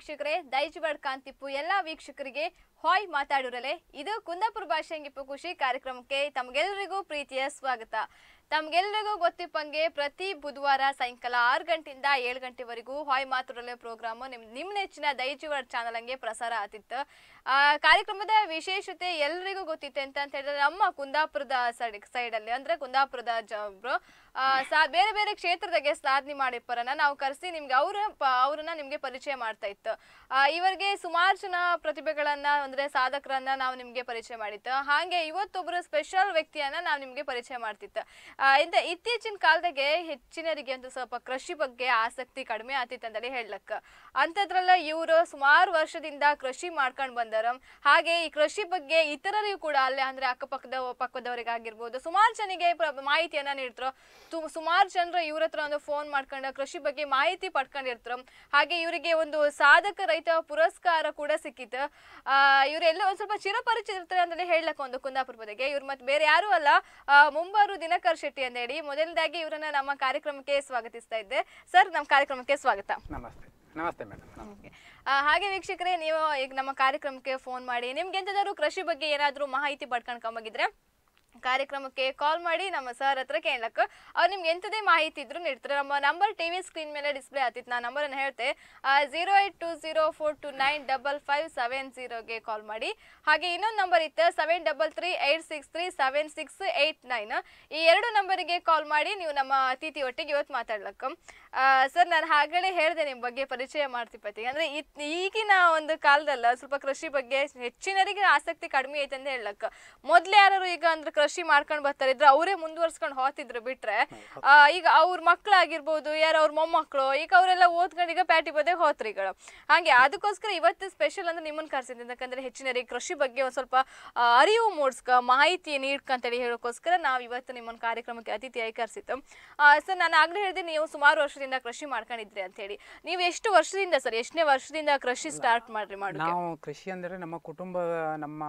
ವೀಕ್ಷಕರೇ ದೈಜ್ಬಾಡ್ ಕಾಂತಿಪ್ಪು ಎಲ್ಲ ವೀಕ್ಷಕರಿಗೆ ಹಾಯ್ ಮಾತಾಡಿರಲೆ. ಇದು ಕುಂದಾಪುರ ಭಾಷೆ ಹಂಗಿಪ್ಪು ಖುಷಿ ಕಾರ್ಯಕ್ರಮಕ್ಕೆ ತಮಗೆಲ್ಲರಿಗೂ ಪ್ರೀತಿಯ ಸ್ವಾಗತ. ತಮಗೆಲ್ಲರಿಗೂ ಗೊತ್ತಿಪ್ಪಂಗೆ ಪ್ರತಿ ಬುಧವಾರ ಸಾಯಂಕಾಲ ಆರು ಗಂಟೆಯಿಂದ ಏಳು ಗಂಟೆವರೆಗೂ ಹಾಯ್ ಮಾತುರಲೆ ಪ್ರೋಗ್ರಾಮ್ ನಿಮ್, ನಿಮ್ಮ ನೆಚ್ಚಿನ ದೈಜ್ವಾಡ್ ಚಾನಲ್ ಹಂಗೆ ಪ್ರಸಾರ ಆತಿತ್ತು. ಆ, ಕಾರ್ಯಕ್ರಮದ ವಿಶೇಷತೆ ಎಲ್ಲರಿಗೂ ಗೊತ್ತಿತ್ತು ಅಂತ ಅಂತ ಹೇಳಿದ್ರೆ ನಮ್ಮ ಕುಂದಾಪುರದ ಸೈಡ್, ಸೈಡಲ್ಲಿ ಅಂದ್ರೆ ಕುಂದಾಪುರದ ಜಬ್ರು ಸಾ, ಬೇರೆ ಬೇರೆ ಕ್ಷೇತ್ರದಾಗೆ ಸಾಧನೆ ಮಾಡಿಪ್ಪರನ್ನ ನಾವು ಕರೆಸಿ ನಿಮ್ಗೆ ಅವ್ರ ಅವ್ರನ್ನ ನಿಮ್ಗೆ ಪರಿಚಯ ಮಾಡ್ತಾ ಇತ್ತು. ಇವರಿಗೆ ಸುಮಾರು ಜನ ಪ್ರತಿಭೆಗಳನ್ನ ಅಂದ್ರೆ ಸಾಧಕರನ್ನ ನಾವು ನಿಮ್ಗೆ ಪರಿಚಯ ಮಾಡಿತ್ತು. ಹಾಗೆ ಇವತ್ತೊಬ್ಬರು ಸ್ಪೆಷಲ್ ವ್ಯಕ್ತಿಯನ್ನ ನಾವು ನಿಮ್ಗೆ ಪರಿಚಯ ಮಾಡ್ತಿತ್ತು. ಇಂತ ಇತ್ತೀಚಿನ ಕಾಲದಾಗೆ ಹೆಚ್ಚಿನರಿಗೆ ಒಂದು ಸ್ವಲ್ಪ ಕೃಷಿ ಬಗ್ಗೆ ಆಸಕ್ತಿ ಕಡಿಮೆ ಆತಿತ್ತು ಅಂತೇಳಿ ಹೇಳಕ್ ಅಂತದ್ರಲ್ಲ ಇವರು ಸುಮಾರು ವರ್ಷದಿಂದ ಕೃಷಿ ಮಾಡ್ಕೊಂಡು ಬಂದಾರ. ಹಾಗೆ ಈ ಕೃಷಿ ಬಗ್ಗೆ ಇತರರಿಗೂ ಕೂಡ ಅಲ್ಲೇ ಅಂದ್ರೆ ಅಕ್ಕಪಕ್ಕದ, ಪಕ್ಕದವರಿಗಾಗಿರ್ಬೋದು ಸುಮಾರು ಜನಿಗೆ ಮಾಹಿತಿಯನ್ನ ನೀಡ್ತಾರೆ ಸುಮಾರು ಜನರು ಇವ್ರ ಹತ್ರ ಒಂದು ಫೋನ್ ಮಾಡ್ಕೊಂಡು ಕೃಷಿ ಬಗ್ಗೆ ಮಾಹಿತಿ ಪಡ್ಕೊಂಡಿರ್ತಾರ. ಹಾಗೆ ಇವರಿಗೆ ಒಂದು ಸಾಧಕ ರೈತ ಪುರಸ್ಕಾರ ಕೂಡ ಸಿಕ್ಕಿತ್ತು ಆ, ಇವರೆಲ್ಲ ಒಂದ್ ಸ್ವಲ್ಪ ಚಿರಪರಿಚಿತರು ಅಂತಲೇ ಹೇಳಕ್ ಒಂದು ಕುಂದಾಪುರ ಬದಿಗೆ. ಇವ್ರು ಮತ್ತೆ ಬೇರೆ ಯಾರು ಅಲ್ಲ ಮುಂಬಾರು ದಿನಕರ್ ಶೆಟ್ಟಿ ಅಂತ ಹೇಳಿ ಮೊದಲನೇದಾಗಿ ಇವರನ್ನ ನಮ್ಮ ಕಾರ್ಯಕ್ರಮಕ್ಕೆ ಸ್ವಾಗತಿಸ್ತಾ ಇದ್ದೆ. ಸರ್ ನಮ್ಮ ಕಾರ್ಯಕ್ರಮಕ್ಕೆ ಸ್ವಾಗತ. ನಮಸ್ತೆ. ನಮಸ್ತೆ ಮೇಡಮ್ ಹಾಗೆ ವೀಕ್ಷಕರೇ ನೀವು ಈಗ ನಮ್ಮ ಕಾರ್ಯಕ್ರಮಕ್ಕೆ ಫೋನ್ ಮಾಡಿ ನಿಮ್ಗೆ ಎಂತಾದ್ರು ಕೃಷಿ ಬಗ್ಗೆ ಏನಾದರೂ ಮಾಹಿತಿ ಪಡ್ಕೊಂಡ್ಕೊಂಬಗಿದ್ರೆ ಕಾರ್ಯಕ್ರಮಕ್ಕೆ ಕಾಲ್ ಮಾಡಿ ನಮ್ಮ ಸರ್ ಹತ್ರ ಕೇಳಕ್. ಅವ್ರು ನಿಮ್ಗೆ ಎಂಥದೇ ಮಾಹಿತಿ ಇದ್ರು ನೀಡ್ತಾರೆ. ನಮ್ಮ ನಂಬರ್ ಟಿವಿ ಸ್ಕ್ರೀನ್ ಮೇಲೆ ಡಿಸ್ಪ್ಲೇ ಆಗ್ತಿತ್ತು. ನಾ ನಂಬರ್ ಅನ್ನು ಹೇಳ್ತೆ zero eight two zero four two nine double five seven ಜೀರೋಗೆ call ಮಾಡಿ. ಹಾಗೆ ಇನ್ನೊಂದು ನಂಬರ್ ಇತ್ತು seven double three eight six three seven six eight nine ಈ ಎರಡು ನಂಬರಿಗೆ ಕಾಲ್ ಮಾಡಿ ನೀವು ನಮ್ಮ ಅತಿಥಿ ಒಟ್ಟಿಗೆ ಇವತ್ತು ಮಾತಾಡ್ಲಕ್ಕ. ಸರ್, ನಾನು ಹಾಗಲೇ ಹೇಳಿದೆ ನಿಮ್ಮ ಬಗ್ಗೆ ಪರಿಚಯ ಮಾಡ್ತಿಪ್ಪತ್ತಿ ಅಂದ್ರೆ ಈಗಿನ ಒಂದು ಕಾಲದಲ್ಲ ಸ್ವಲ್ಪ ಕೃಷಿ ಬಗ್ಗೆ ಹೆಚ್ಚಿನರಿಗೆ ಆಸಕ್ತಿ ಕಡಿಮೆ ಐತೆ ಅಂತ ಹೇಳಕ್. ಮೊದ್ಲು ಯಾರು ಈಗ ಅಂದ್ರೆ ಕೃಷಿ ಮಾಡ್ಕೊಂಡು ಬರ್ತಾರೆ, ಇದ್ರೆ ಅವರೇ ಮುಂದುವರ್ಸ್ಕೊಂಡು ಹೋಗ್ತಿದ್ರು ಬಿಟ್ರೆ ಈಗ ಅವ್ರ ಮಕ್ಕಳಾಗಿರ್ಬೋದು ಯಾರು ಅವ್ರ ಮೊಮ್ಮಕ್ಕಳು ಈಗ ಅವರೆಲ್ಲ ಓದ್ಕೊಂಡು ಈಗ ಪ್ಯಾಟಿ ಬದೇ ಹೋತ್ರಿ ಈಗ ಹಾಗೆ ಅದಕ್ಕೋಸ್ಕರ ಇವತ್ತು ಸ್ಪೆಷಲ್ ಅಂದ್ರೆ ನಿಮ್ಮನ್ನ ಕರ್ಸಿದ್ದೆ. ಯಾಕಂದ್ರೆ ಹೆಚ್ಚಿನರಿಗೆ ಕೃಷಿ ಬಗ್ಗೆ ಒಂದು ಸ್ವಲ್ಪ ಅರಿವು ಮೂಡ್ಸ್ಕ, ಮಾಹಿತಿ ನೀಡ್ಕಂತೇಳಿ ಹೇಳೋಕ್ಕೋಸ್ಕರ ನಾವು ಇವತ್ತು ನಿಮ್ಮನ್ನ ಕಾರ್ಯಕ್ರಮಕ್ಕೆ ಅತಿಥಿಯಾಗಿ ಕರೆಸಿತ್ತು ಸರ್, ನಾನು ಆಗ್ಲೇ ಹೇಳಿದೆ, ನೀವು ಸುಮಾರು ವರ್ಷದಿಂದ ಕೃಷಿ ಮಾಡ್ಕೊಂಡಿದ್ರಿ ಅಂತ ಹೇಳಿ ನೀವು ಎಷ್ಟು ವರ್ಷದಿಂದ ಸರ್ ಎಷ್ಟನೇ ವರ್ಷದಿಂದ ಕೃಷಿ ಸ್ಟಾರ್ಟ್ ಮಾಡ್ರಿ ಮಾಡಿ ನಾವು ಕೃಷಿ ಅಂದ್ರೆ ನಮ್ಮ ಕುಟುಂಬ ನಮ್ಮ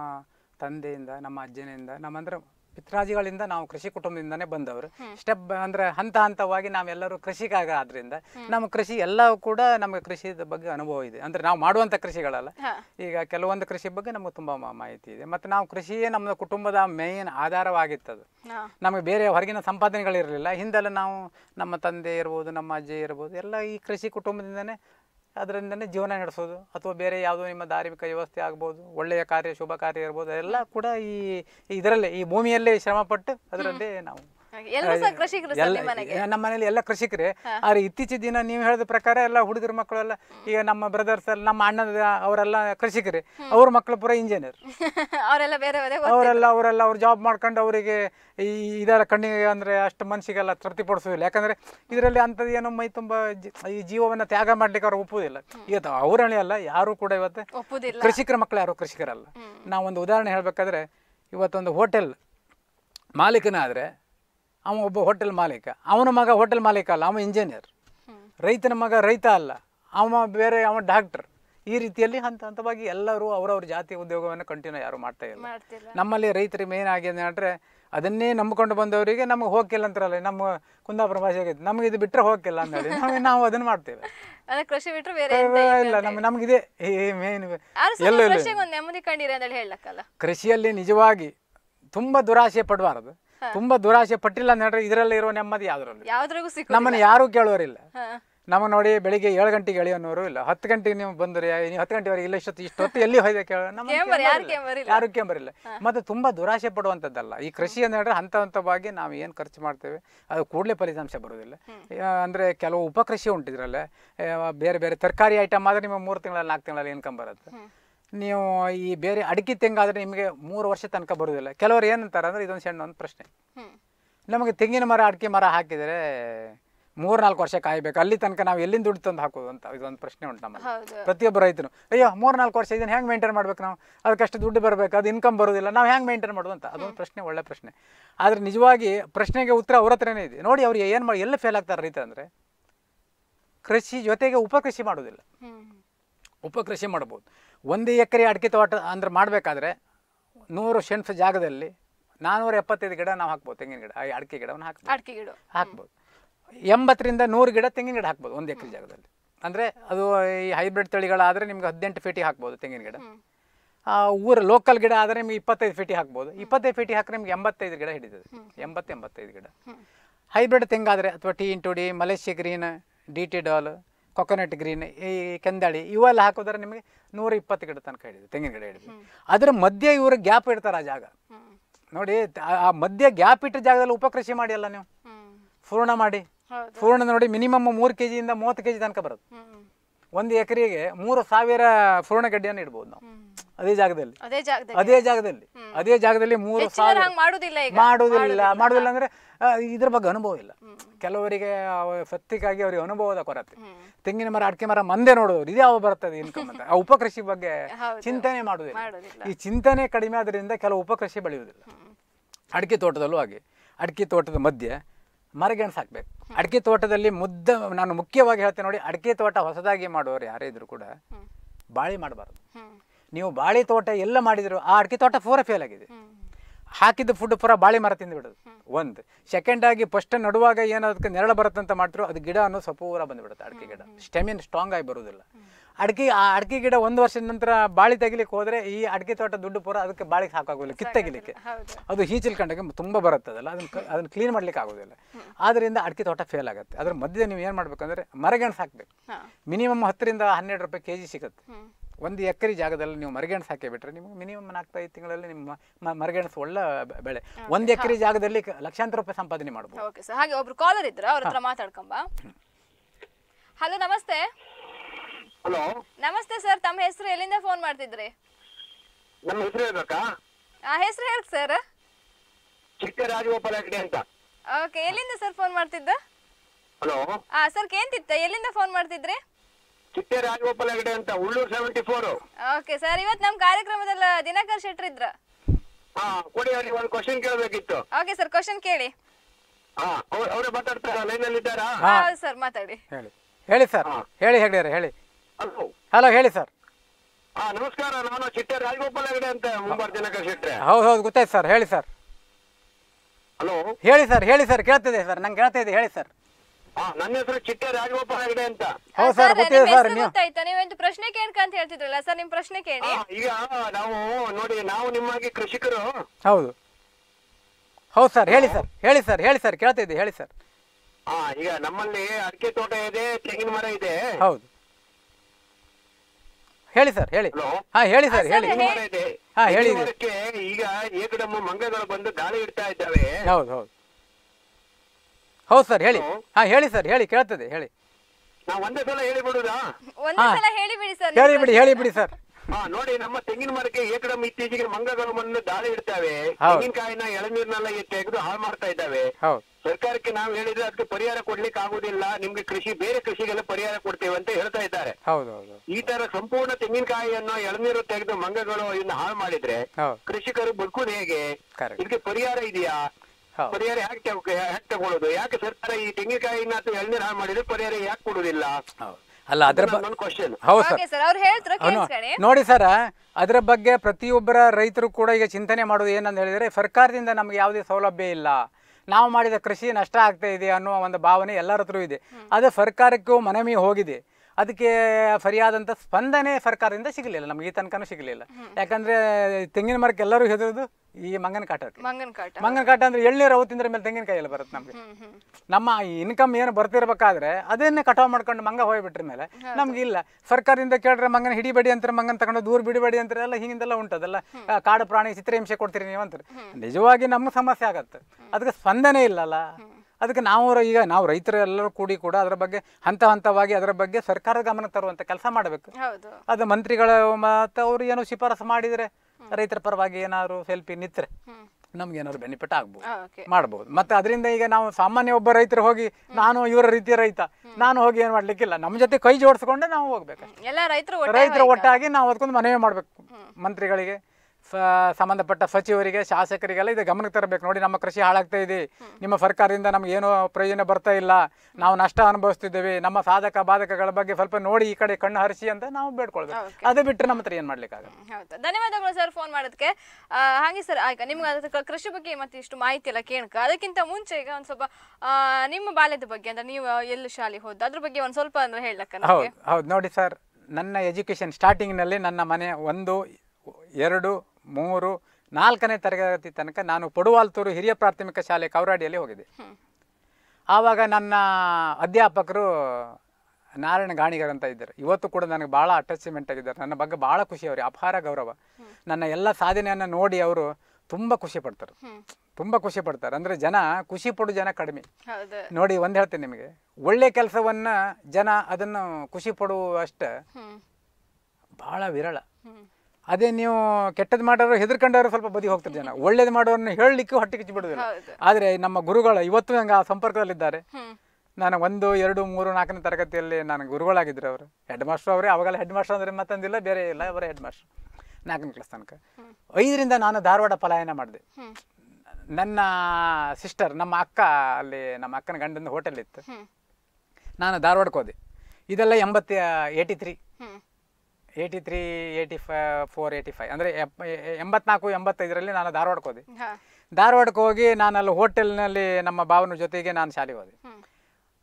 ತಂದೆಯಿಂದ ನಮ್ಮ ಅಜ್ಜನಿಂದ ನಮ್ಮ ಅಂದ್ರೆ ಪಿತ್ರಾಜಿಗಳಿಂದ ನಾವು ಕೃಷಿ ಕುಟುಂಬದಿಂದನೇ ಬಂದವರು. ಸ್ಟೆಪ್ ಅಂದ್ರೆ ಹಂತ ಹಂತವಾಗಿ ನಾವೆಲ್ಲರೂ ಕೃಷಿಗಾಗ ಆದ್ರಿಂದ ನಮ್ಮ ಕೃಷಿ ಎಲ್ಲವೂ ಕೂಡ ನಮಗೆ ಕೃಷಿ ಬಗ್ಗೆ ಅನುಭವ ಇದೆ. ಅಂದ್ರೆ ನಾವು ಮಾಡುವಂತ ಕೃಷಿಗಳಲ್ಲ. ಈಗ ಕೆಲವೊಂದು ಕೃಷಿ ಬಗ್ಗೆ ನಮ್ಗೆ ತುಂಬಾ ಮಾಹಿತಿ ಇದೆ. ಮತ್ತೆ ನಾವು ಕೃಷಿಯೇ ನಮ್ಮ ಕುಟುಂಬದ ಮೇನ್ ಆಧಾರವಾಗಿತ್ತದು. ನಮಗೆ ಬೇರೆ ಹೊರಗಿನ ಸಂಪಾದನೆಗಳಿರಲಿಲ್ಲ. ಹಿಂದೆಲ್ಲ ನಾವು ನಮ್ಮ ತಂದೆ ಇರ್ಬೋದು ನಮ್ಮ ಅಜ್ಜಿ ಇರ್ಬೋದು ಎಲ್ಲ ಈ ಕೃಷಿ ಕುಟುಂಬದಿಂದನೇ ಅದರಿಂದನೇ ಜೀವನ ನಡೆಸೋದು ಅಥವಾ ಬೇರೆ ಯಾವುದೋ ನಿಮ್ಮ ಧಾರ್ಮಿಕ ವ್ಯವಸ್ಥೆ ಆಗ್ಬೋದು ಒಳ್ಳೆಯ ಕಾರ್ಯ ಶುಭ ಕಾರ್ಯ ಇರ್ಬೋದು ಅದೆಲ್ಲ ಕೂಡ ಈ ಇದರಲ್ಲೇ ಈ ಭೂಮಿಯಲ್ಲೇ ಶ್ರಮಪಟ್ಟು ಅದರಲ್ಲೇ ನಾವು ನಿಮ್ಮ ಮನೆಗೆ ನಮ್ಮ ಮನೇಲಿ ಎಲ್ಲ ಕೃಷಿಕರೇ. ಆದ್ರೆ ಇತ್ತೀಚಿನ ದಿನ ನೀವು ಹೇಳಿದ ಪ್ರಕಾರ ಎಲ್ಲ ಹುಡುಗರ ಮಕ್ಕಳೆಲ್ಲ ಈಗ ನಮ್ಮ ಬ್ರದರ್ಸ್ ಎಲ್ಲ ನಮ್ಮ ಅಣ್ಣದ ಅವರೆಲ್ಲ ಕೃಷಿಕರೇ. ಅವ್ರ ಮಕ್ಕಳು ಪೂರ ಇಂಜಿನಿಯರ್ ಅವರೆಲ್ಲ ಬೇರೆ ಅವರೆಲ್ಲ ಅವರೆಲ್ಲ ಅವ್ರು ಜಾಬ್ ಮಾಡ್ಕೊಂಡು ಅವರಿಗೆ ಈ ಇದರ ಕಣ್ಣಿಗೆ ಅಂದ್ರೆ ಅಷ್ಟು ಮನಸ್ಸಿಗೆಲ್ಲ ತೃಪ್ತಿಪಡಿಸೋದಿಲ್ಲ ಯಾಕಂದ್ರೆ ಇದರಲ್ಲಿ ಅಂಥದ್ದು ಏನೋ ಮೈ ತುಂಬಾ ಈ ಜೀವವನ್ನ ತ್ಯಾಗ ಮಾಡ್ಲಿಕ್ಕೆ ಅವ್ರು ಒಪ್ಪುವುದಿಲ್ಲ. ಇವತ್ತು ಅವರಣೆ ಅಲ್ಲ ಯಾರು ಕೂಡ ಇವತ್ತು ಕೃಷಿಕರ ಮಕ್ಕಳು ಯಾರು ಕೃಷಿಕರಲ್ಲ. ನಾವೊಂದು ಉದಾಹರಣೆ ಹೇಳ್ಬೇಕಾದ್ರೆ ಇವತ್ತೊಂದು ಹೋಟೆಲ್ ಮಾಲೀಕನಾದ್ರೆ ಅವ ಒಬ್ಬ ಹೋಟೆಲ್ ಮಾಲೀಕ. ಅವನ ಮಗ ಹೋಟೆಲ್ ಮಾಲೀಕ ಅಲ್ಲ ಅವ ಇಂಜಿನಿಯರ್ ರೈತನ ಮಗ ರೈತ ಅಲ್ಲ. ಅವ ಬೇರೆ ಅವ ಡಾಕ್ಟರ್ ಈ ರೀತಿಯಲ್ಲಿ ಹಂತ ಹಂತವಾಗಿ ಎಲ್ಲರೂ ಅವರವ್ರ ಜಾತಿ ಉದ್ಯೋಗವನ್ನು ಕಂಟಿನ್ಯೂ ಯಾರು ಮಾಡ್ತಾ ಇಲ್ಲ. ನಮ್ಮಲ್ಲಿ ರೈತರಿಗೆ ಮೇನ್ ಆಗಿದೆ ಅಂದ್ರೆ ಅದನ್ನೇ ನಂಬ್ಕೊಂಡು ಬಂದವರಿಗೆ ನಮಗೆ ಹೋಗಿಲ್ಲ ಅಂತಾರಲ್ಲ ನಮ್ಮ ಕುಂದಾಪುರ ಭಾಷೆಗೆ ನಮಗೆ ಇದು ಬಿಟ್ಟರೆ ಹೋಗಿಲ್ಲ ಅಂತ ಹೇಳಿ. ನಾವು ನಾವು ಅದನ್ನ ಮಾಡ್ತೇವೆ. ಅಂದ್ರೆ ಕೃಷಿ ಬಿಟ್ಟರೆ ಬೇರೆ ಇಲ್ಲ ನಮ್ಗೆ ನಮಗಿದೆ ಮೇನ್ ಎಲ್ಲ ಕೃಷಿಯಲ್ಲಿ ನಿಜವಾಗಿ ತುಂಬಾ ದುರಾಸೆ ಪಡಬಾರದು. ತುಂಬಾ ದುರಾಸೆ ಪಟ್ಟಿಲ್ಲ ಅಂತ ಇದ್ರಲ್ಲಿ ಇದರಲ್ಲಿ ಇರೋ ನೆಮ್ಮದಿ ಯಾವ್ದ್ರಲ್ಲಿ ಯಾವ್ದ್ರಿಗೂ ಸಿಕ್ಕ ನಮ್ಮನ್ನ ಯಾರು ಕೇಳೋರಿಲ್ಲ. ನಮ್ಮ ನೋಡಿ ಬೆಳಿಗ್ಗೆ ಏಳು ಗಂಟೆಗೆ ಎಳೆಯೋನವರು ಇಲ್ಲ. ಹತ್ತು ಗಂಟೆಗೆ ನೀವು ಬಂದ್ರಿ ನೀವು ಹತ್ತು ಗಂಟೆವರೆಗೆ ಇಲ್ಲ ಇಷ್ಟೊತ್ತು ಇಷ್ಟೊತ್ತು ಎಲ್ಲಿ ಹೋಯ್ದೆ ಕೇಳ ಯಾರು ಕೇಂಬರಿಲ್ಲ. ಮತ್ತೆ ತುಂಬಾ ದುರಾಸೆ ಪಡುವಂಥದ್ದಲ್ಲ. ಈ ಕೃಷಿ ಅಂತ ಹೇಳಿದ್ರೆ ಹಂತ ಹಂತವಾಗಿ ನಾವು ಏನು ಖರ್ಚು ಮಾಡ್ತೇವೆ ಅದು ಕೂಡಲೇ ಫಲಿತಾಂಶ ಬರೋದಿಲ್ಲ ಅಂದ್ರೆ ಕೆಲವು ಉಪಕೃಷಿ ಉಂಟು ಇದ್ರಲ್ಲೇ. ಆ, ಬೇರೆ ಬೇರೆ ತರಕಾರಿ ಐಟಮ್ ಆದ್ರೆ ನಿಮಗೆ ಮೂರು ತಿಂಗಳಲ್ಲಿ ನಾಲ್ಕು ತಿಂಗಳಲ್ಲಿ ಇನ್ಕಮ್ ಬರುತ್ತೆ. ನೀವು ಈ ಬೇರೆ ಅಡಿಕೆ ತೆಂಗಾದ್ರೆ ನಿಮಗೆ ಮೂರು ವರ್ಷ ತನಕ ಬರೋದಿಲ್ಲ. ಕೆಲವರು ಏನಂತಾರೆ ಅಂದ್ರೆ ಇದೊಂದು ಸಣ್ಣ ಒಂದು ಪ್ರಶ್ನೆ. ನಮಗೆ ತೆಂಗಿನ ಮರ ಅಡಿಕೆ ಮರ ಹಾಕಿದರೆ ಮೂರು ನಾಲ್ಕು ವರ್ಷ ಕಾಯ್ಬೇಕು. ಅಲ್ಲಿ ತನಕ ನಾವು ಎಲ್ಲಿಂದ ದುಡ್ಡು ತಂದು ಹಾಕೋದು ಅಂತ ಇದೊಂದು ಪ್ರಶ್ನೆ ಉಂಟು ನಮ್ಮ ಪ್ರತಿಯೊಬ್ಬ ರೈತನು ಅಯ್ಯೋ ಮೂರು ನಾಲ್ಕು ವರ್ಷ ಇದನ್ನು ಹೆಂಗೆ ಮೇಂಟೈನ್ ಮಾಡ್ಬೇಕು ನಾವು? ಅದಕ್ಕಷ್ಟು ದುಡ್ಡು ಬರಬೇಕು ಅದು ಇನ್ಕಮ್ ಬರೋದಿಲ್ಲ ನಾವು ಹೆಂಗೆ ಮೇಂಟೈನ್ ಮಾಡೋದು ಅಂತ. ಅದೊಂದು ಪ್ರಶ್ನೆ ಒಳ್ಳೆ ಪ್ರಶ್ನೆ. ಆದರೆ ನಿಜವಾಗಿ ಪ್ರಶ್ನೆಗೆ ಉತ್ತರ ಅವ್ರ ಹತ್ರನೇ ಇದೆ. ನೋಡಿ ಅವ್ರು ಏನು ಮಾಡಿ ಎಲ್ಲ ಫೇಲ್ ಆಗ್ತಾರೆ ರೈತ ಅಂದರೆ ಕೃಷಿ ಜೊತೆಗೆ ಉಪಕೃಷಿ ಮಾಡೋದಿಲ್ಲ ಉಪಕೃಷಿ ಮಾಡ್ಬೋದು. ಒಂದು ಎಕರೆ ಅಡಿಕೆ ತೋಟ ಅಂದ್ರೆ ಮಾಡಬೇಕಾದ್ರೆ ನೂರು ಸೆಂಟ್ಸ್ ಜಾಗದಲ್ಲಿ ನಾನ್ನೂರ ಎಪ್ಪತ್ತೈದು ಗಿಡ ನಾವು ಹಾಕ್ಬೋದು ತೆಂಗಿನ ಗಿಡ ಈ ಅಡಿಕೆ ಗಿಡವನ್ನು ಹಾಕ್ಬೋದು. ಅಡಿಕೆ ಗಿಡ. ಹಾಕ್ಬೋದು. ಎಂಬತ್ತರಿಂದ ನೂರು ಗಿಡ ತೆಂಗಿನ ಗಿಡ ಹಾಕ್ಬೋದು ಒಂದು ಎಕರೆ ಜಾಗದಲ್ಲಿ. ಅಂದರೆ ಅದು ಈ ಹೈಬ್ರಿಡ್ ತಳಿಗಳಾದರೆ ನಿಮ್ಗೆ ಹದಿನೆಂಟು ಫೀಟಿಗೆ ಹಾಕ್ಬೋದು ತೆಂಗಿನ ಗಿಡ. ಊರ ಲೋಕಲ್ ಗಿಡ ಆದರೆ ನಿಮ್ಗೆ ಇಪ್ಪತ್ತೈದು ಫೀಟಿ ಹಾಕ್ಬೋದು. ಇಪ್ಪತ್ತೈದು ಫೀಟಿ ಹಾಕಿದ್ರೆ ನಿಮ್ಗೆ ಎಂಬತ್ತೈದು ಗಿಡ ಹಿಡಿತದೆ. ಎಂಬತ್ತು ಎಂಬತ್ತೈದು ಗಿಡ. ಹೈಬ್ರಿಡ್ ತೆಂಗಾದರೆ ಅಥವಾ T into D Malaysia green D T dwarf coconut green ಈ ಕೆಂದಾಳಿ ಇವೆಲ್ಲ ಹಾಕೋದ್ರೆ ನಿಮಗೆ ನೂರ ಇಪ್ಪತ್ತು ಗಿಡ ತನಕ ಹಿಡಿದು ತೆಂಗಿನ ಗಿಡ ಹಿಡಿದು ಅದರ ಮಧ್ಯೆ ಇವರು ಗ್ಯಾಪ್ ಇಡ್ತಾರೆ ಆ ಜಾಗ. ನೋಡಿ ಆ- ಮಧ್ಯೆ ಗ್ಯಾಪ್ ಇಟ್ಟ ಜಾಗದಲ್ಲಿ ಉಪಕೃಷಿ ಮಾಡಿ ಅಲ್ಲ ನೀವು. ಪೂರ್ಣ ಮಾಡಿ. ಪೂರ್ಣ ನೋಡಿ ಮಿನಿಮಮ್ ಮೂರು ಕೆ ಜಿಯಿಂದ ಮೂವತ್ತು ಕೆ ಜಿ ತನಕ ಬರುತ್ತೆ. ಒಂದು ಎಕರೆಗೆ ಮೂರು ಸಾವಿರ ಪೂರ್ಣ ಗಡ್ಡೆಯನ್ನು ಇಡ್ಬೋದು ನಾವು. ಅದೇ ಜಾಗದಲ್ಲಿ. ಅದೇ ಜಾಗದಲ್ಲಿ. ಅದೇ ಜಾಗದಲ್ಲಿ. ಅದೇ ಜಾಗದಲ್ಲಿ ಮೂರು ಸಾವಿರ. ಮಾಡುದಿಲ್ಲ. ಮಾಡುದಿಲ್ಲ ಅಂದ್ರೆ ಇದ್ರ ಬಗ್ಗೆ ಅನುಭವ ಇಲ್ಲ. ಕೆಲವರಿಗೆ ಸತ್ತಿಗಾಗಿ ಅವರಿಗೆ ಅನುಭವದ ಕೊರತೆ. ತೆಂಗಿನ ಮರ ಅಡಿಕೆ ಮರ ಮಂದೆ ನೋಡೋದು ಇದು ಯಾವ ಬರ್ತದೆ ಇನ್ಕಮ್ ಅಂತ ಆ ಉಪಕೃಷಿ ಬಗ್ಗೆ ಚಿಂತನೆ ಮಾಡುವುದಿಲ್ಲ. ಮಾಡುದಿಲ್ಲ ಈ ಚಿಂತನೆ ಕಡಿಮೆ ಆದ್ರಿಂದ ಕೆಲವು ಉಪಕೃಷಿ ಬೆಳೆಯುವುದಿಲ್ಲ. ಅಡಿಕೆ ತೋಟದಲ್ಲೂ ಹಾಗೆ. ಅಡಿಕೆ ತೋಟದ ಮಧ್ಯೆ ಮರಗೆಣಸು ಹಾಕ್ಬೇಕು. ಅಡಿಕೆ ತೋಟದಲ್ಲಿ ಮುದ್ದ ನಾನು ಮುಖ್ಯವಾಗಿ ಹೇಳ್ತೇನೆ ನೋಡಿ ಅಡಿಕೆ ತೋಟ ಹೊಸದಾಗಿ ಮಾಡುವವರು ಯಾರೇ ಇದ್ರು ಕೂಡ ಬಾಳಿ ಮಾಡಬಾರ್ದು. ನೀವು ಬಾಳಿ ತೋಟ ಎಲ್ಲ ಮಾಡಿದ್ರು ಆ ಅಡಿಕೆ ತೋಟ ಫೋರ ಫೇಲ್ ಆಗಿದೆ. ಹಾಕಿದ ಫುಡ್ ಪೂರ ಬಾಳೆ ಮರ ತಿಂದು ಬಿಡೋದು. ಒಂದು. ಸೆಕೆಂಡ್ ಆಗಿ ಫಸ್ಟ್ ನಡುವಾಗ ಏನೋ ಅದಕ್ಕೆ ನೆರಳು ಬರುತ್ತಂತ ಮಾಡ್ತಿರೋ ಅದು ಗಿಡ ಅನ್ನೋ ಸಪೂರ ಪೂರ ಬಂದ್ಬಿಡುತ್ತೆ ಅಡಿಕೆ ಗಿಡ. ಸ್ಟೆಮಿನ್ ಸ್ಟ್ರಾಂಗ್ ಆಗಿ ಬರುವುದಿಲ್ಲ ಅಡಿಕೆ ಆ ಅಡಿಕೆ ಗಿಡ ಒಂದು ವರ್ಷದ ನಂತರ ಬಾಳಿ ತೆಗಿಲಿಕ್ಕೆ ಹೋದ್ರೆ ಈ ಅಡಿಕೆ ತೋಟ ದುಡ್ಡು ಪೂರ ಅದಕ್ಕೆ ಬಾಳಿಗೆ ಹಾಕಾಗೋದಿಲ್ಲ ಕಿತ್ತಗಿಲಿಕ್ಕೆ ಅದು ಹೀಚಿಲ್ಕೊಂಡಾಗ ತುಂಬ ಬರುತ್ತದಲ್ಲ ಅದನ್ನ ಅದನ್ನ ಕ್ಲೀನ್ ಮಾಡ್ಲಿಕ್ಕೆ ಆಗೋದಿಲ್ಲ. ಆದ್ರಿಂದ ಅಡಿಕೆ ತೋಟ ಫೇಲ್ ಆಗುತ್ತೆ. ಅದ್ರ ಮಧ್ಯೆ ನೀವು ಏನು ಮಾಡ್ಬೇಕಂದ್ರೆ ಮರಗೆಣಸು ಹಾಕ್ಬೇಕು ಮಿನಿಮಮ್ ಹತ್ತರಿಂದ ಹನ್ನೆರಡು ರೂಪಾಯಿ ಕೆ ಜಿ ಸಿಗುತ್ತೆ. ಒಂದು ಎಕರೆ ಜಾಗದಲ್ಲಿ ನೀವು ಮರಗೆಣಸು ಹಾಕಿ ಬಿಟ್ರೆ ನಿಮ್ಗೆ ಮಿನಿಮಮ್ ನಾಲ್ಕೈದು ತಿಂಗಳಲ್ಲಿ ನಿಮ್ಮ ಮರಗೆಣಸು ಒಳ್ಳೆ ಬೆಳೆ. ಒಂದು ಎಕರೆ ಜಾಗದಲ್ಲಿ ಲಕ್ಷಾಂತರ ರೂಪಾಯಿ ಸಂಪಾದನೆ ಮಾಡ್ಬೋದು. ಓಕೆ ಸರ್ ಹಾಗೆ ಒಬ್ರು ಕಾಲರ್ ಇದ್ರ ಅವ್ರ ಹತ್ರ ಮಾತಾಡ್ಕೊಂಬ. ಹಲೋ ನಮಸ್ತೆ. ಹಲೋ ನಮಸ್ತೆ ಸರ್ ತಮ್ಮ ಹೆಸರು ಎಲ್ಲಿಂದ ಫೋನ್ ಮಾಡ್ತಿದ್ರಿ? ನಮ್ಮ ಹೆಸರು ಹೇಳ್ಬೇಕಾ? ಆ ಹೆಸರು ಹೇಳಿ ಸರ್ ಚಿಕ್ಕ ರಾಜಗೋಪಾಲ ಹೆಗ್ಡೆ ಅಂತ. ಓಕೆ ಎಲ್ಲಿಂದ ಸರ್ ಫೋನ್ ಮಾಡ್ತಿದ್ದ? ಹಲೋ ಆ ಸರ್ ಕೇಂತಿತ್ತ ಎಲ್ಲಿಂದ ಫೋನ್ ಮಾಡ್ತಿದ್ರಿ? ಚಿಕ್ಕ ರಾಜಗೋಪಾಲ ಹೆಗಡೆ ಅಂತ Ullur seventy four okay sir ಇವತ್ತು ನಮ್ಮ ಕಾರ್ಯಕ್ರಮದಲ್ಲ ದಿನಕರ್ ಶೆಟ್ರ್ ಇದ್ರ ಹಾ ಕೊಡಿ ಅವ್ರಿಗೆ ಒಂದು ಕ್ವಶನ್ ಕೇಳಬೇಕಿತ್ತು. ಓಕೆ ಸರ್ ಕ್ವಶನ್ ಕೇಳಿ. ಹಾ ಅವ್ರ ಅವರೇ ಮಾತಾಡ್ತಾರ? ಲೈನ್ ಅಲ್ಲಿ ಇದ್ದಾರಾ? ಹೌದು ಸರ್ ಮಾತಾಡಿ. ಹೇಳಿ. ಹೇಳಿ ಸರ್ ಹಾ. ಹೇಳಿ ಹೆಗ್ಡೆಯರೆ ಹೇಳಿ. ಹಲೋ ಹಲೋ ಹೇಳಿ ಸರ್ ಹಾ ನಮಸ್ಕಾರ. ನಾನು ಚಿಟ್ಟೆ ರಾಜಗೋಪಾಲ ಹೆಗಡೆ ಅಂತ ಮುಂಬಾರ್ ದಿನಕರ್ ಶೆಟ್ರೆ. ಹೌದು ಹೌದು. ಗೊತ್ತಾಯ್ತು ಸರ್ ಹೇಳಿ ಸರ್ ಹಲೋ ಹೇಳಿ ಸರ್ ಹೇಳಿ ಸರ್ ಕೇಳ್ತಿದೆ ಸರ್ ನಂಗೆ ಕೇಳ್ತಾ ಇದೆ. ಹೇಳಿ ಸರ್ ನನ್ನ ಹೆಸರು ಚಿಟ್ಟೆ ರಾಜಗೋಪಾಲ ಹೆಗಡೆ ಅಂತ. ಹೌದು ಸರ್ ಗೊತ್ತಿದೆ ಸರ್ ನೀವು. ಗೊತ್ತಾಯ್ತಾ. ಪ್ರಶ್ನೆ ಕೇಳ್ಕಂತ ಹೇಳ್ತಿದ್ರಲ್ಲ ಸರ್ ನಿಮ್ ಪ್ರಶ್ನೆ ಕೇಳಿ. ಹಾ, ಈಗ ನಾವು ನೋಡಿ ನಾವು ನಿಮ್ಮಾಗಿ ಕೃಷಿಕರು. ಹೌದು. ಹೌದು ಸರ್ ಹೇಳಿ ಸರ್ ಹೇಳಿ ಸರ್ ಹೇಳಿ ಸರ್ ಕೇಳ್ತಾ ಇದೆ ಹೇಳಿ ಸರ್. ಹಾ ಈಗ ನಮ್ಮಲ್ಲಿ ಅಡಿಕೆ ತೋಟ ಇದೆ ತೆಂಗಿನ ಮರ ಇದೆ. ಹೌದು. ಹೇಳಿ ಸರ್ ಹೇಳಿ. ಹಾ ಹೇಳಿ ಸರ್ ಸರ್, ಹೇಳಿ. ತೆಂಗಿನ ಮರ ಇದೆ ಹಾ, ಹೇಳಿ ತೆಂಗಿನ ಮರಕ್ಕೆ ಈಗ ಏಕಡಮ್ಮ ಮಂಗಗಳು ಬಂದು ಗಾಳಿ ಇಡ್ತಾ ಇದ್ದಾವೆ. ಹೌದು ಹೌದು. ಹೌದು ಸರ್ ಹೇಳಿ? ಹಾ ಹೇಳಿ ಸರ್ ಹೇಳಿ ಕೇಳ್ತದೆ ಹೇಳಿ. ನಾವು ಒಂದೇ ಸಲ ಹೇಳಿಬಿಡುದಾ ಒಂದೇ ಸಲ ಹೇಳಿ ಬಿಡಿ ಸರ್ ಹೇಳಿ ಬಿಡಿ ಹೇಳಿ ಬಿಡಿ ಸರ್. ಹಾ ನೋಡಿ ನಮ್ಮ ತೆಂಗಿನ ಮರಕ್ಕೆ ಏಕಡಮ್ ಇತ್ತೀಚೆಗೆ ಮಂಗಗಳು ಬಂದು ದಾಳಿ ಇಡ್ತಾವೆ. ಹೌದು. ತೆಂಗಿನಕಾಯಿನ ಎಳನೀರ್ನೆಲ್ಲ ತೆಗೆದು ಹಾಳು ಮಾಡ್ತಾ ಇದ್ದಾವೆ. ಹೌದು. ಸರ್ಕಾರಕ್ಕೆ ನಾವು ಹೇಳಿದ್ರೆ ಅದಕ್ಕೆ ಪರಿಹಾರ ಕೊಡ್ಲಿಕ್ಕೆ ಆಗುದಿಲ್ಲ. ನಿಮ್ಗೆ ಕೃಷಿ ಬೇರೆ ಕೃಷಿಗೆಲ್ಲ ಪರಿಹಾರ ಕೊಡ್ತೇವೆ ಅಂತ ಹೇಳ್ತಾ ಇದ್ದಾರೆ. ಹೌದು ಹೌದು. ಈ ತರ ಸಂಪೂರ್ಣ ತೆಂಗಿನಕಾಯಿಯನ್ನು ಎಳನೀರು ತೆಗೆದು ಮಂಗಗಳು ಇದನ್ನ ಹಾಳು ಮಾಡಿದ್ರೆ ಹೌದು. ಕೃಷಿಕರು ಬದುಕುದು ಹೇಗೆ? ಇದಕ್ಕೆ ಪರಿಹಾರ ಇದೆಯಾ? ಪರಿಹಾರ ಯಾಕೆ ಯಾಕೆ ತಗೊಳ್ಳೋದು? ಯಾಕೆ ಸರ್ಕಾರ ಈ ತೆಂಗಿನಕಾಯಿನ ಅಥವಾ ಎಳನೀರು ಹಾಳು ಮಾಡಿದ್ರೆ ಪರಿಹಾರ ಯಾಕೆ ಕೊಡುದಿಲ್ಲ ಅಲ್ಲ ಅದ್ರ ಹೌದು ಸರ್. ನೋಡಿ ಸರ್ ಅದರ ಬಗ್ಗೆ ಪ್ರತಿಯೊಬ್ಬರ ರೈತರು ಕೂಡ ಈಗ ಚಿಂತನೆ ಮಾಡೋದು ಏನಂತ ಹೇಳಿದ್ರೆ ಸರ್ಕಾರದಿಂದ ನಮ್ಗೆ ಯಾವುದೇ ಸೌಲಭ್ಯ ಇಲ್ಲ. ನಾವು ಮಾಡಿದ ಕೃಷಿ ನಷ್ಟ ಆಗ್ತಾ ಇದೆ ಅನ್ನುವ ಒಂದು ಭಾವನೆ ಎಲ್ಲರ ಹತ್ರ ಇದೆ. ಅದು ಸರ್ಕಾರಕ್ಕೂ ಮನವಿ ಹೋಗಿದೆ. ಅದಕ್ಕೆ ಸರಿಯಾದಂಥ ಸ್ಪಂದನೆ ಸರ್ಕಾರದಿಂದ ಸಿಗಲಿಲ್ಲ ನಮ್ಗೆ ಈ ತನಕನೂ ಸಿಗಲಿಲ್ಲ. ಯಾಕಂದ್ರೆ ತೆಂಗಿನ ಮರಕ್ಕೆ ಎಲ್ಲರೂ ಹೆದರೋದು ಈ ಮಂಗನ ಕಾಟ ಮಂಗನ ಕಾಟ. ಮಂಗನ ಕಾಟ ಅಂದ್ರೆ ಎಳ್ನೀರು ಅವು ತಿಂದ್ರ ಮೇಲೆ ತೆಂಗಿನಕಾಯಿ ಎಲ್ಲ ಬರುತ್ತೆ ನಮಗೆ. ನಮ್ಮ ಇನ್ಕಮ್ ಏನು ಬರ್ತಿರ್ಬೇಕಾದ್ರೆ ಅದನ್ನೇ ಕಟಾವ್ ಮಾಡ್ಕೊಂಡು ಮಂಗ ಹೋಗ್ಬಿಟ್ರ ಮೇಲೆ ನಮ್ಗೆ ಇಲ್ಲ. ಸರ್ಕಾರದಿಂದ ಕೇಳಿದ್ರೆ ಮಂಗನ ಹಿಡಿಬೇಡಿ ಅಂತಾರೆ ಮಂಗನ ತಗೊಂಡು ದೂರ ಬಿಡಬೇಡಿ ಅಂತಾರೆ ಎಲ್ಲ ಹಿಂಗಿಂದೆಲ್ಲ ಉಂಟದಲ್ಲ. ಕಾಡು ಪ್ರಾಣಿ ಚಿತ್ರಹಿಂಸೆ ಕೊಡ್ತೀರಿ ನೀವು ಅಂತಾರೆ ನಿಜವಾಗಿ ನಮ್ಗೆ ಸಮಸ್ಯೆ ಆಗತ್ತೆ. ಅದಕ್ಕೆ ಸ್ಪಂದನೆ ಇಲ್ಲಲ್ಲ. ಅದಕ್ಕೆ ನಾವು ಈಗ ನಾವು ರೈತರು ಎಲ್ಲರೂ ಕೂಡಿ ಕೂಡ ಅದರ ಬಗ್ಗೆ ಹಂತ ಹಂತವಾಗಿ ಅದರ ಬಗ್ಗೆ ಸರ್ಕಾರ ಗಮನ ತರುವಂತ ಕೆಲಸ ಮಾಡಬೇಕು. ಅದು ಮಂತ್ರಿಗಳ ಮತ್ತು ಅವರು ಏನೋ ಶಿಫಾರಸು ಮಾಡಿದರೆ ರೈತರ ಪರವಾಗಿ ಏನಾದ್ರು ಸೆಲ್ಫಿ ನಿಂತರೆ ನಮ್ಗೆ ಏನಾದ್ರು ಬೆನಿಫಿಟ್ ಆಗ್ಬೋದು. ಮಾಡ್ಬೋದು. ಮತ್ತೆ ಅದರಿಂದ ಈಗ ನಾವು ಸಾಮಾನ್ಯ ಒಬ್ಬ ರೈತರು ಹೋಗಿ ನಾನು ಇವರ ರೀತಿಯ ರೈತ ನಾನು ಹೋಗಿ ಏನು ಮಾಡ್ಲಿಕ್ಕಿಲ್ಲ. ನಮ್ಮ ಜೊತೆ ಕೈ ಜೋಡಿಸ್ಕೊಂಡು ನಾವು ಹೋಗ್ಬೇಕು. ಎಲ್ಲ ರೈತರು ರೈತರು ಒಟ್ಟಾಗಿ ನಾವು ಅದಕ್ಕೊಂದು ಮನವಿ ಮಾಡ್ಬೇಕು ಮಂತ್ರಿಗಳಿಗೆ. ಸಂಬಂಧಪಟ್ಟ ಸಚಿವರಿಗೆ ಶಾಸಕರಿಗೆಲ್ಲ ಇದು ಗಮನಕ್ಕೆ ತರಬೇಕು. ನೋಡಿ ನಮ್ಮ ಕೃಷಿ ಹಾಳಾಗ್ತಾ ಇದೆ. ನಿಮ್ಮ ಸರ್ಕಾರದಿಂದ ನಮ್ಗೆ ಏನೋ ಪ್ರಯೋಜನ ಬರ್ತಾ ಇಲ್ಲ. ನಾವು ನಷ್ಟ ಅನುಭವಿಸ್ತಿದ್ದೇವೆ. ನಮ್ಮ ಸಾಧಕ ಬಾಧಕಗಳ ಬಗ್ಗೆ ಸ್ವಲ್ಪ ನೋಡಿ ಈ ಕಡೆ ಕಣ್ಣು ಹರಿಸಿ ಅಂತ ನಾವು ಬೇಡ್ಕೊಳ್ಬೇಕು. ಅದು ಬಿಟ್ಟರೆ ನಮ್ಮ ಹತ್ರ ಏನು ಮಾಡ್ಲಿಕ್ಕಾಗಲ್ಲ. ಹೌದು. ಧನ್ಯವಾದಗಳು ಸರ್ ಫೋನ್ ಮಾಡೋದಕ್ಕೆ ಹಾಗೆ ಸರ್ ಆಯ್ತಾ ನಿಮ್ಗೆ ಅದಕ್ಕೆ ಕೃಷಿ ಬಗ್ಗೆ ಮತ್ತೆ ಇಷ್ಟು ಮಾಹಿತಿ ಎಲ್ಲ ಕೇಳಕ. ಅದಕ್ಕಿಂತ ಮುಂಚೆ ಈಗ ಒಂದ್ ಸ್ವಲ್ಪ ನಿಮ್ಮ ಬಾಲ್ಯದ ಬಗ್ಗೆ ಅಂದ್ರೆ ನೀವು ಎಲ್ಲಿ ಶಾಲೆ ಹೋದ ಅದ್ರ ಬಗ್ಗೆ ಒಂದ್ ಸ್ವಲ್ಪ ಅಂದ್ರೆ ಹೇಳಕ್ಕ ಹೌದು ಹೌದು. ನೋಡಿ ಸರ್ ನನ್ನ ಎಜುಕೇಶನ್ ಸ್ಟಾರ್ಟಿಂಗ್ನಲ್ಲಿ ನನ್ನ ಮನೆ ಒಂದು ಎರಡು ಮೂರು ನಾಲ್ಕನೇ ತರಗತಿ ತನಕ ನಾನು ಪಡುವಾಲ್ತೂರು ಹಿರಿಯ ಪ್ರಾಥಮಿಕ ಶಾಲೆ ಕೌರಾಡಿಯಲ್ಲಿ ಹೋಗಿದ್ದೆ. ಆವಾಗ ನನ್ನ ಅಧ್ಯಾಪಕರು ನಾರಾಯಣ ಗಾಣಿಗರ್ ಅಂತ ಇದ್ದಾರೆ. ಇವತ್ತು ಕೂಡ ನನಗೆ ಭಾಳ ಅಟ್ಯಾಚ್ಮೆಂಟ್ ಆಗಿದ್ದಾರೆ. ನನ್ನ ಬಗ್ಗೆ ಭಾಳ ಖುಷಿ ಅವರು ಅಪಾರ ಗೌರವ. ನನ್ನ ಎಲ್ಲ ಸಾಧನೆಯನ್ನು ನೋಡಿ ಅವರು ತುಂಬ ಖುಷಿ ಪಡ್ತಾರೆ. ತುಂಬ ಖುಷಿ ಪಡ್ತಾರೆ. ಅಂದರೆ ಜನ ಖುಷಿ ಪಡೋ ಜನ ಕಡಿಮೆ. ನೋಡಿ ಒಂದು ಹೇಳ್ತೀನಿ ನಿಮಗೆ. ಒಳ್ಳೆ ಕೆಲಸವನ್ನು ಜನ ಅದನ್ನು ಖುಷಿ ಪಡುವಷ್ಟು ಭಾಳ ಬಹಳ ವಿರಳ ಅದೇ ನೀವು ಕೆಟ್ಟದ್ ಮಾಡೋರು ಹೆದರ್ಕೊಂಡವರು ಸ್ವಲ್ಪ ಬದಿ ಹೋಗ್ತಾರೆ ಜನ. ಒಳ್ಳೇದು ಮಾಡೋರನ್ನ ಹೇಳಲಿಕ್ಕೂ ಹೊಟ್ಟೆ ಕಿಚ್ಚು ಬಿಡುದಿಲ್ಲ. ಆದ್ರೆ ನಮ್ಮ ಗುರುಗಳು ಇವತ್ತು ನಂಗೆ ಆ ಸಂಪರ್ಕದಲ್ಲಿದ್ದಾರೆ. ನಾನು ಒಂದು ಎರಡು ಮೂರು ನಾಲ್ಕನೇ ತರಗತಿಯಲ್ಲಿ ನಾನು ಗುರುಗಳಾಗಿದ್ರು ಅವರು. ಹೆಡ್ ಮಾಸ್ಟರ್ ಅವರೇ ಅವಾಗೆಲ್ಲ ಹೆಡ್ ಮಾಸ್ಟರ್ ಅಂದ್ರೆ ಮತ್ತೊಂದಿಲ್ಲ ಬೇರೆ ಇಲ್ಲ ಅವರೇ ಹೆಡ್ ಮಾಸ್ಟರ್ ನಾಲ್ಕನೇ ಕ್ಲಾಸ್ ತನಕ. ಐದರಿಂದ ನಾನು ಧಾರವಾಡ ಪಲಾಯನ ಮಾಡಿದೆ. ನನ್ನ ಸಿಸ್ಟರ್ ನಮ್ಮ ಅಕ್ಕ ಅಲ್ಲಿ ನಮ್ಮ ಅಕ್ಕನ ಗಂಡನ ಹೋಟೆಲ್ ಇತ್ತು. ನಾನು ಧಾರವಾಡಕ್ಕೆ ಹೋದೆ. ಇದೆಲ್ಲ ಎಂಬತ್ತ eighty three eighty three eighty five four eighty five ಅಂದರೆ ಎಂಬತ್ನಾಲ್ಕು ಎಂಬತ್ತೈದರಲ್ಲಿ ನಾನು ಧಾರವಾಡಕ್ಕೆ ಹೋದೆ. ಧಾರವಾಡಕ್ಕೆ ಹೋಗಿ ನಾನು ಅಲ್ಲಿ ಹೋಟೆಲ್ನಲ್ಲಿ ನಮ್ಮ ಭಾವನ ಜೊತೆಗೆ ನಾನು ಶಾಲೆಗೆ ಹೋದೆ.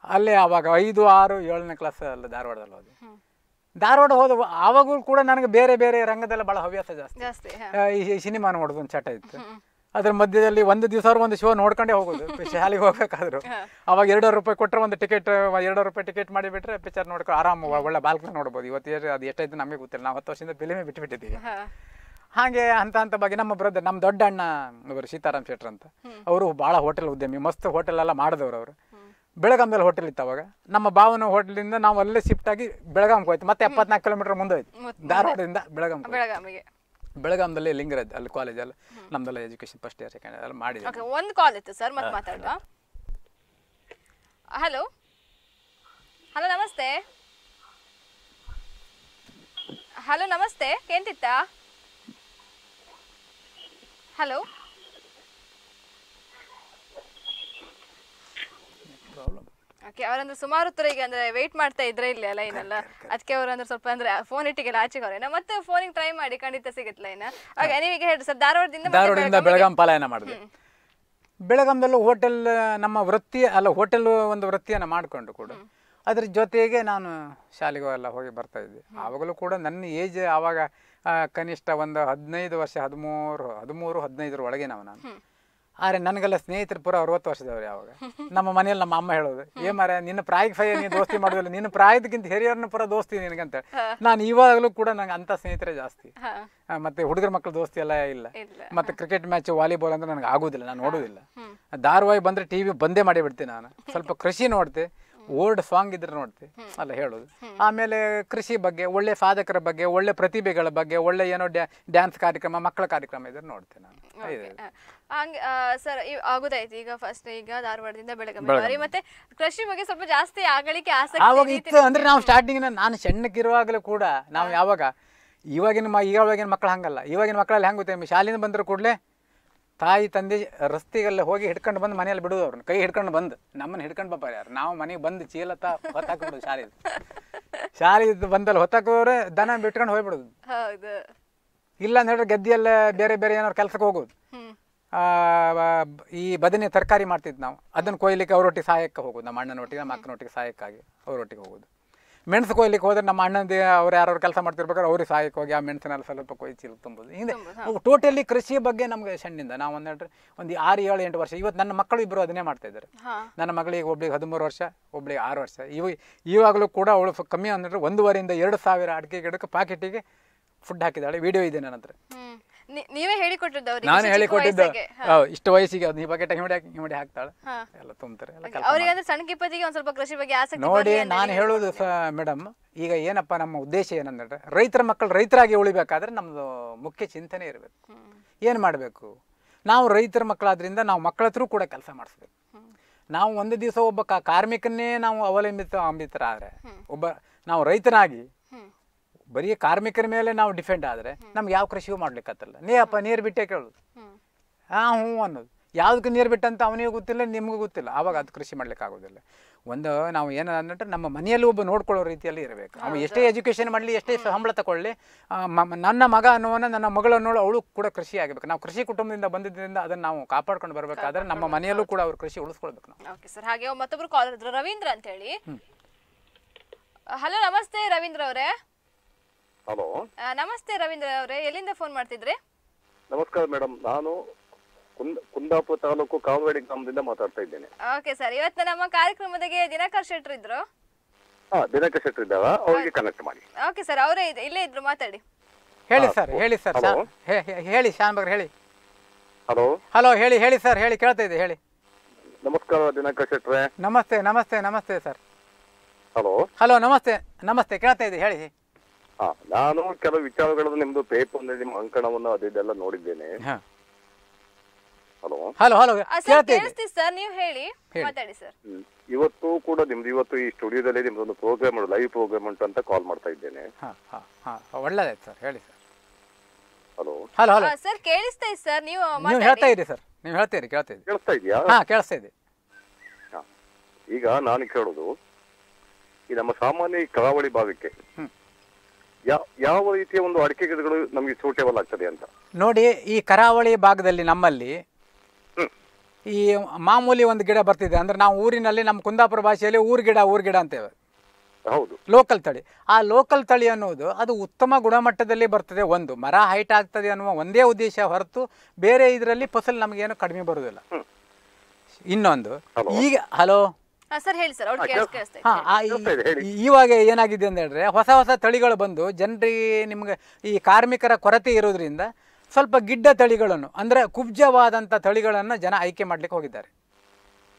ಅಲ್ಲಿ ಆವಾಗ ಐದು ಆರು ಏಳನೇ ಕ್ಲಾಸ್ ಅಲ್ಲಿ ಧಾರವಾಡದಲ್ಲಿ ಹೋದೆ. ಧಾರವಾಡ ಹೋದ ಆವಾಗೂ ಕೂಡ ನನಗೆ ಬೇರೆ ಬೇರೆ ರಂಗದಲ್ಲ ಭಾಳ ಹವ್ಯಾಸ ಜಾಸ್ತಿ. ಈ ಸಿನಿಮಾ ನೋಡೋದು ಒಂದು ಚಟ ಇತ್ತು. ಅದ್ರ ಮಧ್ಯದಲ್ಲಿ ಒಂದು ದಿವಸ ಒಂದು ಶೋ ನೋಡ್ಕೊಂಡೇ ಹೋಗೋದು. ಶಾಲೆಗೆ ಹೋಗ್ಬೇಕಾದ್ರು. ಅವಾಗ ಎರಡು ರೂಪಾಯಿ ಕೊಟ್ಟರೆ ಒಂದು ಟಿಕೆಟ್ ಎರಡೂವರೆ ರೂಪಾಯಿ ಟಿಕೆಟ್ ಮಾಡಿಬಿಟ್ರೆ ಪಿಕ್ಚರ್ ನೋಡ್ಕೊ ಆರಾಮ ಒಳ್ಳೆ ಬಾಲ್ಕನಿ ನೋಡ್ಬೋದು. ಇವತ್ತು ಅದು ಎಷ್ಟಾಯ್ತು ನಮಗೆ ಗೊತ್ತಿಲ್ಲ. ನಾವು ಹತ್ತು ವರ್ಷದಿಂದ ಫಿಲಿಮೇ ಬಿಟ್ಬಿಟ್ಟಿದ್ದೀವಿ. ಹಾಗೆ ಹಂತ ಹಂತ ಬಗ್ಗೆ ನಮ್ಮ ಬ್ರದರ್ ನಮ್ಮ ದೊಡ್ಡ ಅಣ್ಣ ಇವರು ಸೀತಾರಾಮ್ ಶೆಟ್ರ್ ಅಂತ. ಅವರು ಭಾಳ ಹೋಟೆಲ್ ಉದ್ಯಮಿ ಮಸ್ತ್ ಹೋಟೆಲ್ ಎಲ್ಲ ಮಾಡಿದವರು ಅವರು. ಬೆಳಗಾಂದಲ್ಲಿ ಹೋಟೆಲ್ ಇತ್ತು ಅವಾಗ. ನಮ್ಮ ಭಾವನ ಹೋಟೆಲಿಂದ ನಾವು ಅಲ್ಲೇ ಶಿಫ್ಟ್ ಆಗಿ ಬೆಳಗಾಂಗೆ ಹೋಯ್ತು. ಮತ್ತೆ ಎಪ್ಪತ್ನಾಲ್ಕು ಕಿಲೋಮೀಟರ್ ಮುಂದೆ ಹೋಯ್ತು. ಧಾರವಾಡದಿಂದ ಬೆಳಗಾಂ ಬೆಳಗಾಂದಲ್ಲಿ ಲಿಂಗರಾಜ್ ಅಲ್ಲಿ ಕಾಲೇಜಲ್ಲಿ ನಮ್ದೆಲ್ಲ education first year second year ಎಲ್ಲ ಮಾಡಿದೆ ಓಕೆ ಒಂದು ಕಾಲ್ ಇತ್ತು ಸರ್ ಮತ್ತೆ ಮಾತಾಡುವ. ಹಲೋ ಹಲೋ ನಮಸ್ತೆ. ಹಲೋ ನಮಸ್ತೆ. ಕೇಂತಿತ್ತ ಹಲೋ ಪ್ರಾಬ್ಲಮ್ ಓಕೆ ಅವರಂದ್ರೆ ಸುಮಾರು ಹೊತ್ತರಿಗೆ ಅಂದ್ರೆ ವೇಟ್ ಮಾಡ್ತಾ ಇದ್ರೆ ಇಲ್ಲ ಲೈನ್ ಎಲ್ಲ ಅದಕ್ಕೆ ಅವರಂದ್ರೆ ಸ್ವಲ್ಪ ಅಂದ್ರೆ ಫೋನ್ ಇಟ್ಟಿಗೆಲ್ಲ ಆಚೆಗೆ ಅವ್ರೆ ಮತ್ತೆ ಫೋನಿಗೆ ಟ್ರೈ ಮಾಡಿ ಖಂಡಿತ ಸಿಗುತ್ತೆ ಲೈನ್ ಓಕೆ ನೀವೀಗ ಹೇಳಿ ಸರ್ ಧಾರವಾಡದಿಂದ ಧಾರವಾಡದಿಂದ ಬೆಳಗಾಂ ಪಲಾಯನ ಮಾಡಿದೆ ಬೆಳಗಾಂದಲ್ಲೂ ಹೋಟೆಲ್ ನಮ್ಮ ವೃತ್ತಿ ಅಲ್ಲ ಹೋಟೆಲ್ ಒಂದು ವೃತ್ತಿಯನ್ನು ಮಾಡಿಕೊಂಡು ಕೂಡ ಅದ್ರ ಜೊತೆಗೆ ನಾನು ಶಾಲೆಗೂ ಎಲ್ಲ ಹೋಗಿ ಬರ್ತಾ ಇದ್ದೆ. ಆವಾಗಲೂ ಕೂಡ ನನ್ನ ಏಜ್ ಆವಾಗ ಕನಿಷ್ಠ ಒಂದು ಹದಿನೈದು ವರ್ಷ ಹದಿಮೂರು ಹದಿಮೂರು ಹದಿನೈದರ ಒಳಗೆ ನಾವು ನಾನು. ಆದರೆ ನನಗೆಲ್ಲ ಸ್ನೇಹಿತರು ಪೂರ ಅರವತ್ತು ವರ್ಷದವ್ರು ಯಾವಾಗ? ನಮ್ಮ ಮನೆಯಲ್ಲಿ ನಮ್ಮ ಅಮ್ಮ ಹೇಳೋದು ಏ ಮರ ನಿನ್ನ ಪ್ರಾಯಕ್ಕೆ ಫೈ ನೀನು ದೋಸ್ತಿ ಮಾಡೋದಿಲ್ಲ ನಿನ್ನ ಪ್ರಾಯದಕ್ಕಿಂತ ಹಿರಿಯರನ್ನ ಪೂರ ದೋಸ್ತಿ ನಿನಗಂತ ನಾನು ಇವಾಗಲೂ ಕೂಡ ನಂಗೆ ಅಂಥ ಸ್ನೇಹಿತರೆ ಜಾಸ್ತಿ. ಮತ್ತೆ ಹುಡುಗರ ಮಕ್ಕಳ ದೋಸ್ತಿ ಎಲ್ಲ ಇಲ್ಲ. ಇಲ್ಲ. ಮತ್ತೆ ಕ್ರಿಕೆಟ್ ಮ್ಯಾಚ್ ವಾಲಿಬಾಲ್ ಅಂದ್ರೆ ನನಗೆ ಆಗೋದಿಲ್ಲ ನಾನು ನೋಡೋದಿಲ್ಲ. ಧಾರವಾಹಿ ಬಂದ್ರೆ ಟಿವಿ ಬಂದೇ ಮಾಡಿ ಬಿಡ್ತೀನಿ ನಾನು. ಸ್ವಲ್ಪ ಕೃಷಿ ನೋಡ್ತೆ ಓಲ್ಡ್ ಸಾಂಗ್ ಇದ್ರೆ ನೋಡ್ತಿ. ಅಲ್ಲ ಹೇಳೋದು. ಆಮೇಲೆ ಕೃಷಿ ಬಗ್ಗೆ ಒಳ್ಳೆ ಸಾಧಕರ ಬಗ್ಗೆ ಒಳ್ಳೆ ಪ್ರತಿಭೆಗಳ ಬಗ್ಗೆ ಒಳ್ಳೆ ಏನೋ ಡ್ಯಾನ್ಸ್ ಕಾರ್ಯಕ್ರಮ ಮಕ್ಕಳ ಕಾರ್ಯಕ್ರಮ ಇದ್ರೆ ನೋಡ್ತೇನೆ ನಾನು. ಹಂಗೆ ಸರ್ ಆಗುದಾಯ್ತು ಈಗ ಫಸ್ಟ್ ಈಗ ಧಾರವಾಡದಿಂದ ಬೆಳಗಾವಿ ಮತ್ತೆ ಕೃಷಿ ಬಗ್ಗೆ ಸ್ವಲ್ಪ ಜಾಸ್ತಿ ಆಗಲಿಕ್ಕೆ ಆಸಕ್ತಿ ಆವಾಗ ಇತ್ತು ಅಂದ್ರೆ ನಾವು ಸ್ಟಾರ್ಟಿಂಗ್ ನಾನು ಸಣ್ಣಕ್ಕಿರುವಾಗಲೂ ಕೂಡ ನಾವು ಯಾವಾಗ ಇವಾಗಿನ ಇವಾಗಿನ ಮಕ್ಕಳು ಹಂಗಲ್ಲ. ಇವಾಗಿನ ಮಕ್ಕಳಲ್ಲಿ ಹೆಂಗೆ ಗೊತ್ತೇ ಶಾಲೆಯಿಂದ ಬಂದ್ರೆ ಕೂಡಲೇ ತಾಯಿ ತಂದೆ ರಸ್ತೆಗೆಲ್ಲ ಹೋಗಿ ಹಿಡ್ಕೊಂಡು ಬಂದು ಮನೆಯಲ್ಲಿ ಬಿಡೋದು ಅವ್ರನ್ನ. ಕೈ ಹಿಡ್ಕೊಂಡು ಬಂದು. ನಮ್ಮನ್ನ ಹಿಡ್ಕೊಂಡು ಬಪ್ಪಾರ ಯಾರು? ನಾವು ಮನೆಗೆ ಬಂದು ಚೀಲತ್ತ ಹೊತ್ತಾಕ್ಬಿಡೋದು ಶಾಲೆ ಶಾಲೆ ಬಂದಲ್ಲಿ ಹೊತ್ತಾಕೋರೆ ದನ ಬಿಟ್ಕೊಂಡು ಹೋಗ್ಬಿಡುದು. ಇಲ್ಲ ಅಂತ ಹೇಳಿದ್ರೆ ಗದ್ದೆಯಲ್ಲ ಬೇರೆ ಬೇರೆ ಏನಾದ್ರು ಕೆಲಸಕ್ಕೆ ಹೋಗೋದು. ಈ ಬದನೆ ತರಕಾರಿ ಮಾಡ್ತಿದ್ದು ನಾವು. ಅದನ್ನು ಕೊಯ್ಲಿಕ್ಕೆ ಅವರೊಟ್ಟಿಗೆ ಸಹಾಯಕ್ಕೆ ಹೋಗೋದು. ನಮ್ಮ ಅಣ್ಣನೊಟ್ಟಿಗೆ ನಮ್ಮ ಅಕ್ಕನೊಟ್ಟಿಗೆ ಸಹಾಯಕ್ಕಾಗಿ ಅವರೊಟ್ಟಿಗೆ ಹೋಗೋದು. ಮೆಣಸು ಕೊಯ್ಲಿಕ್ಕೆ ಹೋದ್ರೆ ನಮ್ಮ ಅಣ್ಣಂದಿ ಅವ್ರು ಯಾರು ಕೆಲಸ ಮಾಡ್ತಿರ್ಬೇಕಾದ್ರೆ ಅವ್ರಿಗೆ ಸಹಾಯಕ್ಕೆ ಹೋಗಿ ಆ ಮೆಣಸಿನಲ್ಲಿ ಸ್ವಲ್ಪ ಕೊಯ್ ಚೀಲ ತುಂಬೋದು ಹಿಂದೆ ಟೋಟಲಿ ಕೃಷಿ ಬಗ್ಗೆ ನಮಗೆ ಸಣ್ಣಿಂದ ನಾವು ಒಂದು ಒಂದು ಆರು ಏಳು ಎಂಟು ವರ್ಷ. ಇವತ್ತು ನನ್ನ ಮಕ್ಕಳು ಇಬ್ಬರು ಅದನ್ನೇ ಮಾಡ್ತಾ ಇದ್ದಾರೆ. ನನ್ನ ಮಗಳಿಗೆ ಒಬ್ಳಿಗೆ ಹದಿಮೂರು ವರ್ಷ ಒಬ್ಳಿಗೆ ಆರು ವರ್ಷ. ಇವ ಇವಾಗಲೂ ಕೂಡ ಅವಳು ಕಮ್ಮಿ ಅಂದ್ರೆ ಒಂದೂವರೆಯಿಂದ ಎರಡು ಸಾವಿರ ಅಡಿಕೆ ಗಿಡಕ್ಕೆ ಪಾಕೆಟಿಗೆ ಫುಡ್ ಹಾಕಿದ್ದಾಳೆ. ವಿಡಿಯೋ ಇದೆ ನನ್ನ ಹತ್ರ. ನೀವೇ ಹೇಳಿಕೊಟ್ಟದ್ದು ಅವ್ರಿಗೆ ನಾನು ಹೇಳಿ ಹೇಳಿಕೊಟ್ಟಿದ್ದು. ಇಷ್ಟು ವಯಸ್ಸಿಗೆ ಅದು ಈ ಬಕೆಟ್ ಹಿಮಡಿ ಹಾಕಿ ಹಿಮಡಿ ಹಾಕ್ತಾಳೆ. ಎಲ್ಲ ತುಂಬ್ತಾರೆ ಅವ್ರಿಗೆ ಅಂದ್ರೆ ಸಣ್ಣ ಕಿಪ್ಪತ್ತಿಗೆ ಒಂದ್ ಸ್ವಲ್ಪ ಕೃಷಿ ಬಗ್ಗೆ ಆಸಕ್ತಿ ನೋಡಿ ನಾನು ಹೇಳೋದು ಮೇಡಮ್ ಈಗ ಏನಪ್ಪ ನಮ್ಮ ಉದ್ದೇಶ ಏನಂದ್ರೆ ರೈತರ ಮಕ್ಕಳು ರೈತರಾಗಿ ಉಳಿಬೇಕಾದ್ರೆ ನಮ್ದು ಮುಖ್ಯ ಚಿಂತನೆ ಇರಬೇಕು. ಏನು ಮಾಡಬೇಕು? ನಾವು ರೈತರ ಮಕ್ಕಳಾದ್ರಿಂದ ನಾವು ಮಕ್ಕಳ ಹತ್ರ ಕೂಡ ಕೆಲಸ ಮಾಡಿಸ್ಬೇಕು. ನಾವು ಒಂದು ದಿವಸ ಒಬ್ಬ ಕಾ- ಕಾರ್ಮಿಕನ್ನೇ ನಾವು ಅವಲಂಬಿತ ಅಂಬಿತರಾದರೆ ಒಬ್ಬ ನಾವು ರೈತನಾಗಿ ಬರೀ ಕಾರ್ಮಿಕರ ಮೇಲೆ ನಾವು ಡಿಪೆಂಡ್ ಆದರೆ ನಮ್ಗೆ ಯಾವ ಕೃಷಿಯೂ ಮಾಡ್ಲಿಕ್ಕತ್ತಲ್ಲ. ನೀಯಪ್ಪ ನೀರು ಬಿಟ್ಟೆ ಕೇಳೋದು ಹಾಂ ಹ್ಞೂ ಅನ್ನೋದು. ಯಾವುದಕ್ಕೆ ನೀರು ಬಿಟ್ಟಂತ ಅವನಿಗೂ ಗೊತ್ತಿಲ್ಲ ನಿಮಗೂ ಗೊತ್ತಿಲ್ಲ. ಆವಾಗ ಅದು ಕೃಷಿ ಮಾಡ್ಲಿಕ್ಕೆ ಆಗೋದಿಲ್ಲ. ಒಂದು ನಾವು ಏನು ಅಂದ್ರೆ ನಮ್ಮ ಮನೆಯಲ್ಲಿ ಒಬ್ಬ ನೋಡ್ಕೊಳ್ಳೋ ರೀತಿಯಲ್ಲಿ ಇರಬೇಕು. ಅವ್ನು ಎಷ್ಟೇ ಎಜುಕೇಷನ್ ಮಾಡಲಿ ಎಷ್ಟೇ ಸಂಬಳ ತಗೊಳ್ಳಿ ನನ್ನ ಮಗ ಅನ್ನೋನ ನನ್ನ ಮಗಳು ಅನ್ನೋಳು ಅವಳು ಕೂಡ ಕೃಷಿ ಆಗಬೇಕು. ನಾವು ಕೃಷಿ ಕುಟುಂಬದಿಂದ ಬಂದಿದ್ದರಿಂದ ಅದನ್ನು ನಾವು ಕಾಪಾಡ್ಕೊಂಡು ಬರಬೇಕಾದ್ರೆ ನಮ್ಮ ಮನೆಯಲ್ಲೂ ಕೂಡ ಅವ್ರು ಕೃಷಿ ಉಳಿಸ್ಕೊಳ್ಬೇಕು ನಾವು. ಓಕೆ ಸರ್ ಹಾಗೆ ಮತ್ತೊಬ್ರು ಕಾಲ್ ಇದ್ರು ರವೀಂದ್ರ ಅಂತ ಹೇಳಿ ಹಲೋ ನಮಸ್ತೆ ರವೀಂದ್ರ ಅವರೇ. ಹಲೋ ನಮಸ್ತೆ ರವೀಂದ್ರ ಅವರೇ ಎಲ್ಲಿಂದ ಫೋನ್ ಮಾಡ್ತಿದ್ರಿ? ನಮಸ್ಕಾರ ಮೇಡಮ್ ನಾನು ಕುಂದ ಕುಂದಾಪುರ ತಾಲೂಕು ಕಾವೇರಿ ಗ್ರಾಮದಿಂದ ಮಾತಾಡ್ತಾ ಇದ್ದೇನೆ. ಓಕೆ ಸರ್ ಇವತ್ತು ನಮ್ಮ ಕಾರ್ಯಕ್ರಮದಾಗೆ ದಿನಕರ್ ಶೆಟ್ರು ಇದ್ರು? ಹಾ ದಿನಕರ್ ಶೆಟ್ಟರ್ ಇದ್ದಾವ ಅವರಿಗೆ ಕನೆಕ್ಟ್ ಮಾಡಿ. ಓಕೆ ಸರ್ ಅವರೇ ಇದೆ ಇಲ್ಲೇ ಇದ್ರು ಮಾತಾಡಿ. ಹೇಳಿ ಸರ್ ಹೇಳಿ ಸರ್ ಹೇಳಿ ಶಾನ್ ಬಗ್ರ ಹೇಳಿ. ಹಲೋ. ಹಲೋ ಹೇಳಿ ಹೇಳಿ ಸರ್ ಹೇಳಿ ಕೇಳ್ತಾ ಇದೆ ಹೇಳಿ. ನಮಸ್ಕಾರ ದಿನಕರ್ ಶೆಟ್ರೆ. ನಮಸ್ತೆ ನಮಸ್ತೆ ನಮಸ್ತೆ ಸರ್. ಹಲೋ. ಹಲೋ ನಮಸ್ತೆ ನಮಸ್ತೆ ಕೇಳ್ತಾ ಇದೆ ಹೇಳಿ. ನಾನು ಕೆಲವು ವಿಚಾರಗಳನ್ನು ನಿಮ್ದು ಪೇಪರ್ ನಿಮ್ಮ ಅಂಕಣವನ್ನು ಅದು ಇದೆಲ್ಲ ನೋಡಿದ್ದೇನೆ. ಹಾಂ. ಹಲೋ? ಹಲೋ ಹಲೋ ಸರ್ ನೀವು ಹೇಳಿ. ಮಾತಾಡಿ ಸರ್. ಇವತ್ತು ಕೂಡ ನಿಮ್ದು ಇವತ್ತು ಈ ಸ್ಟುಡಿಯೋದಲ್ಲಿ ನಿಮ್ದೊಂದು ಪ್ರೋಗ್ರಾಮ್ ಲೈವ್ ಪ್ರೋಗ್ರಾಮ್ ಉಂಟು ಅಂತ ಕಾಲ್ ಮಾಡ್ತಾ ಇದ್ದೇನೆ. ಹಾಂ ಹಾಂ ಹಾಂ ಒಳ್ಳೆದಾಯ್ತು ಸರ್ ಹೇಳಿ sir. Hello? Hello hello. Sir ಕೇಳಿಸ್ತಾ ಇದೆ ಸರ್ ನೀವು ನೀವು ಹೇಳ್ತಾ ಇದ್ದೀರಿ ಸರ್ ನೀವು ಹೇಳ್ತೀರಿ ಕೇಳ್ತಾ ಇದ್ದೀರಿ ಕೇಳಿಸ್ತಾ ಇದೆಯಾ? ಹಾಂ ಕೇಳಿಸ್ತಾ ಇದೆ ಹಾ. ಈಗ ನಾನು ಕೇಳೋದು ಈ ನಮ್ಮ ಸಾಮಾನ್ಯ ಕರಾವಳಿ ಭಾಗಕ್ಕೆ ಯಾವ ರೀತಿಯ ಒಂದು ಅಡಿಕೆ ಗಿಡಗಳು ನಮಗೆ ಸೂಟೇಬಲ್ ಆಗ್ತದೆ ಅಂತ? ನೋಡಿ ಈ ಕರಾವಳಿ ಭಾಗದಲ್ಲಿ ನಮ್ಮಲ್ಲಿ ಈ ಮಾಮೂಲಿ ಒಂದು ಗಿಡ ಬರ್ತಿದೆ. ಅಂದ್ರೆ ನಾವು ಊರಿನಲ್ಲಿ ನಮ್ಮ ಕುಂದಾಪುರ ಭಾಷೆಯಲ್ಲಿ ಊರ್ ಗಿಡ ಊರ್ ಗಿಡ ಅಂತೇವೆ. ಹೌದು. ಲೋಕಲ್ ತಳಿ. ಆ ಲೋಕಲ್ ತಳಿ ಅನ್ನೋದು ಅದು ಉತ್ತಮ ಗುಣಮಟ್ಟದಲ್ಲಿ ಬರ್ತದೆ ಒಂದು. ಮರ ಹೈಟ್ ಆಗ್ತದೆ ಅನ್ನುವ ಒಂದೇ ಉದ್ದೇಶ ಹೊರತು ಬೇರೆ ಇದರಲ್ಲಿ ಫಸಲು ನಮಗೇನು ಕಡಿಮೆ ಬರುವುದಿಲ್ಲ. ಇನ್ನೊಂದು. ಈಗ ಹಲೋ. ಸರ್ ಹೇಳಿ ಸರ್ ಇವಾಗ ಏನಾಗಿದೆ ಅಂತ ಹೇಳಿದ್ರೆ ಹೊಸ ಹೊಸ ತಳಿಗಳು ಬಂದು ಜನರಿಗೆ ನಿಮ್ಗೆ ಈ ಕಾರ್ಮಿಕರ ಕೊರತೆ ಇರೋದ್ರಿಂದ ಸ್ವಲ್ಪ ಗಿಡ್ಡ ತಳಿಗಳನ್ನು ಅಂದ್ರೆ ಕುಬ್ಜವಾದಂತ ತಳಿಗಳನ್ನು ಜನ ಆಯ್ಕೆ ಮಾಡ್ಲಿಕ್ಕೆ ಹೋಗಿದ್ದಾರೆ.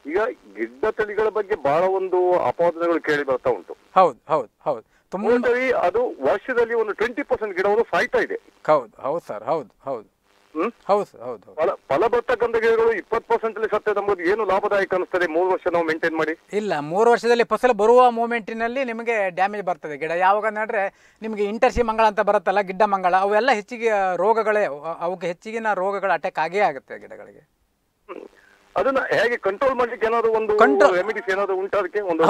ಈಗ ಗಿಡ್ಡ ತಳಿಗಳ ಬಗ್ಗೆ ಬಹಳ ಒಂದು ಅಪವಾದನೆಗಳು ಕೇಳಿ ಬರ್ತಾ ಉಂಟು. ಹೌದು ಹೌದು ಹೌದು. ತುಂಬಾ ಅದು ವರ್ಷದಲ್ಲಿ ಒಂದು ಟ್ವೆಂಟಿ ಪರ್ಸೆಂಟ್ ಗಿಡವನ್ನು ಸಾಯ್ತಾ ಇದೆ. ಹೌದು ಹೌದು ಸರ್ ಹೌದು ಹೌದು. ಹ್ಮ್? ಹೌದು ಹೌದು ಫಲ ಗಿಡಗಳು ಇಪ್ಪತ್ತು ಪರ್ಸೆಂಟ್ ಅಲ್ಲಿ ಏನು ಲಾಭದಾಯಕ ಅನಿಸ್ತದೆ ಮೂರು ವರ್ಷ ನಾವು ಮೇಂಟೈನ್ ಮಾಡಿ? ಇಲ್ಲ ಮೂರು ವರ್ಷದಲ್ಲಿ ಫಸಲು ಬರುವ ಮೂಮೆಂಟಿನಲ್ಲಿ ನಿಮಗೆ ಡ್ಯಾಮೇಜ್ ಬರ್ತದೆ. ಗಿಡ ಯಾವಾಗ ನೋಡ್ರೆ ನಿಮಗೆ ಇಂಟರ್ಸಿ ಮಂಗಳ ಅಂತ ಬರುತ್ತಲ್ಲ ಗಿಡ್ಡ ಮಂಗಳ ಅವೆಲ್ಲ ಹೆಚ್ಚಿಗೆ ರೋಗಗಳೇ ಅವ್- ಅವಕ್ಕೆ ಹೆಚ್ಚಿಗಿನ ರೋಗಗಳ ಅಟ್ಯಾಕ್ ಆಗೇ ಆಗುತ್ತೆ ಗಿಡಗಳಿಗೆ. ಅದನ್ನ ಹೇಗೆ ಕಂಟ್ರೋಲ್ ಮಾಡ್ಲಿಕ್ಕೆ ಏನಾದ್ರು ಒಂದು ಕಂಟ್ರೋಲ್ ರೆಮಿಡೀಸ್ ಏನಾದ್ರು ಉಂಟು ಅದಕ್ಕೆ? ಒಂದು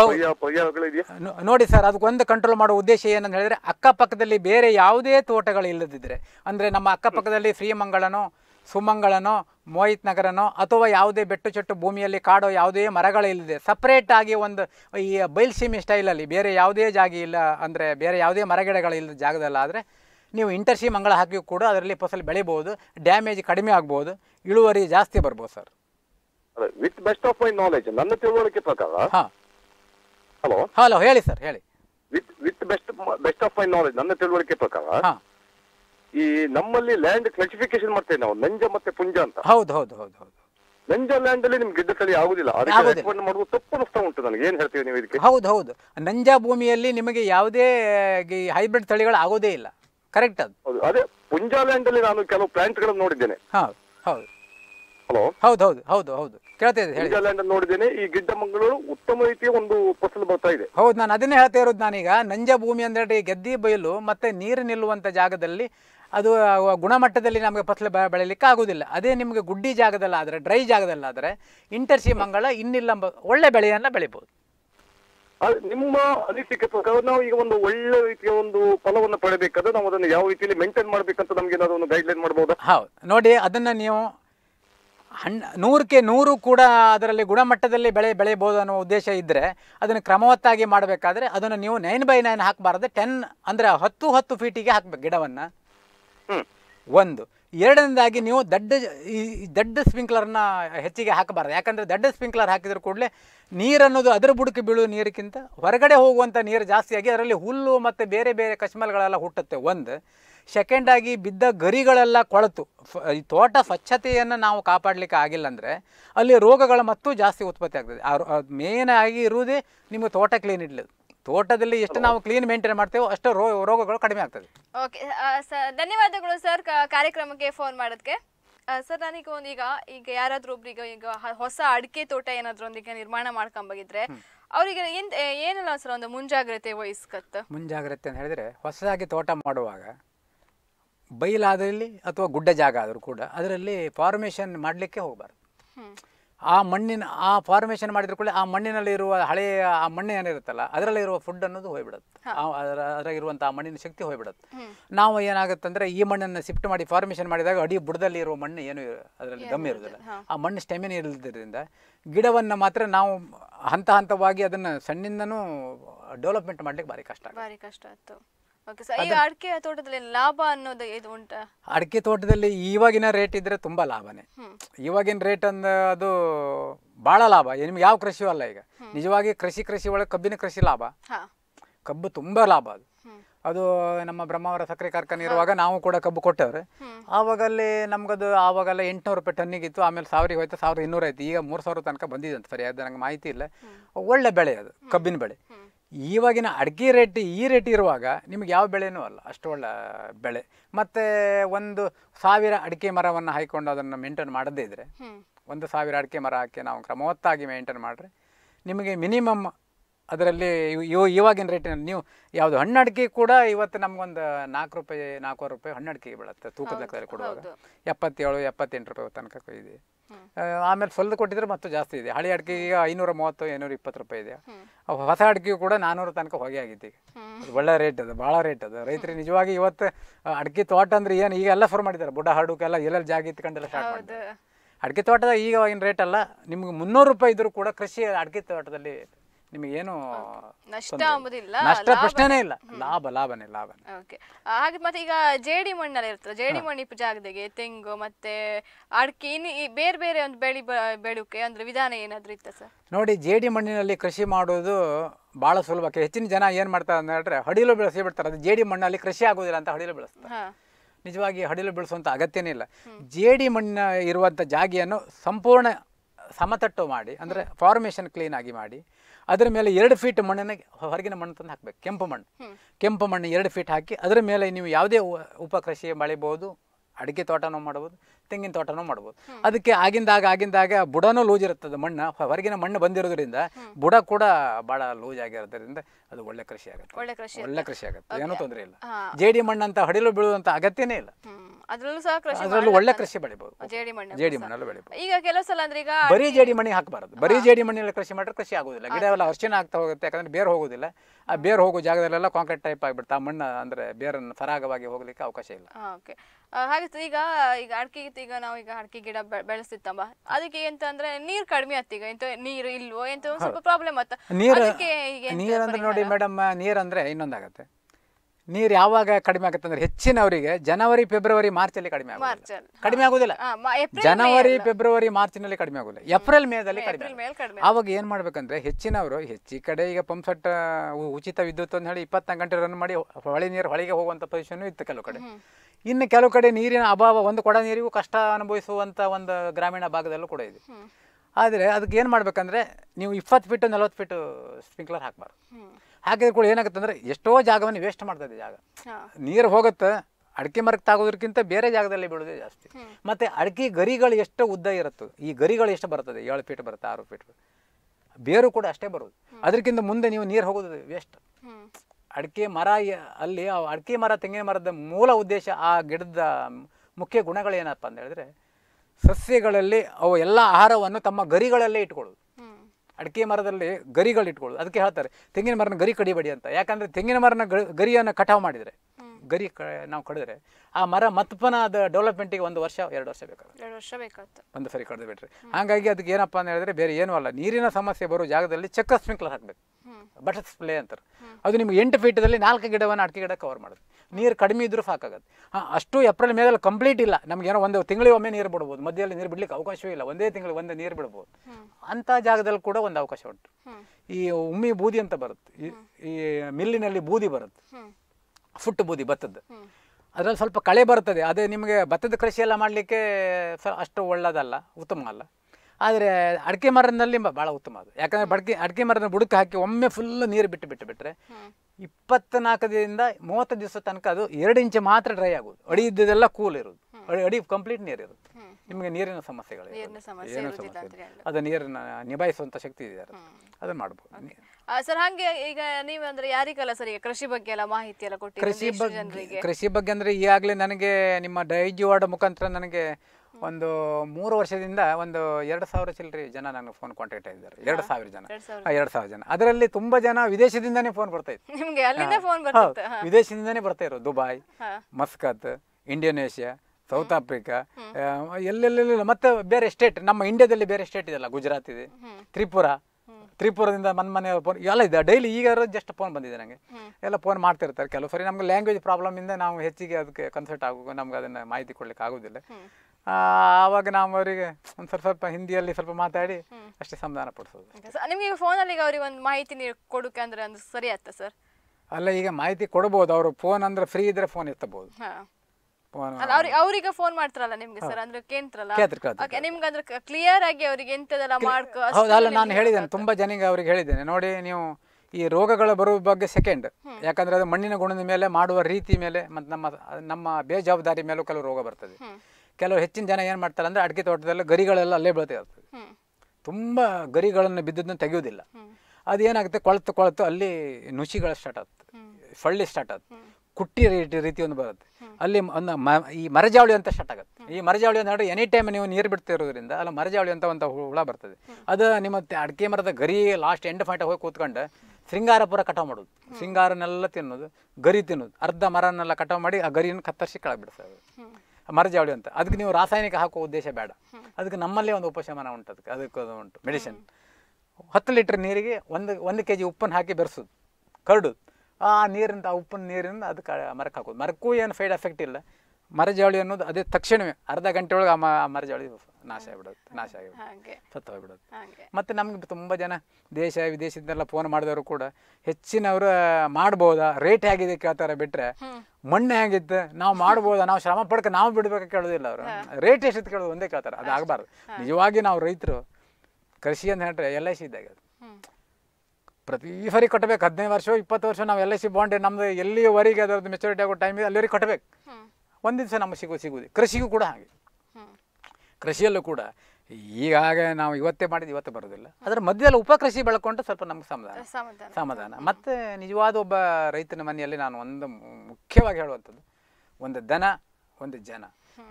ಪರಿಹಾರಗಳಿದೆಯಾ ನೋಡಿ ಸರ್ ಅದಕ್ಕೊಂದು ಕಂಟ್ರೋಲ್ ಮಾಡುವ ಉದ್ದೇಶ ಏನಂತ ಹೇಳಿದ್ರೆ ಅಕ್ಕಪಕ್ಕದಲ್ಲಿ ಬೇರೆ ಯಾವುದೇ ತೋಟಗಳು ಇಲ್ಲದಿದ್ದರೆ ಅಂದರೆ ನಮ್ಮ ಅಕ್ಕಪಕ್ಕದಲ್ಲಿ ಶ್ರೀಮಂಗಳನೋ ಸುಮಂಗಳನೋ ಮೋಹಿತ್ ನಗರನೋ ಅಥವಾ ಯಾವುದೇ ಬೆಟ್ಟು ಚೆಟ್ಟು ಭೂಮಿಯಲ್ಲಿ ಕಾಡೋ ಯಾವುದೇ ಮರಗಳಿಲ್ಲದೆ ಸಪ್ರೇಟ್ ಆಗಿ ಒಂದು ಈ ಬೈಲ್ಸೀಮೆ ಸ್ಟೈಲಲ್ಲಿ ಬೇರೆ ಯಾವುದೇ ಜಾಗ ಇಲ್ಲ ಅಂದರೆ ಬೇರೆ ಯಾವುದೇ ಮರಗಿಡಗಳಿಲ್ಲದ ಜಾಗದಲ್ಲಾದರೆ ನೀವು ಇಂಟರ್ಸಿ ಮಂಗಳ ಹಾಕಿ ಕೂಡ ಅದರಲ್ಲಿ ಫಸಲು ಬೆಳಿಬೋದು ಡ್ಯಾಮೇಜ್ ಕಡಿಮೆ ಆಗ್ಬೋದು ಇಳುವರಿ ಜಾಸ್ತಿ ಬರ್ಬೋದು sir. With best of my knowledge ನನ್ನ ತಿಳುವಳಿಕೆ ಪ್ರಕಾರ ಹಾಂ. ಹಲೋ ಹಲೋ ಹೇಳಿ ಸರ್ ಹೇಳಿ. With with best best of my knowledge ನನ್ನ ತಿಳುವಳಿಕೆ ಪ್ರಕಾರ ಹಾಂ. ಈ ನಮ್ಮಲ್ಲಿ ಲ್ಯಾಂಡ್ ಕ್ಲಾಸಿಫಿಕೇಶನ್ ಮಾಡ್ತೇವೆ ನಾವು ನಂಜ ಮತ್ತೆ ಪುಂಜ ಅಂತ. ಹೌದು ಹೌದು ಹೌದು ಹೌದು. ನಂಜ ಲ್ಯಾಂಡ್ ಅಲ್ಲಿ ನಿಮ್ಗೆ ಗಿಡ್ಡ ತಳಿ ಆಗುದಿಲ್ಲ. ಅದಕ್ಕೆ ಮಾಡುವುದು ತಪ್ಪು ಅನಿಸ್ತಾ ಉಂಟು ನನಗೆ. ಏನ್ ಹೇಳ್ತೀವಿ ನೀವು ಇದಕ್ಕೆ? ಹೌದು ಹೌದು. ನಂಜ ಭೂಮಿಯಲ್ಲಿ ನಿಮಗೆ ಯಾವುದೇ ಹೈಬ್ರಿಡ್ ತಳಿಗಳು ಆಗೋದೇ ಇಲ್ಲ. ಕರೆಕ್ಟ್ ಅದು. ಹೌದು. ಅದೇ ಪುಂಜಾ ಲ್ಯಾಂಡ್ ಅಲ್ಲಿ ನಾನು ಕೆಲವು ಪ್ಲಾಂಟ್ಗಳನ್ನು ನೋಡಿದ್ದೇನೆ. ಹೌದು ಹೌದು. ಹಲೋ? ಹೌದು ಹೌದು ಹೌದು ಹೌದು. ಕೇಳ್ತಾ ಇದೆ ಹೇಳಿ. ನೋಡಿದ್ದೇನೆ ಈ ಗಿಡ್ಡ ಮಂಗಳೂರು ಉತ್ತಮ ರೀತಿಯ ಒಂದು ಫಸಲು ಬರ್ತಾ ಇದೆ. ಹೌದು ನಾನು ಅದನ್ನೇ ಹೇಳ್ತಾ ಇರೋದು ನಾನೀಗ. ನಂಜ ಭೂಮಿ ಅಂದ್ರೆ ಈ ಗೆದ್ದಿ ಬಯಲು ಮತ್ತೆ ನೀರು ನಿಲ್ಲುವಂಥ ಜಾಗದಲ್ಲಿ ಅದು ಗುಣಮಟ್ಟದಲ್ಲಿ ನಮಗೆ ಫಸಲು ಬೆಳೆಯಲಿಕ್ಕೆ ಬೆಳಿಲಿಕ್ಕೆ ಆಗುದಿಲ್ಲ. ಅದೇ ನಿಮಗೆ ಗುಡ್ಡಿ ಜಾಗದಲ್ಲಾದರೆ ಡ್ರೈ ಜಾಗದಲ್ಲಾದರೆ ಇಂಟರ್ಸಿ ಮಂಗಳ ಇನ್ನಿಲ್ಲ ಒಳ್ಳೆ ಬೆಳೆಯನ್ನು ಬೆಳಿಬೋದು. ನಿಮ್ಮ ಅನಿಸಿಕೆ ಪ್ರಕಾರ ನಾವು ಈಗ ಒಂದು ಒಳ್ಳೆ ರೀತಿಯ ಒಂದು ಫಲವನ್ನು ಪಡೆಯಬೇಕಾದ್ರೆ ನಾವು ಅದನ್ನು ಯಾವ ರೀತಿಯಲ್ಲಿ ಮೇಂಟೈನ್ ಮಾಡ್ಬೇಕಂತ ನಮ್ಗೆ ಏನಾದ್ರು ಒಂದು ಗೈಡ್ಲೈನ್ ಮಾಡಬಹುದು ಹೌದು. ನೋಡಿ ಅದನ್ನ ನೀವು ಹಣ್ಣು ನೂರಕ್ಕೆ ನೂರು ಕೂಡ ಅದರಲ್ಲಿ ಗುಣಮಟ್ಟದಲ್ಲಿ ಬೆಳೆ ಬೆಳೆಯಬಹುದು ಅನ್ನೋ ಉದ್ದೇಶ ಇದ್ದರೆ ಅದನ್ನು ಕ್ರಮವತ್ತಾಗಿ ಮಾಡಬೇಕಾದ್ರೆ ಅದನ್ನು ನೀವು ನೈನ್ ಬೈ ನೈನ್ ಹಾಕಬಾರ್ದು. ಟೆನ್ ಅಂದರೆ ಹತ್ತು ಹತ್ತು ಫೀಟಿಗೆ ಹಾಕಬೇಕು ಗಿಡವನ್ನು. ಒಂದು. ಎರಡನೇದಾಗಿ ನೀವು ದಡ್ಡ ಈ ಈ ದಡ್ಡ ಸ್ಪ್ರಿಂಕ್ಲರ್ನ ಹೆಚ್ಚಿಗೆ ಹಾಕಬಾರ್ದು. ಯಾಕಂದರೆ ದಡ್ಡ ಸ್ಪ್ರಿಂಕ್ಲರ್ ಹಾಕಿದ್ರ ಕೂಡಲೇ ನೀರನ್ನೋದು ಅದರ ಬುಡಕ್ಕೆ ಬೀಳುವ ನೀರಿಗಿಂತ ಹೊರಗಡೆ ಹೋಗುವಂಥ ನೀರು ಜಾಸ್ತಿಯಾಗಿ ಅದರಲ್ಲಿ ಹುಲ್ಲು ಮತ್ತು ಬೇರೆ ಬೇರೆ ಕಶ್ಮಲ್ಗಳೆಲ್ಲ ಹುಟ್ಟುತ್ತೆ. ಒಂದು ಸೆಕೆಂಡಾಗಿ ಬಿದ್ದ ಗರಿಗಳೆಲ್ಲ ಕೊಳತು. ಈ ತೋಟ ಸ್ವಚ್ಛತೆಯನ್ನು ನಾವು ಕಾಪಾಡಲಿಕ್ಕೆ ಆಗಿಲ್ಲ ಅಂದರೆ ಅಲ್ಲಿ ರೋಗಗಳು ಮತ್ತು ಜಾಸ್ತಿ ಉತ್ಪತ್ತಿ ಆಗ್ತದೆ. ಆ ಮೇನ್ ಆಗಿ ಇರುವುದೇ ನಿಮ್ಮ ತೋಟ ಕ್ಲೀನ್ ಇಡಲಿಲ್ಲ ತೋಟದಲ್ಲಿ ಎಷ್ಟು ನಾವು ಕ್ಲೀನ್ ಮೇಂಟೈನ್ ಮಾಡ್ತೇವೋ ಅಷ್ಟು ರೋ ರೋಗಗಳು ಕಡಿಮೆ ಆಗ್ತದೆ. ಓಕೆ ಧನ್ಯವಾದಗಳು ಸರ್ ಕಾರ್ಯಕ್ರಮಕ್ಕೆ ಫೋನ್ ಮಾಡೋದಕ್ಕೆ ಸರ್ ನನಗೆ ಒಂದು ಈಗ ಈಗ ಯಾರಾದ್ರೂ ಒಬ್ರಿಗೆ ಈಗ ಹೊಸ ಅಡಿಕೆ ತೋಟ ಏನಾದ್ರು ಒಂದೀಗ ನಿರ್ಮಾಣ ಮಾಡ್ಕೊಂಬಗಿದ್ರೆ ಅವರಿಗೆ ಏನ್ ಏನೆಲ್ಲ ಸರ್ ಒಂದು ಮುಂಜಾಗ್ರತೆ ವಹಿಸ್ಕತ್ತ ಮುಂಜಾಗ್ರತೆ ಅಂತ ಹೇಳಿದ್ರೆ ಹೊಸದಾಗಿ ತೋಟ ಮಾಡುವಾಗ ಬೈಲಾದಲ್ಲಿ ಅಥವಾ ಗುಡ್ಡ ಜಾಗ ಆದರೂ ಕೂಡ ಅದರಲ್ಲಿ ಫಾರ್ಮೇಷನ್ ಮಾಡಲಿಕ್ಕೆ ಹೋಗಬಾರ್ದು. ಆ ಮಣ್ಣಿನ ಆ ಫಾರ್ಮೇಷನ್ ಮಾಡಿದ್ರು ಕೂಡ ಆ ಮಣ್ಣಿನಲ್ಲಿ ಇರುವ ಹಳೆಯ ಆ ಮಣ್ಣು ಏನಿರುತ್ತಲ್ಲ ಅದರಲ್ಲಿ ಇರುವ ಫುಡ್ ಅನ್ನೋದು ಹೋಗ್ಬಿಡುತ್ತೆ ಅದರ ಅದರಾಗಿರುವಂಥ ಆ ಮಣ್ಣಿನ ಶಕ್ತಿ ಹೋಗ್ಬಿಡುತ್ತೆ ನಾವು ಏನಾಗುತ್ತೆ ಅಂದ್ರೆ ಈ ಮಣ್ಣನ್ನು ಶಿಫ್ಟ್ ಮಾಡಿ ಫಾರ್ಮೇಷನ್ ಮಾಡಿದಾಗ ಅಡಿ ಬುಡದಲ್ಲಿ ಇರುವ ಮಣ್ಣು ಏನು ಅದರಲ್ಲಿ ಗಮ್ ಇರೋದಿಲ್ಲ. ಆ ಮಣ್ಣು ಸ್ಟೆಮಿನ ಇಲ್ಲದ್ರಿಂದ ಗಿಡವನ್ನು ಮಾತ್ರ ನಾವು ಹಂತ ಹಂತವಾಗಿ ಅದನ್ನು ಸಣ್ಣಿಂದನೂ ಡೆವಲಪ್ಮೆಂಟ್ ಮಾಡ್ಲಿಕ್ಕೆ ಭಾರಿ ಕಷ್ಟ. ಭಾರಿ ಕಷ್ಟ ಆಯ್ತು. ಓಕೆ ಸರ್ ಈಗ ಅಡಿಕೆ ತೋಟದಲ್ಲಿ ಲಾಭ ಅನ್ನೋದು ಇದು ಉಂಟಾ? ಅಡಿಕೆ ತೋಟದಲ್ಲಿ ಇವಾಗಿನ ರೇಟ್ ಇದ್ರೆ ತುಂಬಾ ಲಾಭನೇ. ಇವಾಗಿನ ರೇಟ್ ಅಂದ ಅದು ಬಹಳ ಲಾಭ. ನಿಮ್ಗೆ ಯಾವ ಕೃಷಿ ಅಲ್ಲ ಈಗ. ನಿಜವಾಗಿ ಕೃಷಿ ಕೃಷಿ ಒಳಗೆ ಕಬ್ಬಿನ ಕೃಷಿ ಲಾಭ. ಕಬ್ಬು ತುಂಬಾ ಲಾಭ ಅದು. ಅದು ನಮ್ಮ ಬ್ರಹ್ಮಾವರ ಸಕ್ಕರೆ ಕಾರ್ಖಾನೆ ಇರುವಾಗ ನಾವು ಕೂಡ ಕಬ್ಬು ಕೊಟ್ಟವ್ರೆ. ಆವಾಗಲ್ಲಿ ನಮ್ಗದು ಆವಾಗೆಲ್ಲ ಎಂಟುನೂರು ರೂಪಾಯಿ ಟನ್ನಿಗಿತ್ತು ಆಮೇಲೆ ಸಾವಿರ ಹೋಯ್ತು ಸಾವಿರ ಇನ್ನೂರು ಆಯ್ತು ಈಗ ಮೂರು ಸಾವಿರ ತನಕ ಬಂದಿದೆ ಅಂತ ಸರಿ ಅದು ನಂಗೆ ಮಾಹಿತಿ ಇಲ್ಲ. ಒಳ್ಳೆ ಬೆಳೆ ಅದು ಕಬ್ಬಿನ ಬೆಳೆ. ಇವಾಗಿನ ಅಡಿಕೆ ರೇಟ್ ಈ ರೇಟ್ ಇರುವಾಗ ನಿಮ್ಗೆ ಯಾವ ಬೆಳೆನೂ ಅಲ್ಲ ಅಷ್ಟು ಒಳ್ಳೆ ಬೆಳೆ. ಮತ್ತು ಒಂದು ಸಾವಿರ ಅಡಿಕೆ ಮರವನ್ನು ಹಾಯ್ಕೊಂಡು ಅದನ್ನು ಮೇಂಟೈನ್ ಮಾಡದೇ ಇದ್ರೆ ಒಂದು ಸಾವಿರ ಅಡಿಕೆ ಮರ ಹಾಕಿ ನಾವು ಕ್ರಮವತ್ತಾಗಿ ಮೇಂಟೈನ್ ಮಾಡ್ರಿ ನಿಮಗೆ ಮಿನಿಮಮ್ ಅದರಲ್ಲಿ ಇವ್- ಇವ- ಇವಾಗಿನ ರೇಟಿನಲ್ಲಿ ನೀವು ಯಾವುದು ಹಣ್ಣು ಅಡಿಕೆ ಕೂಡ ಇವತ್ತು ನಮಗೊಂದು ನಾಲ್ಕು ರೂಪಾಯಿ ನಾಲ್ಕೂವರೆ ರೂಪಾಯಿ ಹಣ್ಣು ಅಡಿಕೆಗೆ ಬೀಳುತ್ತೆ ತೂಕದ ಲೆಕ್ಕದಲ್ಲಿ ಕೊಡುವಾಗ. ಎಪ್ಪತ್ತೇಳು ಎಪ್ಪತ್ತೆಂಟು ರೂಪಾಯಿ ತನಕ ಇದೆ ಆಮೇಲೆ ಫುಲ್ ಕೊಟ್ಟಿದ್ರೆ ಮತ್ತೆ ಜಾಸ್ತಿ ಇದೆ. ಹಳೆ ಅಡಿಕೆಗೆ ಈಗ ಐನೂರ ಮೂವತ್ತು ಐನೂರ ಇಪ್ಪತ್ತು ರೂಪಾಯಿ ಇದೆ. ಹೊಸ ಅಡಿಕೆಯು ಕೂಡ ನಾನ್ನೂರು ತನಕ ಹೋಗಿ ಆಗಿದೆ ಈಗ. ಅದು ಒಳ್ಳೆ ರೇಟ್ ಅದು ಭಾಳ ರೇಟ್ ಅದು. ರೈತರಿಗೆ ನಿಜವಾಗಿ ಇವತ್ತು ಅಡಿಕೆ ತೋಟ ಅಂದ್ರೆ ಏನು ಈಗ ಎಲ್ಲ ಶುರು ಮಾಡಿದ್ದಾರೆ. ಬುಡ ಹಾಡುಕೆಲ್ಲ ಎಲ್ಲೆಲ್ಲಿ ಜಾಗ ಇತ್ಕೊಂಡೆಲ್ಲ ಸ್ಟಾರ್ಟ್ ಮಾಡಿದ್ದಾರೆ ಅಡಿಕೆ ತೋಟದ ಈಗಿನ ರೇಟ್ ಅಲ್ಲ ನಿಮ್ಗೆ ಮುನ್ನೂರು ರೂಪಾಯಿ ಇದ್ರೂ ಕೂಡ ಕೃಷಿ ಅಡಿಕೆ ತೋಟದಲ್ಲಿ ನಿಮಗೇನು ನಷ್ಟ ಅಂಬುದಿಲ್ಲ ನಷ್ಟ ಪ್ರಶ್ನೆನೇ ಇಲ್ಲ. ಲಾಭ ಲಾಭನೇ ಲಾಭನೇ. ಓಕೆ. ಹಾಗೆ ಮತ್ತೆ ಈಗ ಜೇಡಿ ಮಣ್ಣಲ್ಲಿ ಇರ್ತದೆ ಜೇಡಿ ಮಣ್ಣು ಇಪ್ಪ ಜಾಗದಾಗೆ ತೆಂಗು ಮತ್ತೆ ಅಡಿಕೆ ಇನ್ನು ಈ ಬೇರೆ ಬೇರೆ ಒಂದು ಬೆಳಿ ಬೆಳುಕೆ ಅಂದ್ರೆ ವಿಧಾನ ಏನಾದ್ರೂ ಇತ್ತ ಸರ್? ನೋಡಿ ಜೇಡಿ ಮಣ್ಣಿನಲ್ಲಿ ಕೃಷಿ ಮಾಡೋದು ಬಹಳ ಸುಲಭಕ್ಕೆ ಹೆಚ್ಚಿನ ಜನ ಏನು ಮಾಡ್ತಾರೆ ಅಂದ್ರೆ ಹೇಳಿದ್ರೆ ಹಡಿಲು ಬೆಳೆಸಿ ಬಿಡ್ತಾರೆ. ಅದು ಜೇಡಿ ಮಣ್ಣಲ್ಲಿ ಕೃಷಿ ಆಗೋದಿಲ್ಲ ಅಂತ ಹಡಿಲು ಬೆಳೆಸ್ತಾರೆ. ನಿಜವಾಗಿ ಹಡಿಲು ಬೆಳೆಸುವಂಥ ಅಗತ್ಯನೇ ಇಲ್ಲ. ಜೇಡಿ ಮಣ್ಣಿನ ಇರುವಂಥ ಜಾಗಿಯನ್ನು ಸಂಪೂರ್ಣ ಸಮತಟ್ಟು ಮಾಡಿ ಅಂದರೆ ಫಾರ್ಮೇಷನ್ ಕ್ಲೀನ್ ಆಗಿ ಮಾಡಿ ಅದರ ಮೇಲೆ ಎರಡು ಫೀಟ್ ಮಣ್ಣನ್ನು ಹೊರಗಿನ ಮಣ್ಣು ತಂದು ಹಾಕಬೇಕು. ಕೆಂಪು ಮಣ್ಣು. ಕೆಂಪು ಮಣ್ಣು ಎರಡು ಫೀಟ್ ಹಾಕಿ ಅದರ ಮೇಲೆ ನೀವು ಯಾವುದೇ ಉಪಕೃಷಿ ಬೆಳಿಬೋದು ಅಡಿಕೆ ತೋಟನೂ ಮಾಡ್ಬೋದು ತೆಂಗಿನ ತೋಟನೂ ಮಾಡ್ಬೋದು. ಅದಕ್ಕೆ ಆಗಿಂದಾಗ ಆಗಿಂದಾಗ ಬುಡನೂ ಲೂಸ್ ಇರುತ್ತದೆ ಮಣ್ಣು. ಹೊರಗಿನ ಮಣ್ಣು ಬಂದಿರೋದ್ರಿಂದ ಬುಡ ಕೂಡ ಬಹಳ ಲೂಸ್ ಆಗಿರೋದ್ರಿಂದ ಅದು ಒಳ್ಳೆ ಕೃಷಿ ಆಗುತ್ತೆ. ಒಳ್ಳೆ ಕೃಷಿ ಒಳ್ಳೆ ಕೃಷಿ ಆಗುತ್ತೆ. ಏನೂ ತೊಂದರೆ ಇಲ್ಲ. ಜೇಡಿ ಮಣ್ಣಂತ ಹಡಿಲು ಬೀಳುವಂತ ಅಗತ್ಯನೇ ಇಲ್ಲ. ಅದರಲ್ಲೂ ಸಹ ಕೃಷಿ ಅದರಲ್ಲೂ ಒಳ್ಳೆ ಕೃಷಿ ಬೆಳಿಬಹುದು ಜೇಡಿ ಮಣ್ಣು ಜೇಡಿ ಮಣ್ಣಲ್ಲೂ ಬೆಳಿಬೋದು. ಈಗ ಕೆಲವು ಸಲ ಅಂದ್ರೆ ಈಗ ಬರೀ ಜೇಡಿ ಮಣ್ಣಿಗೆ ಹಾಕಬಾರದು. ಬರೀ ಜೇಡಿ ಮಣ್ಣಿನಲ್ಲಿ ಕೃಷಿ ಮಾಡಿದ್ರೆ ಕೃಷಿ ಆಗೋದಿಲ್ಲ. ಗಿಡ ಎಲ್ಲ ಅರ್ಶಿನ ಆಗ್ತಾ ಹೋಗುತ್ತೆ. ಯಾಕಂದ್ರೆ ಬೇರು ಹೋಗೋದಿಲ್ಲ. ಆ ಬೇರು ಹೋಗೋ ಜಾಗದಲ್ಲೆಲ್ಲ ಕಾಂಕ್ರೀಟ್ ಟೈಪ್ ಆಗ್ಬಿಡ್ತಾ ಮಣ್ಣ ಮಣ್ಣು ಅಂದ್ರೆ ಬೇರನ್ನು ಸರಾಗವಾಗಿ ಹೋಗ್ಲಿಕ್ಕೆ ಅವಕಾಶ ಇಲ್ಲ. ಓಕೆ ಹಾಗೆ ಈಗ ಈಗ ಅಡಿಕೆ ಈಗ ನಾವು ಈಗ ಅಡಿಕೆ ಗಿಡ ಬೆಳೆಸಿತ್ತಂಬ ಅದಕ್ಕೆ ಎಂತ ಅಂದ್ರೆ ನೀರ್ ಕಡಿಮೆ ಆತ್ ಈಗ. ಎಂತ ನೀರು ಇಲ್ವೋ ಎಂತ ಸ್ವಲ್ಪ ಪ್ರಾಬ್ಲಮ್ ಆತ ನೀರು ಅದಕ್ಕೆ ಈಗ ಎಂತ ನೀರಂದ್ರೆ ನೋಡಿ ಮೇಡಮ್ ನೀರ್ ಅಂದ್ರೆ ಇನ್ನೊಂದಾಗತ್ತೆ. ನೀರು ಯಾವಾಗ ಕಡಿಮೆ ಆಗುತ್ತೆ ಅಂದ್ರೆ ಹೆಚ್ಚಿನವರಿಗೆ ಜನವರಿ ಫೆಬ್ರವರಿ ಮಾರ್ಚಲ್ಲಿ ಕಡಿಮೆ ಆಗುತ್ತೆ. ಕಡಿಮೆ ಆಗೋದಿಲ್ಲ. ಜನವರಿ ಫೆಬ್ರವರಿ ಮಾರ್ಚ್ನಲ್ಲಿ ಕಡಿಮೆ ಆಗುದಿಲ್ಲ. ಏಪ್ರಿಲ್ ಮೇದಲ್ಲಿ ಕಡಿಮೆ ಅವಾಗ ಏನು ಮಾಡ್ಬೇಕಂದ್ರೆ ಹೆಚ್ಚಿನವರು ಹೆಚ್ಚಿ ಕಡೆ ಈಗ ಪಂಪ್ ಸೆಟ್ ಉಚಿತ ವಿದ್ಯುತ್ ಅಂತ ಹೇಳಿ ಇಪ್ಪತ್ನಾಲ್ಕು ಗಂಟೆ ರನ್ ಮಾಡಿ ಹೊಳೆ ನೀರು ಹೊಳೆಗೆ ಹೋಗುವಂತ ಪೊಸಿಷನ್ ಇತ್ತು ಕೆಲವು ಕಡೆ. ಇನ್ನು ಕೆಲವು ಕಡೆ ನೀರಿನ ಅಭಾವ ಒಂದು ಕೊಡ ನೀರಿಗೂ ಕಷ್ಟ ಅನುಭವಿಸುವಂತ ಒಂದು ಗ್ರಾಮೀಣ ಭಾಗದಲ್ಲೂ ಕೂಡ ಇದೆ. ಆದರೆ ಅದಕ್ಕೆ ಏನು ಮಾಡ್ಬೇಕಂದ್ರೆ ನೀವು ಇಪ್ಪತ್ತು ಫೀಟ್ ನಲ್ವತ್ತು ಫೀಟು ಸ್ಪ್ರಿಂಕ್ಲರ್ ಹಾಕಬಾರ್ದು. ಹ್ಮ್ ಹಾಕಿದ್ರೆ ಕೂಡ ಏನಾಗುತ್ತೆ ಅಂದರೆ ಎಷ್ಟೋ ಜಾಗವನ್ನು ವೇಸ್ಟ್ ಮಾಡ್ತದೆ ಜಾಗ. ನೀರು ಹೋಗುತ್ತೆ ಅಡಿಕೆ ಮರಕ್ಕೆ ತಾಗೋದಕ್ಕಿಂತ ಬೇರೆ ಜಾಗದಲ್ಲಿ ಬೀಳೋದೇ ಜಾಸ್ತಿ. ಮತ್ತೆ ಅಡಿಕೆ ಗರಿಗಳು ಎಷ್ಟು ಉದ್ದ ಇರುತ್ತೆ ಈ ಗರಿಗಳು ಎಷ್ಟು ಬರ್ತದೆ ಏಳು ಫೀಟ್ ಬರುತ್ತೆ ಆರು ಫೀಟ್ ಬೇರು ಕೂಡ ಅಷ್ಟೇ ಬರೋದು ಅದಕ್ಕಿಂತ ಮುಂದೆ ನೀವು ನೀರು ಹೋಗೋದು ವೇಸ್ಟ್ ಅಡಕೆ ಮರ ಅಲ್ಲಿ ಆ ಅಡಿಕೆ ಮರ ತೆಂಗಿನ ಮರದ ಮೂಲ ಉದ್ದೇಶ ಆ ಗಿಡದ ಮುಖ್ಯ ಗುಣಗಳೇನಪ್ಪ ಅಂತ ಹೇಳಿದ್ರೆ ಸಸ್ಯಗಳಲ್ಲಿ ಅವು ಎಲ್ಲ ಆಹಾರವನ್ನು ತಮ್ಮ ಗರಿಗಳಲ್ಲೇ ಇಟ್ಕೊಳ್ಳೋದು ಅಡಿಕೆ ಮರದಲ್ಲಿ ಗರಿಗಳು ಇಟ್ಕೊಳ್ಳೋದು ಅದಕ್ಕೆ ಹೇಳ್ತಾರೆ ತೆಂಗಿನ ಮರನ ಗರಿ ಕಡಿಬೇಡಿ ಅಂತ. ಯಾಕಂದ್ರೆ ತೆಂಗಿನ ಮರನ ಗರಿಯನ್ನು ಕಟಾವು ಮಾಡಿದರೆ ಗರಿ ಕ ನಾವು ಕಡಿದ್ರೆ ಆ ಮರ ಮತ್ತೆ ಪುನಃ ಅದು ಡೆವಲಪ್ಮೆಂಟಿಗೆ ಒಂದು ವರ್ಷ ಎರಡು ವರ್ಷ ಬೇಕಾಗುತ್ತೆ. ಎರಡು ವರ್ಷ ಬೇಕಾಗುತ್ತೆ. ಒಂದು ಸರಿ ಕಡಿದು ಬಿಟ್ರಿ. ಹಾಗಾಗಿ ಅದಕ್ಕೆ ಏನಪ್ಪ ಅಂತ ಹೇಳಿದ್ರೆ ಬೇರೆ ಏನೂ ಅಲ್ಲ. ನೀರಿನ ಸಮಸ್ಯೆ ಬರೋ ಜಾಗದಲ್ಲಿ ಚಕ್ಕ ಸ್ಪ್ರಿಂಕ್ಲರ್ ಹಾಕಬೇಕು. ಬಟರ್ ಸ್ಪ್ಲೇ ಅಂತಾರೆ. ಅದು ನಿಮ್ಗೆ ಎಂಟು ಫೀಟದಲ್ಲಿ ನಾಲ್ಕು ಗಿಡವನ್ನು ಅಡಿಕೆ ಗಿಡ ಕವರ್ ಮಾಡುತ್ತೆ. ನೀರು ಕಡಿಮೆ ಇದ್ರೂ ಸಾಕಾಗುತ್ತೆ. ಹಾಂ ಅಷ್ಟು ಏಪ್ರಿಲ್ ಮೇದಲ್ಲಿ ಕಂಪ್ಲೀಟ್ ಇಲ್ಲ. ನಮ್ಗೆ ಏನೋ ಒಂದು ತಿಂಗಳಿಗೆ ಒಮ್ಮೆ ನೀರು ಬಿಡ್ಬೋದು. ಮಧ್ಯದಲ್ಲಿ ನೀರು ಬಿಡ್ಲಿಕ್ಕೆ ಅವಕಾಶವೇ ಇಲ್ಲ. ಒಂದೇ ತಿಂಗಳು ಒಂದೇ ನೀರು ಬಿಡ್ಬೋದು. ಅಂಥ ಜಾಗದಲ್ಲಿ ಕೂಡ ಒಂದು ಅವಕಾಶ ಉಂಟು. ಈ ಉಮ್ಮಿ ಬೂದಿ ಅಂತ ಬರುತ್ತೆ. ಈ- ಮಿಲ್ಲಿನಲ್ಲಿ ಬೂದಿ ಬರುತ್ತೆ. ಫುಟ್ ಬೂದಿ ಭತ್ತದ್ದು. ಅದರಲ್ಲಿ ಸ್ವಲ್ಪ ಕಳೆ ಬರ್ತದೆ. ಅದೇ ನಿಮಗೆ ಭತ್ತದ ಕೃಷಿ ಎಲ್ಲ ಮಾಡಲಿಕ್ಕೆ ಸ ಅಷ್ಟು ಒಳ್ಳೆಯದಲ್ಲ ಉತ್ತಮ ಅಲ್ಲ. ಆದರೆ ಅಡಿಕೆ ಮರದಲ್ಲಿ ಭಾಳ ಉತ್ತಮ ಅದು. ಯಾಕಂದರೆ ಬಡ್ಕೆ ಅಡಿಕೆ ಮರದ ಬುಡಕ್ಕೆ ಹಾಕಿ ಒಮ್ಮೆ ಫುಲ್ ನೀರು ಬಿಟ್ಟು ಬಿಟ್ಟು ಬಿಟ್ಟರೆ ದಿನದಿಂದ ಮೂವತ್ತು ದಿವಸ ತನಕ ಅದು ಎರಡು ಇಂಚು ಮಾತ್ರ ಡ್ರೈ ಆಗೋದು ಅಡಿ ಇದ್ದದೆಲ್ಲ ಕೂಲ್ ಇರೋದು ಅಡಿ ಅಡಿ ಕಂಪ್ಲೀಟ್ ನೀರ್ ಇರುತ್ತೆ ಹ್ಮ್ ನಿಮಗೆ ನೀರಿನ ಸಮಸ್ಯೆಗಳು ಏನು ಸಮಸ್ಯೆ. ಅದು ನೀರನ್ನ ನಿಭಾಯಿಸುವಂತ ಶಕ್ತಿ ಇದೆ ಅದನ್ನ ಮಾಡ್ಬೋದು. ಸರ್ ಹಾಗೆ ಈಗ ನೀವು ಅಂದ್ರೆ ಯಾರಿಗೆಲ್ಲ ಸರ್ ಈಗ ಕೃಷಿ ಬಗ್ಗೆ ಎಲ್ಲ ಮಾಹಿತಿ ಎಲ್ಲ ಕೃಷಿ ಬಗ್ಗೆ ಕೃಷಿ ಬಗ್ಗೆ ಅಂದ್ರೆ ಈಗಾಗಲೇ ನನಗೆ ನಿಮ್ಮ ಡೈಜಿ ವಾರ್ಡ್ ಮುಖಾಂತರ ನನಗೆ ಒಂದು ಮೂರು ವರ್ಷದಿಂದ ಒಂದು ಎರಡು ಸಾವಿರ ಚಿಲ್ಲರಿ ಜನ ನನಗೆ ಫೋನ್ ಕಾಂಟ್ಯಾಕ್ಟ್ ಆಗಿದ್ದಾರೆ. ಎರಡು ಸಾವಿರ ಜನ. ಎರಡ್ ಸಾವಿರ ಜನ. ಅದರಲ್ಲಿ ತುಂಬಾ ಜನ ವಿದೇಶದಿಂದಾನೇ ಫೋನ್ ಬರ್ತಾ ಇತ್ತು. ವಿದೇಶದಿಂದಾನೇ ಬರ್ತಾ ಇರೋದು. ದುಬಾಯ್ ಹಾ. ಮಸ್ಕತ್ ಇಂಡೋನೇಷ್ಯಾ ಸೌತ್ ಆಫ್ರಿಕಾ ಎಲ್ಲೆಲ್ಲೆಲ್ಲ ಮತ್ತೆ ಬೇರೆ ಸ್ಟೇಟ್ ನಮ್ಮ ಇಂಡಿಯಾದಲ್ಲಿ ಬೇರೆ ಸ್ಟೇಟ್ ಇದೆಯಲ್ಲ ಗುಜರಾತ್ ಇದೆ ತ್ರಿಪುರ. ತ್ರಿಪುರದಿಂದ ಮನ್ ಮನೆ ಫೋನ್ ಎಲ್ಲ ಇದೆ. ಡೈಲಿ ಈಗ ಜಸ್ಟ್ ಫೋನ್ ಬಂದಿದೆ ನನಗೆ ಎಲ್ಲ ಫೋನ್ ಮಾಡ್ತಿರ್ತಾರೆ. ಕೆಲವು ಸರಿ ನಮ್ಗೆ ಲ್ಯಾಂಗ್ವೇಜ್ ಪ್ರಾಬ್ಲಮ್ ಇಂದ ನಾವು ಹೆಚ್ಚಿಗೆ ಅದಕ್ಕೆ ಕನ್ಸರ್ಟ್ ಆಗೋ ನಮ್ಗೆ ಅದನ್ನ ಮಾಹಿತಿ ಕೊಡ್ಲಿಕ್ಕೆ ಆಗೋದಿಲ್ಲ. ಆವಾಗ ನಾವು ಅವರಿಗೆ ಒಂದ್ ಸ್ವಲ್ಪ ಸ್ವಲ್ಪ ಹಿಂದಿಯಲ್ಲಿ ಸ್ವಲ್ಪ ಮಾತಾಡಿ ಅಷ್ಟೇ ಸಮಾಧಾನ ಪಡಿಸೋದು ನಿಮಗೆ ಫೋನ್ ನಿಮ್ಗೆ ಫೋನಲ್ಲಿ ಈಗ ಅವ್ರಿಗೆ ಒಂದು ಮಾಹಿತಿ ನೀವು ಕೊಡಕ್ಕೆ ಅಂದ್ರೆ ಅಂದ್ರೆ ಸರಿ ಆಗ್ತಾ ಸರ್ ಅಲ್ಲ ಈಗ ಮಾಹಿತಿ ಕೊಡ್ಬೋದು. ಅವರು ಫೋನ್ ಅಂದ್ರೆ ಫ್ರೀ ಇದ್ರೆ ಫೋನ್ ಎತ್ತಬಹುದು ಅವ್ರಿಗೆ ಫೋನ್ ಮಾಡ್ತಾರಲ್ಲ ನಿಮ್ಗೆ ಸರ್ ಅಂದ್ರೆ ಕೇಂತ್ರಲ್ಲ ನಿಮ್ಗೆ ಅಂದ್ರೆ ಕ್ಲಿಯರ್ ಆಗಿ ಅವ್ರಿಗೆ ಎಂತದೆಲ್ಲ ಮಾಡ್ಕೋ ಹೌದಲ್ಲ ಹೌದು ಅಲ್ಲ ನಾನು ಹೇಳಿದ್ದೇನೆ. ತುಂಬಾ ಜನಿಗೆ ಅವ್ರಿಗೆ ಹೇಳಿದ್ದೇನೆ. ನೋಡಿ ನೀವು ಈ ರೋಗಗಳ ಬರುವ ಬಗ್ಗೆ ಸೆಕೆಂಡ್ ಯಾಕಂದ್ರೆ ಅದು ಮಣ್ಣಿನ ಗುಣದ ಮೇಲೆ ಮಾಡುವ ರೀತಿ ಮೇಲೆ ಮತ್ತು ನಮ್ಮ ನಮ್ಮ ಬೇಜವಾಬ್ದಾರಿ ಮೇಲೂ ಕೆಲವು ರೋಗ ಬರ್ತದೆ. ಕೆಲವು ಹೆಚ್ಚಿನ ಜನ ಏನು ಮಾಡ್ತಾರೆ ಅಂದರೆ ಅಡಿಕೆ ತೋಟದಲ್ಲಿ ಗರಿಗಳೆಲ್ಲ ಅಲ್ಲೇ ಬೀಳ್ತಾ ಇರ್ತದೆ ತುಂಬ ಗರಿಗಳನ್ನು ಬಿದ್ದದನ್ನು ತೆಗೆಯೋದಿಲ್ಲ ಅದೇನಾಗುತ್ತೆ ಕೊಳತು ಕೊಳತು ಅಲ್ಲಿ ನುಸಿಗಳು ಸ್ಟಾರ್ಟ್ ಆಗುತ್ತೆ. ಸೊಳ್ಳೆ ಸ್ಟಾರ್ಟ್ ಆಗುತ್ತೆ. ಕುಟ್ಟಿ ರೀತಿ ರೀತಿ ಒಂದು ಬರುತ್ತೆ. ಅಲ್ಲಿ ಒಂದು ಮ ಈ ಮರಜಾವಳಿ ಅಂತ ಸ್ಟಾರ್ಟ್ ಆಗುತ್ತೆ. ಈ ಮರಜಾವಳಿ ಅಂತ ಎನಿ ಟೈಮ್ ನೀವು ನೀರು ಬಿಡ್ತಿರೋದ್ರಿಂದ ಅಲ್ಲ ಮರಜಾವಳಿ ಅಂತ ಒಂದು ಹುಳ ಬರ್ತದೆ. ಅದು ನಿಮ್ಮ ಅಡಿಕೆ ಮರದ ಗರಿ ಲಾಸ್ಟ್ ಎಂಡ್ ಫೈಟ್ ಹೋಗಿ ಕೂತ್ಕೊಂಡು ಶೃಂಗಾರ ಪೂರ ಕಟಾವು ಮಾಡೋದು. ಶೃಂಗಾರನೆಲ್ಲ ತಿನ್ನೋದು ಗರಿ ತಿನ್ನೋದು. ಅರ್ಧ ಮರನೆಲ್ಲ ಕಟಾವು ಮಾಡಿ ಆ ಗರಿಯನ್ನು ಕತ್ತರಿಸಿ ಕೆಳಗೆ ಬಿಡಿಸೋದು. ಮರಜಾವಳಿ ಅಂತ. ಅದಕ್ಕೆ ನೀವು ರಾಸಾಯನಿಕ ಹಾಕುವ ಉದ್ದೇಶ ಬೇಡ. ಅದಕ್ಕೆ ನಮ್ಮಲ್ಲೇ ಒಂದು ಉಪಶಮನ ಉಂಟು ಅದಕ್ಕೆ ಅದಕ್ಕೆ ಅದು ಉಂಟು. ಮೆಡಿಸಿನ್ ಹತ್ತು ಲೀಟ್ರ್ ನೀರಿಗೆ ಒಂದು ಒಂದು ಕೆ ಜಿ ಉಪ್ಪನ್ನು ಹಾಕಿ ಬೆರೆಸೋದು. ಕರಡು ಆ ನೀರಿಂದ ಆ ಉಪ್ಪಿನ ನೀರಿಂದ ಅದಕ್ಕೆ ಮರಕ್ಕೆ ಹಾಕೋದು. ಮರಕ್ಕೂ ಏನು ಸೈಡ್ ಎಫೆಕ್ಟ್ ಇಲ್ಲ. ಮರಜಾವಳಿ ಅನ್ನೋದು ಅದೇ ತಕ್ಷಣವೇ ಅರ್ಧ ಗಂಟೆ ಒಳಗೆ ಆ ಮರಜಾವಳಿ ನಾಶ ಆಗಿಬಿಡುತ್ತೆ ನಾಶ ಆಗಿಬಿಡುತ್ತೆ. ಹಾಗೆ. ಸತ್ತು ಹೋಗ್ಬಿಡುತ್ತೆ ಮತ್ತೆ ನಮ್ಗೆ ತುಂಬ ಜನ ದೇಶ ವಿದೇಶದಿಂದೆಲ್ಲ ಫೋನ್ ಮಾಡಿದವರು ಕೂಡ ಹೆಚ್ಚಿನವರು ಮಾಡ್ಬೋದಾ? ರೇಟ್ ಹೇಗಿದೆ ಕೇಳ್ತಾರೆ ಬಿಟ್ರೆ ಮಣ್ಣು ಹೇಗಿತ್ತು? ನಾವು ಮಾಡ್ಬೋದಾ? ನಾವು ಶ್ರಮ ಪಡ್ಕ ನಾವು ಬಿಡ್ಬೇಕು ಕೇಳೋದಿಲ್ಲ ಅವರು. ರೇಟ್ ಎಷ್ಟಿತ್ತು ಕೇಳೋದು? ಒಂದೇ ಕೇಳ್ತಾರೆ. ಅದು ಆಗಬಾರ್ದು. ನಿಜವಾಗಿ ನಾವು ರೈತರು ಕೃಷಿ ಅಂತ ಹೇಳಿದ್ರೆ ಎಲ್ ಐ ಸಿ ಇದ್ದಾಗ ಪ್ರತಿ ಸರಿ ಕಟ್ಟಬೇಕು ಹದಿನೈದು ವರ್ಷ ಇಪ್ಪತ್ತು ವರ್ಷ ನಾವು ಎಲ್ ಐ ಸಿ ಬಾಂಡ್ ನಮ್ದು ಎಲ್ಲಿಯವರೆಗೆ ಅದರದ್ದು ಮೆಚುರಿಟಿ ಆಗೋ ಟೈಮ್ ಇದೆ ಅಲ್ಲಿವರೆಗೆ ಕಟ್ಟಬೇಕು ಒಂದು ದಿವಸ ನಮಗೆ ಸಿಗೋ ಸಿಗುವುದು. ಕೃಷಿಗೂ ಕೂಡ ಹಾಗೆ. ಕೃಷಿಯಲ್ಲೂ ಕೂಡ. ಈಗಾಗ ನಾವು ಇವತ್ತೇ ಮಾಡಿದ್ದು ಇವತ್ತೇ ಬರೋದಿಲ್ಲ. ಅದರ ಮಧ್ಯದಲ್ಲಿ ಉಪಕೃಷಿ ಬೆಳ್ಕೊಂಡು ಸ್ವಲ್ಪ ನಮ್ಗೆ ಸಮಾಧಾನ. ಸಮಾಧಾನ. ಮತ್ತು ನಿಜವಾದ ಒಬ್ಬ ರೈತನ ಮನೆಯಲ್ಲಿ ನಾನು ಒಂದು ಮುಖ್ಯವಾಗಿ ಹೇಳುವಂಥದ್ದು. ಒಂದು ದನ ಒಂದು ಜನ.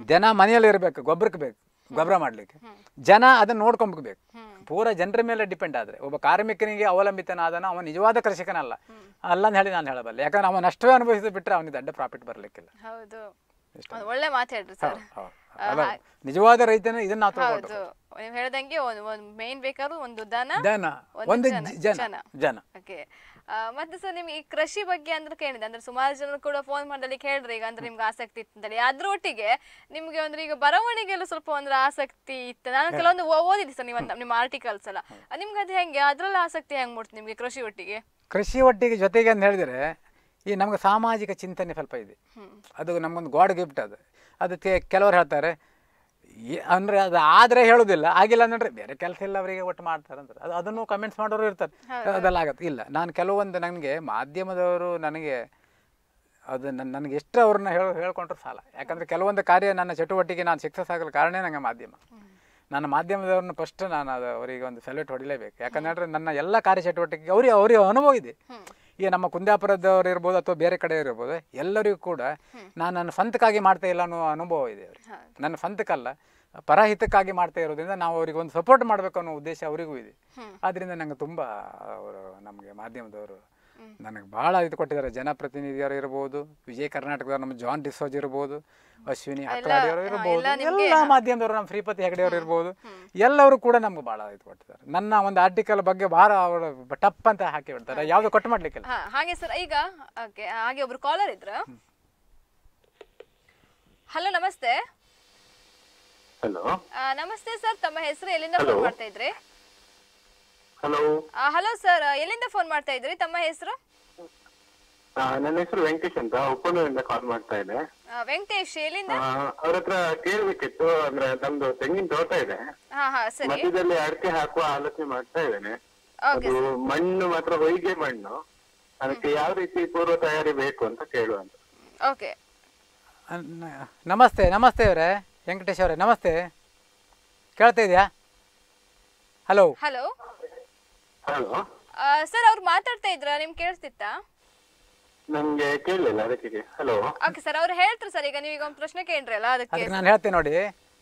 ದನ ಮನೆಯಲ್ಲಿ ಇರಬೇಕು ಗೊಬ್ಬರಕ್ಕೆ ಬೇಕು ಗೊಬ್ಬರ ಮಾಡಲಿಕ್ಕೆ. ಜನ ಅದನ್ನು ನೋಡ್ಕೊಂಬೇಕು ಪೂರ ಜನರ ಮೇಲೆ ಡಿಪೆಂಡ್ ಆದರೆ. ಒಬ್ಬ ಕಾರ್ಮಿಕನಿಗೆ ಅವಲಂಬಿತನಾದನ ಅವನು ನಿಜವಾದ ಕೃಷಿಕನಲ್ಲ. ಅಲ್ಲ ಅಂತ ಹೇಳಿ ನಾನು ಹೇಳಬಲ್ಲೆ. ಯಾಕಂದ್ರೆ ಅವನು ನಷ್ಟವೇ ಅನುಭವಿಸಿದ ಬಿಟ್ಟರೆ ಅವನಿಗೆ ದೊಡ್ಡ ಪ್ರಾಫಿಟ್ ಬರಲಿಕ್ಕಿಲ್ಲ. ಹೌದು. ಒಳ್ಳೆ ಮಾತು ಹೇಳ್ರಿ ಸರ್. ಹೌದು. ಅಲ್ಲ ನಿಜವಾದ ರೈತನ ಇದನ್ನ ನಾವು ನೀವು ಹೇಳ್ದಂಗೆ ಒಂದು ಒಂದು ಮೇನ್ ಬೇಕಾದ್ರು ಒಂದು ದನ ದನ ಒಂದು ಜನ, ಜನ ಜನ. ಜನ. ಓಕೆ ಮತ್ತೆ ಸರ್ ನಿಮ್ಗೆ ಈ ಕೃಷಿ ಬಗ್ಗೆ ಅಂದ್ರೆ ಕೇಳಿದೆ ಅಂದ್ರೆ ಸುಮಾರು ಜನರು ಕೂಡ ಫೋನ್ ಮಾಡಲಿ ಕೇಳ್ರಿ ಈಗ ಅಂದ್ರೆ ನಿಮ್ಗೆ ಆಸಕ್ತಿ ಇತ್ತಂತೇಳಿ ಅದ್ರ ಒಟ್ಟಿಗೆ ನಿಮ್ಗೆ ಅಂದ್ರೆ ಈಗ ಬರವಣಿಗೆಲ್ಲೂ ಸ್ವಲ್ಪ ಅಂದ್ರೆ ಆಸಕ್ತಿ ಇತ್ತು. ನಾನು ಕೆಲವೊಂದು ಓದಿದ್ದೆ ಸರ್ ನೀವು ನಿಮ್ಮ ಆರ್ಟಿಕಲ್ಸ್ ಎಲ್ಲ. ನಿಮ್ಗೆ ಅದು ಹೆಂಗೆ? ಅದ್ರಲ್ಲಿ ಆಸಕ್ತಿ ಹೆಂಗ್ ಮೂಡ್ತು ನಿಮ್ಗೆ ಕೃಷಿ ಒಟ್ಟಿಗೆ? ಕೃಷಿ ಒಟ್ಟಿಗೆ ಜೊತೆಗೆ ಅಂತ ಹೇಳಿದ್ರೆ ಈ ನಮ್ಗೆ ಸಾಮಾಜಿಕ ಚಿಂತನೆ ಸ್ವಲ್ಪ ಇದೆ. ಅದು ನಮಗೊಂದು ಗಾಡ್ ಗಿಫ್ಟ್ ಅದು. ಅದಕ್ಕೆ ಕೆಲವರು ಹೇಳ್ತಾರೆ ಅಂದರೆ ಅದು ಆದರೆ ಹೇಳೋದಿಲ್ಲ ಆಗಿಲ್ಲ ಅಂದ್ರೆ ಬೇರೆ ಕೆಲಸ ಇಲ್ಲ ಅವರಿಗೆ ಒಟ್ಟು ಮಾಡ್ತಾರೆ ಅಂದ್ರೆ ಅದು ಅದನ್ನು ಕಮೆಂಟ್ಸ್ ಮಾಡೋರು ಇರ್ತಾರೆ. ಅದೆಲ್ಲ ಆಗುತ್ತೆ. ಇಲ್ಲ ನಾನು ಕೆಲವೊಂದು ನನಗೆ ಮಾಧ್ಯಮದವರು ನನಗೆ ಅದು ನನ್ನ ನನಗೆ ಎಷ್ಟು ಅವ್ರನ್ನ ಹೇಳಿ ಹೇಳ್ಕೊಂಡ್ರು ಸಾಲ. ಯಾಕಂದರೆ ಕೆಲವೊಂದು ಕಾರ್ಯ ನನ್ನ ಚಟುವಟಿಕೆ ನಾನು ಸಕ್ಸಸ್ ಆಗಲು ಕಾರಣ ನನಗೆ ಮಾಧ್ಯಮ. ನನ್ನ ಮಾಧ್ಯಮದವ್ರನ್ನ ಫಸ್ಟ್ ನಾನು ಅದು ಅವರಿಗೆ ಒಂದು ಸೆಲ್ಯೂಟ್ ಹೊಡಿಲೇಬೇಕು. ಯಾಕಂದ್ರೆ ನನ್ನ ಎಲ್ಲ ಕಾರ್ಯ ಚಟುವಟಿಕೆ ಅವ್ರಿಗೆ ಅವ್ರಿಗೆ ಅನುಭವ ಇದೆ. ಈಗ ನಮ್ಮ ಕುಂದಾಪುರದವ್ರು ಇರ್ಬೋದು ಅಥವಾ ಬೇರೆ ಕಡೆ ಇರ್ಬೋದು ಎಲ್ಲರಿಗೂ ಕೂಡ ನಾನು ನನ್ನ ಸ್ವಂತಕ್ಕಾಗಿ ಮಾಡ್ತಾ ಇಲ್ಲ ಅನ್ನೋ ಅನುಭವ ಇದೆ ಅವ್ರಿಗೆ. ನನ್ನ ಸ್ವಂತಕ್ಕಲ್ಲ ಪರಹಿತಕ್ಕಾಗಿ ಮಾಡ್ತಾ ಇರೋದ್ರಿಂದ ನಾವು ಅವ್ರಿಗೆ ಒಂದು ಸಪೋರ್ಟ್ ಮಾಡಬೇಕು ಅನ್ನೋ ಉದ್ದೇಶ ಅವರಿಗೂ ಇದೆ. ಆದ್ದರಿಂದ ನಂಗೆ ತುಂಬ ಅವರು ನಮಗೆ ಮಾಧ್ಯಮದವರು ನನಗೆ ಭಾಳ ಇದು ಕೊಟ್ಟಿದ್ದಾರೆ. ಜನಪ್ರತಿನಿಧಿಯರು ಇರ್ಬೋದು ವಿಜಯ ಕರ್ನಾಟಕದವ್ರು ನಮ್ಮ ಜಾನ್ ಡಿಸೋಜ್ ಇರ್ಬೋದು ಅಶ್ವಿನಿ ಹಕ್ಲಾಡಿಯವರು ಇರ್ಬೋದು ಎಲ್ಲ ಮಾಧ್ಯಮದವರು ನಮ್ಮ ಶ್ರೀಪತಿ ಹೆಗಡೆಯವರು ಇರ್ಬೋದು ಎಲ್ಲರೂ ಕೂಡ ನಮ್ಗೆ ಭಾಳ ಇದು ಕೊಟ್ಟಿದ್ದಾರೆ. ನನ್ನ ಒಂದು ಆರ್ಟಿಕಲ್ ಬಗ್ಗೆ ಭಾಳ ಅವರು ಟಪ್ ಅಂತ ಹಾಕಿ ಬಿಡ್ತಾರೆ. ಯಾವುದು ಕೊಟ್ಟು ಮಾಡ್ಲಿಕ್ಕಿಲ್ಲ. ಹಾ ಹಾಗೆ ಸರ್ ಈಗ ಓಕೆ ಹಾಗೆ ಒಬ್ರು ಕಾಲರ್ ಇದ್ರ. ಹಲೋ ನಮಸ್ತೆ. ಹಲೋ ನಮಸ್ತೆ ಸರ್ ತಮ್ಮ ಹೆಸರು ಎಲ್ಲಿಂದ ಮಾಡ್ತಾ ಇದ್ರಿ? ಹಲೋ ಹಲೋ ಸರ್ ಎಲ್ಲಿಂದ ಫೋನ್ ಮಾಡ್ತಾ ಇದ್ರಿ ತಮ್ಮ ಹೆಸರು? ನನ್ನ ಹೆಸರು ವೆಂಕಟೇಶ್ ಅಂತ. ಉಪ್ಪನೂರಿಂದ ಕಾಲ್ ಮಾಡ್ತಾ ಇದ್ದೆ. ವೆಂಕಟೇಶ್ ಎಲ್ಲಿಂದ? ಅವ್ರ ಹತ್ರ ಕೇಳ್ಬೇಕಿತ್ತು. ಅಂದ್ರೆ ನಮ್ದು ತೆಂಗಿನ ತೋಟ ಇದೆ. ಹಾ ಹಾ ಸರಿ. ಮಧ್ಯದಲ್ಲಿ ಅಡಿಕೆ ಹಾಕುವ ಆಲೋಚನೆ ಮಾಡ್ತಾ ಇದ್ದೇನೆ. ಓಕೆ ಅದು ಮಣ್ಣು ಮಾತ್ರ ಹೊಯ್ಗೆ ಮಣ್ಣು. ಅದಕ್ಕೆ ಯಾವ ರೀತಿ ಪೂರ್ವ ತಯಾರಿ ಬೇಕು ಅಂತ ಕೇಳುವಂತ ಓಕೆ. ನಮಸ್ತೆ ನಮಸ್ತೆ ಅವರೇ. ವೆಂಕಟೇಶ್ ಅವರೇ ನಮಸ್ತೆ. ಕೇಳ್ತಾ ಇದೆಯಾ? ಹಲೋ ಹಲೋ ಹಲೋ ಸರ್ ಅವ್ರು ಮಾತಾಡ್ತಾ ಇದ್ರ? ನಿಮ್ ಕೇಳಿಸ್ತಿತ್ತಾ ನಮ್ಗೆ ಕೇಳಲಿಲ್ಲ ಅದಕ್ಕೆ. ಹಲೋ ಓಕೆ ಸರ್ ಅವ್ರು ಹೇಳ್ತಾರೆ ಸರ್ ಈಗ ನೀವೀಗ ಒಂದು ಪ್ರಶ್ನೆ ಕೇಳ್ರಿ ಅಲ್ಲ ಅದಕ್ಕೆ. ಅದಕ್ಕೆ ನಾನು ಹೇಳ್ತೇನೆ ನೋಡಿ.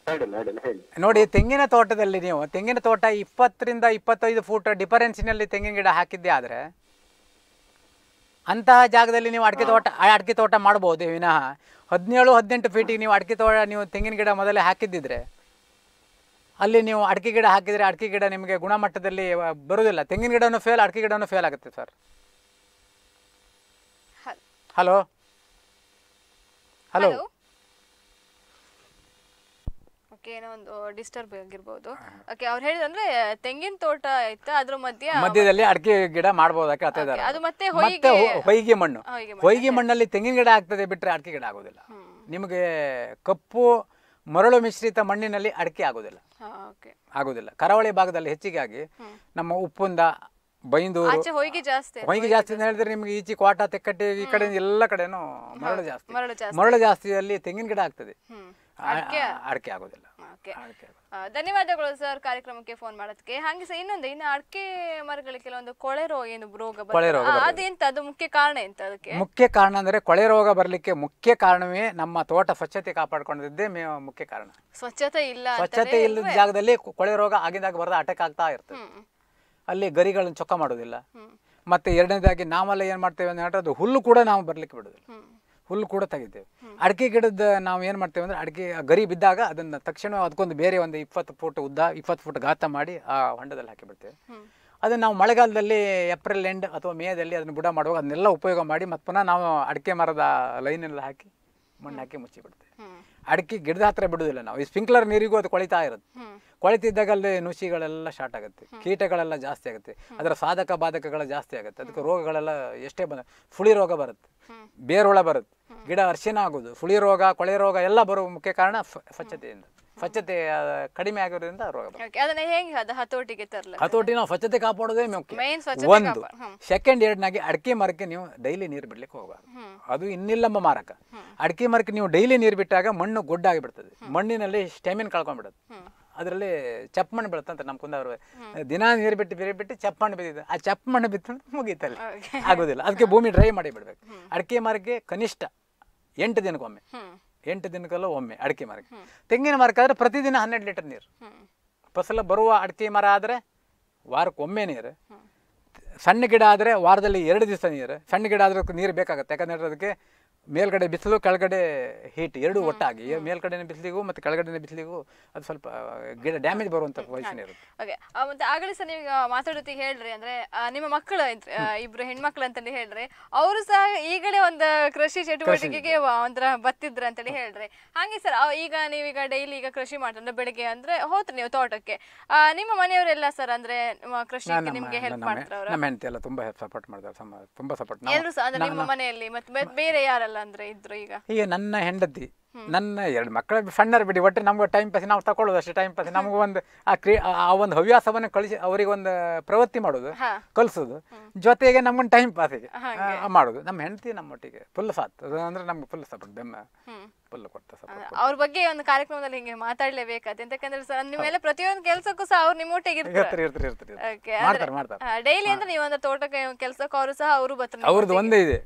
ಅಡ್ಡಿಲ್ಲ ಅಡ್ಡಿಲ್ಲ ಹೇಳಿ. ನೋಡಿ ತೆಂಗಿನ ತೋಟದಲ್ಲಿ ನೀವು ತೆಂಗಿನ ತೋಟ ಇಪ್ಪತ್ತರಿಂದ ಇಪ್ಪತ್ತೈದು ಫೂಟ್ ಡಿಫರೆನ್ಸಿನಲ್ಲಿ ತೆಂಗಿನ ಗಿಡ ಹಾಕಿದ್ದೆ ಆದರೆ ಅಂತಹ ಜಾಗದಲ್ಲಿ ನೀವು ಅಡಿಕೆ ತೋಟ ಅಡಿಕೆ ತೋಟ ಮಾಡ್ಬೋದು ವಿನಃ. ಹದಿನೇಳು ಹದಿನೆಂಟು ಫೀಟಿಗೆ ನೀವು ಅಡಿಕೆ ತೋಟ ನೀವು ತೆಂಗಿನ ಗಿಡ ಮೊದಲೇ ಹಾಕಿದ್ದಿದ್ರೆ ಅಲ್ಲಿ ನೀವು ಅಡಿಕೆ ಗಿಡ ಹಾಕಿದರೆ ಅಡಿಕೆ ಗಿಡ ನಿಮಗೆ ಗುಣಮಟ್ಟದಲ್ಲಿ ಬರುವುದಿಲ್ಲ. ತೆಂಗಿನ ಗಿಡನೂ ಫೇಲ್ ಅಡಿಕೆ ಗಿಡನೂ ಫೇಲ್ ಆಗುತ್ತೆ ಸರ್ ಹಲೋ ಹಲೋ ಏನೋ ಒಂದು ಡಿಸ್ಟರ್ಬ್ ಆಗಿರ್ಬೋದು. ಓಕೆ ಅವ್ರು ಹೇಳಿದಂದ್ರೆ ತೆಂಗಿನ ತೋಟ ಆಯ್ತಾ ಅದ್ರ ಮಧ್ಯೆ ಮಧ್ಯದಲ್ಲಿ ಅಡಿಕೆ ಗಿಡ ಮಾಡ್ಬೋದು ಅಂತ ಇದ್ದಾರೆ. ಅದು ಮತ್ತೆ ಹೊಯ್ಗೆ ಹೊಯ್ಗೆ ಮಣ್ಣು. ಹೊಯ್ಗೆ ಮಣ್ಣಲ್ಲಿ ತೆಂಗಿನ ಗಿಡ ಆಗ್ತದೆ ಬಿಟ್ಟರೆ ಅಡಿಕೆ ಗಿಡ ಆಗೋದಿಲ್ಲ. ನಿಮಗೆ ಕಪ್ಪು ಮರಳು ಮಿಶ್ರಿತ ಮಣ್ಣಿನಲ್ಲಿ ಅಡಿಕೆ ಆಗೋದಿಲ್ಲ. ಆಗೋದಿಲ್ಲ. ಕರಾವಳಿ ಭಾಗದಲ್ಲಿ ಹೆಚ್ಚಿಗೆ ಆಗಿ ನಮ್ಮ ಉಪ್ಪುಂದ ಬೈಂದೂರು ಹೊಯ್ಗೆ ಜಾಸ್ತಿ ಹೊಯ್ಗೆ ಜಾಸ್ತಿ ಅಂತ ಹೇಳಿದ್ರೆ ನಿಮ್ಗೆ ಈಚೆ ಕ್ವಾಟ ತೆಕ್ಕಟ್ಟೆ ಈ ಕಡೆ ಎಲ್ಲ ಕಡೆನೂ ಮರಳು ಜಾಸ್ತಿ. ಮರಳು ಜಾಸ್ತಿ. ಜಾಸ್ತಿಯಲ್ಲಿ ತೆಂಗಿನ ಗಿಡ ಆಗ್ತದೆ. ಅಡಿಕೆ ಆಗೋದಿಲ್ಲ. ಧನ್ಯವಾದಗಳು ಸರ್ ಕಾರ್ಯಕ್ರಮಕ್ಕೆ ಫೋನ್ ಮಾಡೋದಕ್ಕೆ. ಹಾಗೆ ಸರ್ ಇನ್ನೊಂದು ಇನ್ನು ಅಡಿಕೆ ಮರಗಳಿಗೆ ಕೆಲವೊಂದು ಕೊಳೆ ರೋಗ ಏನು ರೋಗ. ಕೊಳೆ ರೋಗ ಅದೆಂತ ಅದು ಮುಖ್ಯ ಕಾರಣ ಎಂತ ಅದಕ್ಕೆ? ಮುಖ್ಯ ಕಾರಣ ಅಂದ್ರೆ ಕೊಳೆ ರೋಗ ಬರಲಿಕ್ಕೆ ಮುಖ್ಯ ಕಾರಣವೇ ನಮ್ಮ ತೋಟ ಸ್ವಚ್ಛತೆ ಕಾಪಾಡ್ಕೊಂಡಿದ್ದೇ ಮೇ ಮುಖ್ಯ ಕಾರಣ. ಸ್ವಚ್ಛತೆ ಇಲ್ಲ ಸ್ವಚ್ಛತೆ ಇಲ್ಲದ ಜಾಗದಲ್ಲಿ ಕೊಳೆ ರೋಗ ಆಗಿದಾಗ ಬರದ ಅಟಕ್ ಆಗ್ತಾ ಇರ್ತದೆ. ಅಲ್ಲಿ ಗರಿಗಳನ್ನು ಚೊಕ್ಕ ಮಾಡೋದಿಲ್ಲ. ಮತ್ತೆ ಎರಡನೇದಾಗಿ ನಾವೆಲ್ಲ ಏನ್ ಮಾಡ್ತೇವೆ ಅಂತ ಹೇಳಿದ್ರೆ ಅದು ಹುಲ್ಲು ಕೂಡ ನಾವು ಬರ್ಲಿಕ್ಕೆ ಬಿಡೋದಿಲ್ಲ. ಹುಲ್ಲು ಕೂಡ ತೆಗಿತೇವೆ ಅಡಿಕೆ ಗಿಡದ ನಾವು ಏನು ಮಾಡ್ತೇವೆ ಅಂದ್ರೆ ಅಡಿಕೆ ಗರಿ ಬಿದ್ದಾಗ ಅದನ್ನು ತಕ್ಷಣ ಅದಕ್ಕೊಂದು ಬೇರೆ ಒಂದು ಇಪ್ಪತ್ತು ಫುಟ್ ಉದ್ದ ಇಪ್ಪತ್ತು ಫುಟ್ ಗಾತ ಮಾಡಿ ಆ ಹೊಂಡದಲ್ಲಿ ಹಾಕಿಬಿಡ್ತೇವೆ. ಬಿಡ್ತೇವೆ ಅದನ್ನು ನಾವು ಮಳೆಗಾಲದಲ್ಲಿ ಏಪ್ರಿಲ್ ಎಂಡ್ ಅಥವಾ ಮೇದಲ್ಲಿ ಅದನ್ನು ಬುಡ ಮಾಡುವಾಗ ಅದನ್ನೆಲ್ಲ ಉಪಯೋಗ ಮಾಡಿ ಮತ್ತೆ ಪುನಃ ನಾವು ಅಡಿಕೆ ಮರದ ಲೈನೆಲ್ಲ ಹಾಕಿ ಮಣ್ಣು ಹಾಕಿ ಮುಚ್ಚಿಬಿಡ್ತೇವೆ. ಅಡಿಕೆ ಗಿಡದ ಹತ್ರ ಬಿಡುವುದಿಲ್ಲ ನಾವು. ಈ ಸ್ಪ್ರಿಂಕ್ಲರ್ ನೀರಿಗೂ ಅದು ಕೊಳಿತಾ ಇರುತ್ತೆ. ಕೊಳಿತಿದ್ದಾಗ ಅಲ್ಲಿ ನುಸಿಗಳೆಲ್ಲ ಸ್ಟಾರ್ಟ್ ಆಗುತ್ತೆ. ಕೀಟಗಳೆಲ್ಲ ಜಾಸ್ತಿ ಆಗುತ್ತೆ. ಅದರ ಸಾಧಕ ಬಾಧಕಗಳ ಜಾಸ್ತಿ ಆಗುತ್ತೆ. ಅದಕ್ಕೆ ರೋಗಗಳೆಲ್ಲ ಎಷ್ಟೇ ಬಂದ ಫುಳಿ ರೋಗ ಬರುತ್ತೆ. ಬೇರುಳ ಬರುತ್ತೆ. ಗಿಡ ಅರ್ಶಿನ ಆಗೋದು. ಫುಳಿ ರೋಗ ಕೊಳೆ ರೋಗ ಎಲ್ಲ ಬರುವ ಮುಖ್ಯ ಕಾರಣ ಸ್ವ- ಸ್ವಚ್ಛತೆಯಿಂದ. ಸ್ವಚ್ಛತೆ ಕಡಿಮೆ ಆಗಿರೋದ್ರಿಂದ ರೋಗ ಅದನ್ನ ಹೇಗೆ ಅದು ಹತೋಟಿಗೆ ತರಲ ಹತೋಟಿ ನಾವು ಸ್ವಚ್ಛತೆ ಕಾಪಾಡೋದೇ ಮುಖ್ಯ. ಮೇನ್ ಸ್ವಚ್ಛತೆ ಒಂದು ಕಾಪಾಡ್- ಹ್ಮ್. ಸೆಕೆಂಡ್ ಎರಡ್ನಾಗಿ ಅಡಿಕೆ ಮರಕ್ಕೆ ನೀವು ಡೈಲಿ ನೀರು ಬಿಡ್ಲಿಕ್ಕೆ ಹೋಗಬಾರ್ದು. ಅದು ಇನ್ನಿಲ್ಲಮ್ಮ ಮಾರಕ. ಅಡಿಕೆ ಮರಕ್ಕೆ ನೀವು ಡೈಲಿ ನೀರು ಬಿಟ್ಟಾಗ ಮಣ್ಣು ಗೊಡ್ಡಾಗಿ ಬಿಡ್ತದೆ. ಮಣ್ಣಿನಲ್ಲಿ ಸ್ಟೆಮಿನ್ ಕಳ್ಕೊಂಡ್ಬಿಡುತ್ತೆ. ಅದರಲ್ಲಿ ಚಪ್ಪಣ್ಣು ಬೀಳುತ್ತಂತ ನಮ್ಮ ಕುಂದವರು ದಿನಾ ನೀರು ಬಿಟ್ಟು ಬೇರೆ ಬಿಟ್ಟು ಚಪ್ಪಣ್ಣು ಬಿದ್ದಿದೆ ಆ ಚಪ್ ಮಣ್ಣು ಬಿತ್ತು ಮುಗೀತಲ್ಲಿ. Okay. ಆಗೋದಿಲ್ಲ. ಅದಕ್ಕೆ ಭೂಮಿ ಡ್ರೈ ಮಾಡಿ ಬಿಡ್ಬೇಕು. ಅಡಿಕೆ ಮರಕ್ಕೆ ಕನಿಷ್ಠ ಎಂಟು ದಿನಕ್ಕೊಮ್ಮೆ. ಹ್ಮ್. ಎಂಟು ದಿನಕ್ಕೆಲ್ಲ ಒಮ್ಮೆ ಅಡಿಕೆ ಮರಕ್ಕೆ. ತೆಂಗಿನ ಮರಕ್ಕಾದ್ರೆ ಪ್ರತಿದಿನ ಹನ್ನೆರಡು ಲೀಟರ್ ನೀರು. ಫಸಲು ಬರುವ ಅಡಿಕೆ ಮರ ಆದರೆ ವಾರಕ್ಕೆ ಒಮ್ಮೆ ನೀರು ಸಣ್ಣ ಗಿಡ ಆದರೆ ವಾರದಲ್ಲಿ ಎರಡು ದಿವಸ ನೀರು. ಸಣ್ಣ ಗಿಡ ಆದರೆ ನೀರು ಬೇಕಾಗುತ್ತೆ. ಯಾಕಂದರೆ ಅದಕ್ಕೆ ಮೇಲ್ಗಡೆ ಬಿಸಿಲು ಕೆಳಗಡೆ ಹೀಟ್ ಎರಡು ಒಟ್ಟಾಗಿ. ಮೇಲ್ಗಡೆನ ಬಿಸಿಲಿಗೂ ಮತ್ತೆ ಕೆಳಗಡೆನ ಬಿಸಿಲಿಗೂ ಅದು ಸ್ವಲ್ಪ ಗಿಡ ಡ್ಯಾಮೇಜ್ ಬರುವಂತ ಪೊಸಿಷನ್ ಇರುತ್ತೆ. ಓಕೆ ಮತ್ತೆ ಆಗಲೇ ಸರ್ ನೀವು ಮಾತಾಡೋತಿಗೆ ಹೇಳ್ರಿ ಅಂದ್ರೆ ನಿಮ್ಮ ಮಕ್ಕಳು ಇಬ್ರು ಹೆಣ್ಮಕ್ಳು ಅಂತೇಳಿ ಹೇಳ್ರಿ ಅವರು ಸಹ ಈಗಲೇ ಒಂದು ಕೃಷಿ ಚಟುವಟಿಕೆಗೆ ಒಂಥರ ಬತ್ತಿದ್ರ ಅಂತೇಳಿ ಹೇಳ್ರಿ. ಹಾಗೆ ಸರ್ ಈಗ ನೀವೀಗ ಡೈಲಿ ಈಗ ಕೃಷಿ ಮಾಡ್ತಾರೆ ಬೆಳಿಗ್ಗೆ ಅಂದ್ರೆ ಹೋತ್ರಿ ನೀವು ತೋಟಕ್ಕೆ. ನಿಮ್ಮ ಮನೆಯವರೆಲ್ಲ ಸರ್ ಅಂದ್ರೆ ಕೃಷಿ ನಿಮ್ಗೆ ಹೆಲ್ಪ್ ಮಾಡ್ತಾರೆ ನಮ್ಮ ಹೆಂಡತಿ ಎಲ್ಲ ತುಂಬಾ ಸಪೋರ್ಟ್ ಮಾಡ್ತಾರೆ ತುಂಬಾ ಸಪೋರ್ಟ್ ಎಲ್ರು ಸಹ ಅಂದ್ರೆ ನಿಮ್ಮ ಮನೆಯಲ್ಲಿ ಮತ್ತೆ ಬೇರೆ ಯಾರೆಲ್ಲ ಅಂದ್ರೆ ಇದ್ರು ಈಗ. ಈಗ ನನ್ನ ಹೆಂಡತಿ ನನ್ನ ಎರಡು ಮಕ್ಕಳ ಸಣ್ಣರ್ ಬಿಡಿ ಒಟ್ಟು ನಮ್ಗೆ ಟೈಮ್ ಪಾಸ್ ನಾವು ತಗೊಳ್ಳೋದು ಅಷ್ಟೇ ಟೈಮ್ ಪಾಸ್ ನಮ್ಗೆ ಒಂದು ಆ ಕ್ರೀ ಆ ಒಂದು ಹವ್ಯಾಸವನ್ನು ಕಳಿಸಿ ಅವರಿಗೆ ಒಂದು ಪ್ರವೃತ್ತಿ ಮಾಡೋದು. ಕಲಿಸೋದು ಜೊತೆಗೆ ನಮ್ಗೊಂದು ಟೈಮ್ ಪಾಸಿಗೆ ಮಾಡೋದು. ನಮ್ಮ ಹೆಂಡತಿ ನಮ್ಮೊಟ್ಟಿಗೆ ಫುಲ್ ಸಾತ್ ಅದು ಅಂದ್ರೆ ನಮ್ಗೆ ಫುಲ್ ಸಪೋರ್ಟ್ ಬೆಮ್ಮ ಫುಲ್ ಕೊಡ್ತಾ ಸಪೋರ್ಟ್ ಅವ್ರ ಬಗ್ಗೆ ಒಂದು ಕಾರ್ಯಕ್ರಮದಲ್ಲಿ ಹಿಂಗೆ ಮಾತಾಡ್ಲೇಬೇಕಾದ ಎಂತಕ್ಕಂದ್ರೆ ಸರ್ ನಿಮ್ಮೆಲ್ಲ ಪ್ರತಿಯೊಂದು ಕೆಲಸಕ್ಕೂ ಸಹ ಅವ್ರು ನಿಮ್ಮೊಟ್ಟಿಗೆ ಇರ್ತಾರೆ. ಇರ್ತಾರೆ ಇರ್ತಾರೆ ಮಾಡ್ತಾರೆ ಮಾಡ್ತಾರೆ. ಡೈಲಿ ಅಂದ್ರೆ ನೀವು ಒಂದು ತೋಟಕ್ಕೆ ಕೆಲಸಕ್ಕೂ ಅವರು ಸಹ ಅವರು ಬರ್ತಾರೆ ಅವ್ರದ್ದು ಒಂದೇ ಇದೆ.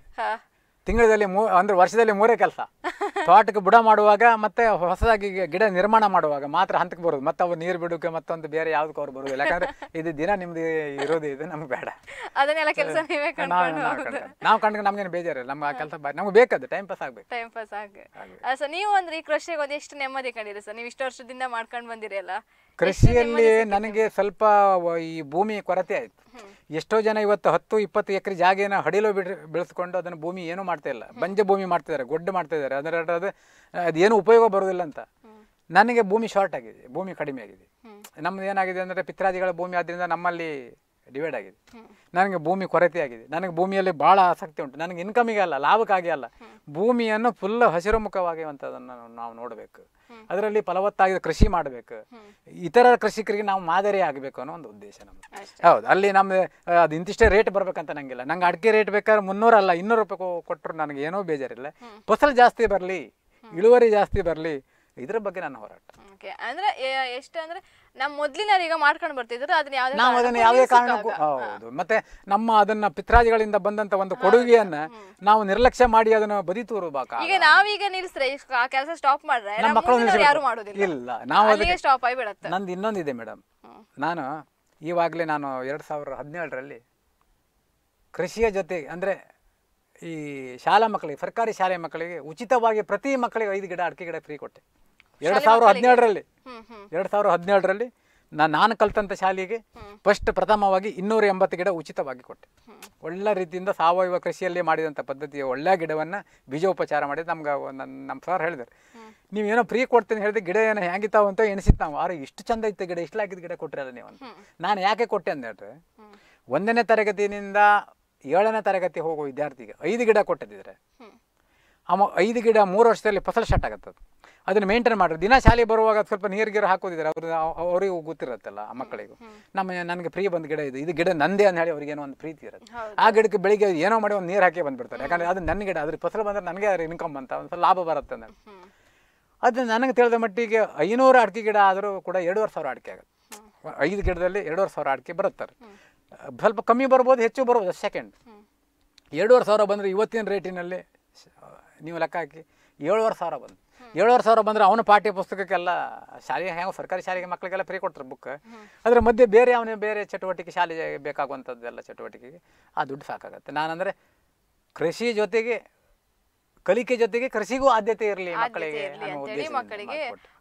ತಿಂಗಳಲ್ಲಿ ಮೂ ಅಂದ್ರೆ ವರ್ಷದಲ್ಲಿ ಮೂರೇ ಕೆಲಸ. ತೋಟಕ್ಕೆ ಬುಡ ಮಾಡುವಾಗ ಮತ್ತೆ ಹೊಸದಾಗಿ ಗಿಡ ನಿರ್ಮಾಣ ಮಾಡುವಾಗ ಮಾತ್ರ ಹಂತಕ್ಕೆ ಬರೋದು. ಮತ್ತೆ ಅವ್ರು ನೀರು ಬಿಡೋಕೆ ಮತ್ತೊಂದು ಬೇರೆ ಯಾವ್ದಕ್ಕೆ ಅವ್ರು ಬರೋದಿಲ್ಲ. ಯಾಕಂದ್ರೆ ಇದು ದಿನ ನಿಮ್ದು ಇರೋದು ಇದು ನಮ್ಗೆ ಬೇಡ. ಅದನ್ನೆಲ್ಲ ಕೆಲಸ ನೀವೇ ನಾವು ಕಂಡ್ರೆ ನಮ್ಗೇನು ಬೇಜಾರಿಲ್ಲ. ನಮ್ಗೆ ಆ ಕೆಲಸ ನಮ್ಗೆ ಬೇಕದು ಟೈಮ್ ಪಾಸ್ ಆಗ್ಬೇಕು. ಟೈಮ್ ಪಾಸ್ ಆಗ ಸರ್ ನೀವು ಅಂದ್ರೆ ಈ ಕೃಷಿಗೆ ಒಂದು ಎಷ್ಟು ನೆಮ್ಮದಿ ಕಂಡಿರಿ ಸರ್? ನೀವು ಇಷ್ಟು ವರ್ಷದಿಂದ ಮಾಡ್ಕೊಂಡು ಬಂದಿರಲ್ಲ ಕೃಷಿಯಲ್ಲಿ ನನಗೆ ಸ್ವಲ್ಪ ಈ ಭೂಮಿ ಕೊರತೆ ಆಯ್ತು. ಎಷ್ಟೋ ಜನ ಇವತ್ತು ಹತ್ತು ಇಪ್ಪತ್ತು ಎಕರೆ ಜಾಗೇನ ಹಡಿಲು ಬಿಡ್ ಬೆಳೆಸ್ಕೊಂಡು ಅದನ್ನು ಭೂಮಿ ಏನೂ ಮಾಡ್ತಾ ಇಲ್ಲ. ಬಂಜ ಭೂಮಿ ಮಾಡ್ತಿದ್ದಾರೆ ಗೊಡ್ಡ ಮಾಡ್ತಾ ಇದ್ದಾರೆ ಅದರ ಅದು ಅದೇನು ಉಪಯೋಗ ಬರೋದಿಲ್ಲ ಅಂತ. ನನಗೆ ಭೂಮಿ ಶಾರ್ಟ್ ಆಗಿದೆ ಭೂಮಿ ಕಡಿಮೆ ಆಗಿದೆ. ನಮ್ದು ಏನಾಗಿದೆ ಅಂದರೆ ಪಿತ್ರಾದಿಗಳ ಭೂಮಿ ಆದ್ದರಿಂದ ನಮ್ಮಲ್ಲಿ ಡಿವೈಡ್ ಆಗಿದೆ. ನನಗೆ ಭೂಮಿ ಕೊರತೆ ಆಗಿದೆ. ನನಗೆ ಭೂಮಿಯಲ್ಲಿ ಭಾಳ ಆಸಕ್ತಿ ಉಂಟು. ನನಗೆ ಇನ್ಕಮಿಗೆ ಅಲ್ಲ ಲಾಭಕ್ಕಾಗಿ ಅಲ್ಲ. ಭೂಮಿಯನ್ನು ಫುಲ್ ಹಸಿರುಮುಖವಾಗಿರುವಂಥದ್ದನ್ನು ನಾವು ನೋಡಬೇಕು. ಅದರಲ್ಲಿ ಫಲವತ್ತಾಗಿ ಕೃಷಿ ಮಾಡಬೇಕು. ಇತರ ಕೃಷಿಕರಿಗೆ ನಾವು ಮಾದರಿ ಆಗಬೇಕು ಅನ್ನೋ ಒಂದು ಉದ್ದೇಶ ನಮ್ದು. ಹೌದು ಅಲ್ಲಿ ನಮ್ಮ ಅದು ಇಂತಿಷ್ಟೇ ರೇಟ್ ಬರ್ಬೇಕಂತ ನಂಗಿಲ್ಲ. ನಂಗೆ ಅಡಿಕೆ ರೇಟ್ ಬೇಕಾದ್ರೆ ಮುನ್ನೂರ ಅಲ್ಲ ಇನ್ನೂರು ರೂಪಾಯಿ ಕೊಟ್ಟರು ನನಗೆ ಏನೋ ಬೇಜಾರಿಲ್ಲ. ಫಸಲು ಜಾಸ್ತಿ ಬರಲಿ ಇಳುವರಿ ಜಾಸ್ತಿ ಬರಲಿ ಇದ್ರ ಬಗ್ಗೆ ನನ್ನ ಹೋರಾಟ. ಓಕೆ ಅಂದ್ರೆ ಎಷ್ಟು ಅಂದ್ರೆ ನಮ್ ಮೊದ್ಲಿನವ್ರು ಈಗ ಮಾಡ್ಕೊಂಡು ಬರ್ತಿದ್ರು ಅದನ್ನ ಯಾವ್ದೇ ನಾವು ಅದನ್ನ ಕಾರಣಕ್ಕೂ ಯಾವುದೇ ಕಾರಣಕ್ಕೂ ಹೌದು. ಮತ್ತೆ ನಮ್ಮ ಅದನ್ನ ಪಿತ್ರಾಜಿಗಳಿಂದ ಬಂದಂತ ಒಂದು ಕೊಡುಗೆಯನ್ನ ನಾವು ನಿರ್ಲಕ್ಷ್ಯ ಮಾಡಿ ಅದನ್ನ ಬದಿ ತೂರಬೇಕಾಗ ಈಗ ನಾವೀಗ ನಿಲ್ಸ್ರೆ ಆ ಕೆಲಸ ಸ್ಟಾಪ್ ಮಾಡ್ರೆ ನಮ್ಮ ನಮ್ಮ ಮಕ್ಕಳು ಯಾರು. ಮಾಡೋದಿಲ್ಲ. ಇಲ್ಲ, ನಾವು ಅದಕ್ಕೆ- ಸ್ಟಾಪ್ ಆಗಿಬಿಡತ್ತೆ. ನಂದು ಇನ್ನೊಂದಿದೆ ಮೇಡಮ್ ನಾನು ಇವಾಗಲೇ ನಾನು ಎರಡು ಸಾವಿರದ ಹದಿನೇಳರಲ್ಲಿ ಕೃಷಿಯ ಜೊತೆ ಅಂದರೆ ಈ ಶಾಲಾ ಮಕ್ಕಳಿಗೆ ಸರ್ಕಾರಿ ಶಾಲೆ ಮಕ್ಕಳಿಗೆ ಉಚಿತವಾಗಿ ಪ್ರತಿ ಮಕ್ಕಳಿಗೆ ಐದು ಗಿಡ ಅಡಿಕೆ ಗಿಡ ಫ್ರೀ ಕೊಟ್ಟೆ. ಎರಡು ಸಾವಿರದ ಹದಿನೇಳರಲ್ಲಿ. ಎರಡ್ ಸಾವಿರದ ಹದಿನೇಳರಲ್ಲಿ ನಾನು ನಾನು ಕಲ್ತಂಥ ಶಾಲೆಗೆ ಫಸ್ಟ್ ಪ್ರಥಮವಾಗಿ ಇನ್ನೂರ ಎಂಬತ್ತು ಗಿಡ ಉಚಿತವಾಗಿ ಕೊಟ್ಟೆ. ಒಳ್ಳೆ ರೀತಿಯಿಂದ ಸಾವಯವ ಕೃಷಿಯಲ್ಲಿ ಮಾಡಿದಂಥ ಪದ್ಧತಿಯ ಒಳ್ಳೆ ಗಿಡವನ್ನು ಬೀಜೋಪಚಾರ ಮಾಡಿ ನಮ್ಗೆ ನನ್ನ ನಮ್ಮ ಸರ್ ಹೇಳಿದ್ರು ನೀವೇನೋ ಫ್ರೀ ಕೊಡ್ತೀನಿ ಹೇಳಿದ್ರೆ ಗಿಡ ಏನೋ ಹೆಂಗಿತ್ತಾವ ಅಂತ ಎಣಿಸಿತ್ತು ನಾವು. ಆರು ಇಷ್ಟು ಚಂದ ಇತ್ತು ಗಿಡ ಇಷ್ಟು ಹಾಕಿದ ಗಿಡ ಕೊಟ್ಟಿರಲ್ಲ ನೀವು ನಾನು ಯಾಕೆ ಕೊಟ್ಟೆ ಅಂತ ಹೇಳ್ರಿ ಒಂದನೇ ತರಗತಿಯಿಂದ ಏಳನೇ ತರಗತಿ ಹೋಗೋ ವಿದ್ಯಾರ್ಥಿಗೆ ಐದು ಗಿಡ ಕೊಟ್ಟಿದ್ದಿದ್ರೆ ಹ್ಮ್. ಅವ ಐದು ಗಿಡ ಮೂರು ವರ್ಷದಲ್ಲಿ ಫಸಲು ಸ್ಟಾರ್ಟ್ ಆಗುತ್ತೆ ಅದು ಅದನ್ನು ಮೇಂಟೈನ್ ಮಾಡ್ರಿ. ದಿನ ಶಾಲೆ ಬರುವಾಗ ಸ್ವಲ್ಪ ನೀರು ಗಿರ ಹಾಕೋದಿದ್ರೆ ಅವ್ರು ಅವರಿಗೂ ಗೊತ್ತಿರತ್ತಲ್ಲ ಆ ಮಕ್ಕಳಿಗೂ. ನಮ್ಮ ನನಗೆ ಫ್ರೀ ಬಂದ ಗಿಡ ಇದು ಇದು ಗಿಡ ನಂದೇ ಅಂತ ಹೇಳಿ ಅವ್ರಿಗೆ ಏನೋ ಒಂದು ಪ್ರೀತಿ ಇರುತ್ತೆ. ಆ ಗಿಡಕ್ಕೆ ಬೆಳಿಗ್ಗೆ ಏನೋ ಮಾಡಿ ಒಂದು ನೀರು ಹಾಕಿ ಬಂದ್ಬಿಡ್ತಾರೆ. ಯಾಕಂದ್ರೆ ಅದು ನನ್ನ ಗಿಡ ಅದ್ರ ಫಸಲು ಬಂದ್ರೆ ನನಗೆ ಅದ್ರ ಇನ್ಕಮ್ ಅಂತ ಒಂದು ಸ್ವಲ್ಪ ಲಾಭ ಬರುತ್ತೆ ನನಗೆ ಅದು ನನಗೆ ತಿಳಿದ ಮಟ್ಟಿಗೆ ಐನೂರು ಅಡಿಕೆ ಗಿಡ ಆದರೂ ಕೂಡ ಎರಡೂವರೆ ಸಾವಿರ ಅಡಿಕೆ ಆಗುತ್ತೆ. ಐದು ಗಿಡದಲ್ಲಿ ಎರಡೂವರೆ ಸಾವಿರ ಅಡಿಕೆ ಬರುತ್ತಾರೆ. ಸ್ವಲ್ಪ ಕಮ್ಮಿ ಬರ್ಬೋದು ಹೆಚ್ಚು ಬರ್ಬೋದು ಸೆಕೆಂಡ್ ಎರಡೂವರೆ ಸಾವಿರ ಬಂದರೆ ಇವತ್ತಿನ ರೇಟಿನಲ್ಲಿ ನೀವು ಲೆಕ್ಕ ಹಾಕಿ ಏಳುವರೆ ಸಾವಿರ ಬಂದು ಏಳುವರೆ ಸಾವಿರ ಬಂದರೆ ಅವನ ಪಾಠ್ಯ ಪುಸ್ತಕಕ್ಕೆಲ್ಲ ಶಾಲೆಗೆ ಹೆಂಗೆ ಸರ್ಕಾರಿ ಶಾಲೆಗೆ ಮಕ್ಕಳಿಗೆಲ್ಲ ಫ್ರೀ ಕೊಡ್ತಾರೆ ಬುಕ್ ಅದರ ಮಧ್ಯೆ ಬೇರೆ ಅವನೇ ಬೇರೆ ಚಟುವಟಿಕೆ ಶಾಲೆಗೆ ಬೇಕಾಗುವಂಥದ್ದೆಲ್ಲ ಚಟುವಟಿಕೆಗೆ ಆ ದುಡ್ಡು ಸಾಕಾಗತ್ತೆ. ನಾನಂದರೆ ಕೃಷಿ ಜೊತೆಗೆ ಕಲಿಕೆ ಜೊತೆಗೆ ಕೃಷಿಗೂ ಆದ್ಯತೆ ಇರಲಿ ಮಕ್ಕಳಿಗೆ ಅನ್ನೋ ಅಂತೇಳಿ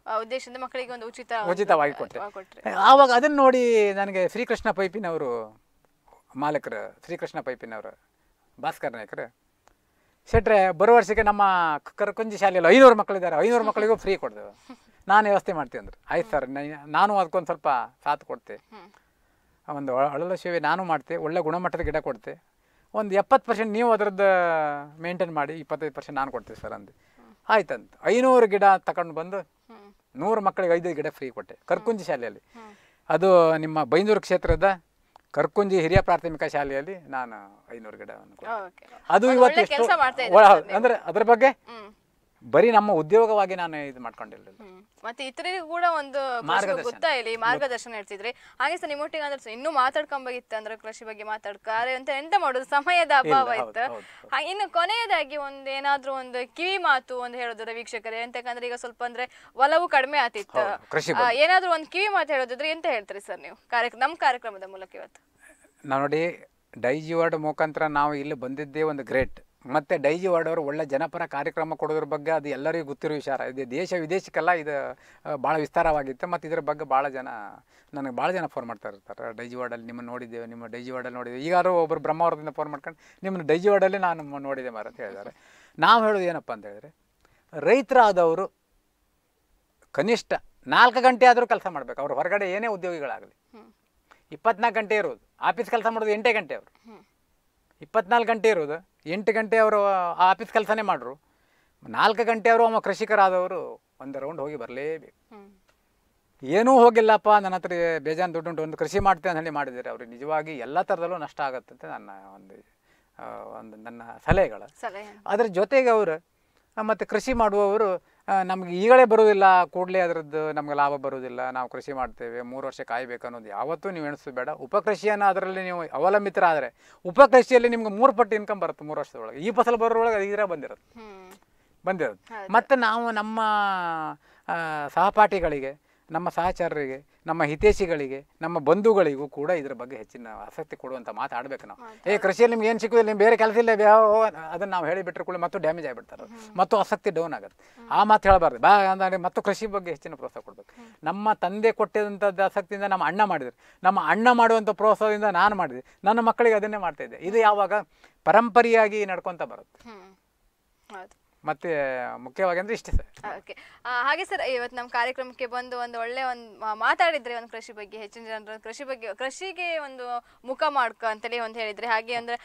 ಉದ್ದೇಶದಿಂದ ಮಕ್ಕಳಿಗೆ ಆ, ಉದ್ದೇಶದಿಂದ ಮಕ್ಕಳಿಗೆ ಒಂದು ಉಚಿತ ಉಚಿತವಾಗಿ ಕೊಟ್ಟೆ ಆ, ಕೊಟ್ರೆ ಆವಾಗ ಅದನ್ನು ನೋಡಿ ನನಗೆ ಶ್ರೀಕೃಷ್ಣ ಪೈಪಿನವರು ಮಾಲಕರು ಶ್ರೀಕೃಷ್ಣ ಪೈಪಿನವರು ಭಾಸ್ಕರ್ ನಾಯಕರು ಶೆಟ್ರೆ ಬರೋ ವರ್ಷಕ್ಕೆ ನಮ್ಮ ಕರಕುಂಜಿ ಶಾಲೆಯಲ್ಲಿ ಐನೂರು ಮಕ್ಕಳಿದ್ದಾರೆ. ಐನೂರು ಮಕ್ಕಳಿಗೂ ಫ್ರೀ ಕೊಡ್ತೇವೆ ನಾನು ವ್ಯವಸ್ಥೆ ಮಾಡ್ತೀನಿ ಅಂದ್ರೆ. ಆಯ್ತು ಸರ್ ನಾನು ಅದಕ್ಕೊಂದು ಸ್ವಲ್ಪ ಸಾಥ್ ಕೊಡ್ತೆ. ಒಂದು ಒಳಲ ಸೇವೆ ನಾನು ಮಾಡ್ತೆ ಒಳ್ಳೆ ಗುಣಮಟ್ಟದ ಗಿಡ ಕೊಡ್ತೆ. ಒಂದು ಎಪ್ಪತ್ತು ಪರ್ಸೆಂಟ್ ನೀವು ಅದರದ್ದು ಮೇಂಟೈನ್ ಮಾಡಿ ಇಪ್ಪತ್ತೈದು ಪರ್ಸೆಂಟ್ ನಾನು ಕೊಡ್ತೀವಿ ಸರ್ ಅಂದು. ಆಯ್ತಂತ. ಐನೂರು ಗಿಡ ತಗೊಂಡು ಬಂದು ನೂರು ಮಕ್ಕಳಿಗೆ ಐದೈದು ಗಿಡ ಫ್ರೀ ಕೊಟ್ಟೆ ಕರ್ಕುಂಜಿ ಶಾಲೆಯಲ್ಲಿ. ಅದು ನಿಮ್ಮ ಬೈಂದೂರು ಕ್ಷೇತ್ರದ ಕರ್ಕುಂಜಿ ಹಿರಿಯ ಪ್ರಾಥಮಿಕ ಶಾಲೆಯಲ್ಲಿ ನಾನು ಐನೂರು ಗಿಡವನ್ನು ಅದು ಇವತ್ತು ಎಷ್ಟು ಅಂದ್ರೆ ಅದ್ರ ಬಗ್ಗೆ ಬರೀ ನಮ್ಮ ಉದ್ಯೋಗವಾಗಿ ನಾನು ಇದು ಮಾಡ್ಕೊಂಡಿರಲಿಲ್ಲ. ಮತ್ತೆ ಇತರರಿಗೂ ಕೂಡ ಒಂದು ಮಾರ್ಗದರ್ಶನ. ಗೊತ್ತಾ ಇಲ್ಲಿ? ಮಾರ್ಗದರ್ಶನ ಹೇಳ್ತಿದ್ರಿ ಹಾಗೆ ಸರ್ ನಿಮ್ಮೊಟ್ಟಿಗೆ ಅಂದ್ರೆ ಇನ್ನು ಮಾತಾಡ್ಕೊಂಬಾಗಿತ್ತು ಅಂದ್ರೆ ಕೃಷಿ ಬಗ್ಗೆ ಮಾತಾಡ್ಕಾರೆ ಅಂತ ಎಂತ ಮಾಡೋದು? ಸಮಯದ ಅಭಾವ ಇತ್ತು? ಇನ್ನು ಕೊನೆಯದಾಗಿ ಒಂದು ಏನಾದ್ರೂ ಒಂದು ಕಿವಿ ಮಾತು ಒಂದು ಹೇಳೋದ್ರ ವೀಕ್ಷಕರೇ ಎಂತಕಂದ್ರೆ ಈಗ ಸ್ವಲ್ಪ ಅಂದ್ರೆ ಒಲವು ಕಡಿಮೆ ಆತಿತ್ತು? ಏನಾದ್ರೂ ಒಂದು ಕಿವಿ ಮಾತು ಹೇಳೋದಿದ್ರೆ ಎಂತ ಹೇಳ್ತೀರಿ ಸರ್ ನೀವು? ಕಾರ್ಯಕ್ರಮ ನಮ್ಮ ಕಾರ್ಯಕ್ರಮದ ಮೂಲಕ ಇವತ್ತು. ನಾವು ನೋಡಿ ಡೈಜಿ ವರ್ಡ್ ಮುಖಾಂತರ ನಾವು ಇಲ್ಲಿ ಬಂದಿದ್ದೇ ಒಂದು ಗ್ರೇಟ್. ಮತ್ತು ಡೈಜಿ ವಾರ್ಡ್ ಅವರು ಒಳ್ಳೆ ಜನಪರ ಕಾರ್ಯಕ್ರಮ ಕೊಡೋದ್ರ ಬಗ್ಗೆ ಅದು ಎಲ್ಲರಿಗೂ ಗೊತ್ತಿರೋ ವಿಚಾರ. ಇದು ದೇಶ ವಿದೇಶಕ್ಕೆಲ್ಲ ಇದು ಭಾಳ ವಿಸ್ತಾರವಾಗಿತ್ತು ಮತ್ತು ಇದ್ರ ಬಗ್ಗೆ ಭಾಳ ಜನ ನನಗೆ ಭಾಳ ಜನ ಫೋನ್ ಮಾಡ್ತಾ ಇರ್ತಾರೆ. ಡೈಜಿ ವಾರ್ಡಲ್ಲಿ ನಿಮ್ಮನ್ನು ನೋಡಿದ್ದೇವೆ ನಿಮ್ಮ ಡೈಜಿ ವಾರ್ಡಲ್ಲಿ ನೋಡಿದ್ದೇವೆ. ಈಗಾರು ಒಬ್ಬರು ಬ್ರಹ್ಮಾವರದಿಂದ ಫೋನ್ ಮಾಡ್ಕೊಂಡು ನಿಮ್ಮನ್ನು ಡೈಜಿ ವಾರ್ಡಲ್ಲಿ ನಾನು ನೋಡಿದೆ ಮಾರ ಅಂತ ಹೇಳಿದ್ದಾರೆ. ನಾವು ಹೇಳೋದು ಏನಪ್ಪ ಅಂತ ಹೇಳಿದ್ರೆ ರೈತರಾದವರು ಕನಿಷ್ಠ ನಾಲ್ಕು ಗಂಟೆ ಆದರೂ ಕೆಲಸ ಮಾಡಬೇಕು. ಅವ್ರು ಹೊರಗಡೆ ಏನೇ ಉದ್ಯೋಗಿಗಳಾಗಲಿ. ಇಪ್ಪತ್ನಾಲ್ಕು ಗಂಟೆ ಇರೋದು. ಆಫೀಸ್ ಕೆಲಸ ಮಾಡೋದು ಎಂಟೇ ಗಂಟೆ ಅವರು. ಇಪ್ಪತ್ನಾಲ್ಕು ಗಂಟೆ ಇರೋದು ಎಂಟು ಗಂಟೆ ಅವರು ಆಫೀಸ್ ಕೆಲಸನೇ ಮಾಡ್ರು. ನಾಲ್ಕು ಗಂಟೆ ಅವರು ಅವ ಕೃಷಿಕರಾದವರು ಒಂದು ರೌಂಡ್ ಹೋಗಿ ಬರಲೇಬೇಕು. ಏನೂ ಹೋಗಿಲ್ಲಪ್ಪ ನನ್ನ ಹತ್ರ ಬೇಜಾನ್ ದುಡ್ಡುಂಟು ಒಂದು ಕೃಷಿ ಮಾಡ್ತೇನೆ ಅಂತ ಹೇಳಿ ಮಾಡಿದ್ದಾರೆ. ಅವ್ರಿಗೆ ನಿಜವಾಗಿ ಎಲ್ಲ ಥರದಲ್ಲೂ ನಷ್ಟ ಆಗುತ್ತೆ ಅಂತ ನನ್ನ ಒಂದು ಒಂದು ನನ್ನ ಸಲಹೆಗಳು. ಅದರ ಜೊತೆಗೆ ಅವರು ಮತ್ತು ಕೃಷಿ ಮಾಡುವವರು ಆ, ನಮ್ಗೆ ಈಗಲೇ ಬರೋದಿಲ್ಲ ಕೂಡಲೇ ಅದರದ್ದು ನಮ್ಗೆ ಲಾಭ ಬರೋದಿಲ್ಲ ನಾವು ಕೃಷಿ ಮಾಡ್ತೇವೆ ಮೂರು ವರ್ಷ ಕಾಯಬೇಕು ಅನ್ನೋದು ಯಾವತ್ತೂ ನೀವು ಎಣಿಸಬೇಡ ಬೇಡ. ಉಪಕೃಷಿಯನ್ನು ಅದರಲ್ಲಿ ನೀವು ಅವಲಂಬಿತರಾದರೆ ಉಪಕೃಷಿಯಲ್ಲಿ ನಿಮ್ಗೆ ಮೂರು ಪಟ್ಟು ಇನ್ಕಮ್ ಬರುತ್ತೆ ಮೂರು ವರ್ಷದೊಳಗೆ ಈ ಫಸಲು ಬರೋರೊಳಗೆ ಅದು ಇದರ ಬಂದಿರುತ್ತೆ. ಹೌದು. ಮತ್ತು ನಾವು ನಮ್ಮ ಸಹಪಾಠಿಗಳಿಗೆ ನಮ್ಮ ಸಹಚರರಿಗೆ ನಮ್ಮ ಹಿತೇಶಿಗಳಿಗೆ ನಮ್ಮ ಬಂಧುಗಳಿಗೂ ಕೂಡ ಇದ್ರ ಬಗ್ಗೆ ಹೆಚ್ಚಿನ ಆಸಕ್ತಿ ಕೊಡುವಂಥ ಮಾತಾಡ್ಬೇಕು ನಾವು. ಏ ಕೃಷಿಯಲ್ಲಿ ನಿಮ್ಗೆ ಏನು ನಿಮ್ಗೆ ಬೇರೆ ಕೆಲಸ ಇಲ್ಲ ಅದನ್ನು ನಾವು ಹೇಳಿಬಿಟ್ರೆ ಕೂಡ ಮತ್ತು ಡ್ಯಾಮೇಜ್ ಆಗಿಬಿಡ್ತಾರೆ. ಮತ್ತು ಆಸಕ್ತಿ ಡೌನ್ ಆಗುತ್ತೆ. ಆ ಮಾತು ಹೇಳಬಾರ್ದು. ಬಾ ಅಂದರೆ ಮತ್ತು ಕೃಷಿ ಬಗ್ಗೆ ಹೆಚ್ಚಿನ ಪ್ರೋತ್ಸಾಹ ಕೊಡಬೇಕು. ನಮ್ಮ ತಂದೆ ಕೊಟ್ಟಿದಂಥದ್ದು ಆಸಕ್ತಿಯಿಂದ ನಮ್ಮ ಅಣ್ಣ ಮಾಡಿದ್ರು. ನಮ್ಮ ಅಣ್ಣ ಮಾಡುವಂಥ ಪ್ರೋತ್ಸಾಹದಿಂದ ನಾನು ಮಾಡಿದೆ. ನನ್ನ ಮಕ್ಕಳಿಗೆ ಅದನ್ನೇ ಮಾಡ್ತಾ ಇದ್ದೆ. ಇದು ಯಾವಾಗ ಪರಂಪರೆಯಾಗಿ ನಡ್ಕೊತಾ ಬರುತ್ತೆ. ಮತ್ತೆ ಮುಖ್ಯವಾಗಿ ಅಂದ್ರೆ ಇಷ್ಟೇ ಸರ್. ಓಕೆ. ಹಾಗೆ ಸರ್ ಇವತ್ತು ನಮ್ಮ ಕಾರ್ಯಕ್ರಮಕ್ಕೆ ಬಂದು ಒಂದು ಒಳ್ಳೆ ಒಂದು ಮಾತಾಡಿದ್ರೆ ಒಂದು ಕೃಷಿ ಬಗ್ಗೆ ಹೆಚ್ಚಿನ ಜನರು ಕೃಷಿ ಬಗ್ಗೆ ಕೃಷಿಗೆ ಒಂದು ಮುಖ ಮಾಡ್ಕೊ ಅಂತೇಳಿ ಒಂದು ಹೇಳಿದ್ರೆ. ಹಾಗೆ ಅಂದ್ರೆ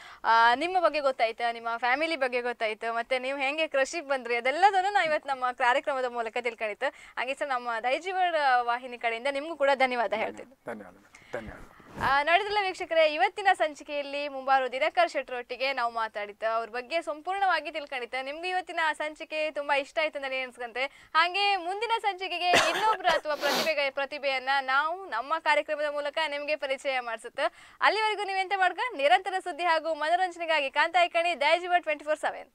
ನಿಮ್ಮ ಬಗ್ಗೆ ಗೊತ್ತಾಯ್ತು ನಿಮ್ಮ ಫ್ಯಾಮಿಲಿ ಬಗ್ಗೆ ಗೊತ್ತಾಯ್ತು ಮತ್ತೆ ನೀವು ಹೆಂಗೆ ಕೃಷಿಗೆ ಬಂದ್ರಿ ಅದೆಲ್ಲದನ್ನು ನಾವು ಇವತ್ತು ನಮ್ಮ ಕಾರ್ಯಕ್ರಮದ ಮೂಲಕ ತಿಳ್ಕೊಂಡಿತ್ತು. ಹಾಗೆ ಸರ್ ನಮ್ಮ ದೈಜಿವರ್ ವಾಹಿನಿ ಕಡೆಯಿಂದ ನಿಮಗೂ ಕೂಡ ಧನ್ಯವಾದ ಹೇಳ್ತೀನಿ. ಧನ್ಯವಾದ ಧನ್ಯವಾದ ಆ, ನಡೆದಿಲ್ಲ ವೀಕ್ಷಕರೇ ಇವತ್ತಿನ ಸಂಚಿಕೆಯಲ್ಲಿ ಮುಂಬಾರು ದಿನಕರ್ ಶೆಟ್ಟರೊಟ್ಟಿಗೆ ನಾವು ಮಾತಾಡಿತ್ತ ಅವ್ರ ಬಗ್ಗೆ ಸಂಪೂರ್ಣವಾಗಿ ತಿಳ್ಕೊಂಡಿದ್ದ. ನಿಮ್ಗೆ ಇವತ್ತಿನ ಸಂಚಿಕೆ ತುಂಬಾ ಇಷ್ಟ ಆಯ್ತು ಅಂತ ಅನ್ಸ್ಕಂತೆ ಹಾಗೆ ಮುಂದಿನ ಸಂಚಿಕೆಗೆ ಇನ್ನೊಬ್ರು ಅಥವಾ ಪ್ರತಿಭೆ ಪ್ರತಿಭೆಯನ್ನ ನಾವು ನಮ್ಮ ಕಾರ್ಯಕ್ರಮದ ಮೂಲಕ ನಿಮಗೆ ಪರಿಚಯ ಮಾಡಿಸುತ್ತೆ. ಅಲ್ಲಿವರೆಗೂ ನೀವೆಂತ ಮಾಡ್ಕ ನಿರಂತರ ಸುದ್ದಿ ಹಾಗೂ ಮನೋರಂಜನೆಗಾಗಿ ಕಾಂತಾಯ್ಕಣಿ ದಯಜೀವ ಟ್ವೆಂಟಿ ಫೋರ್ ಸೆವೆನ್.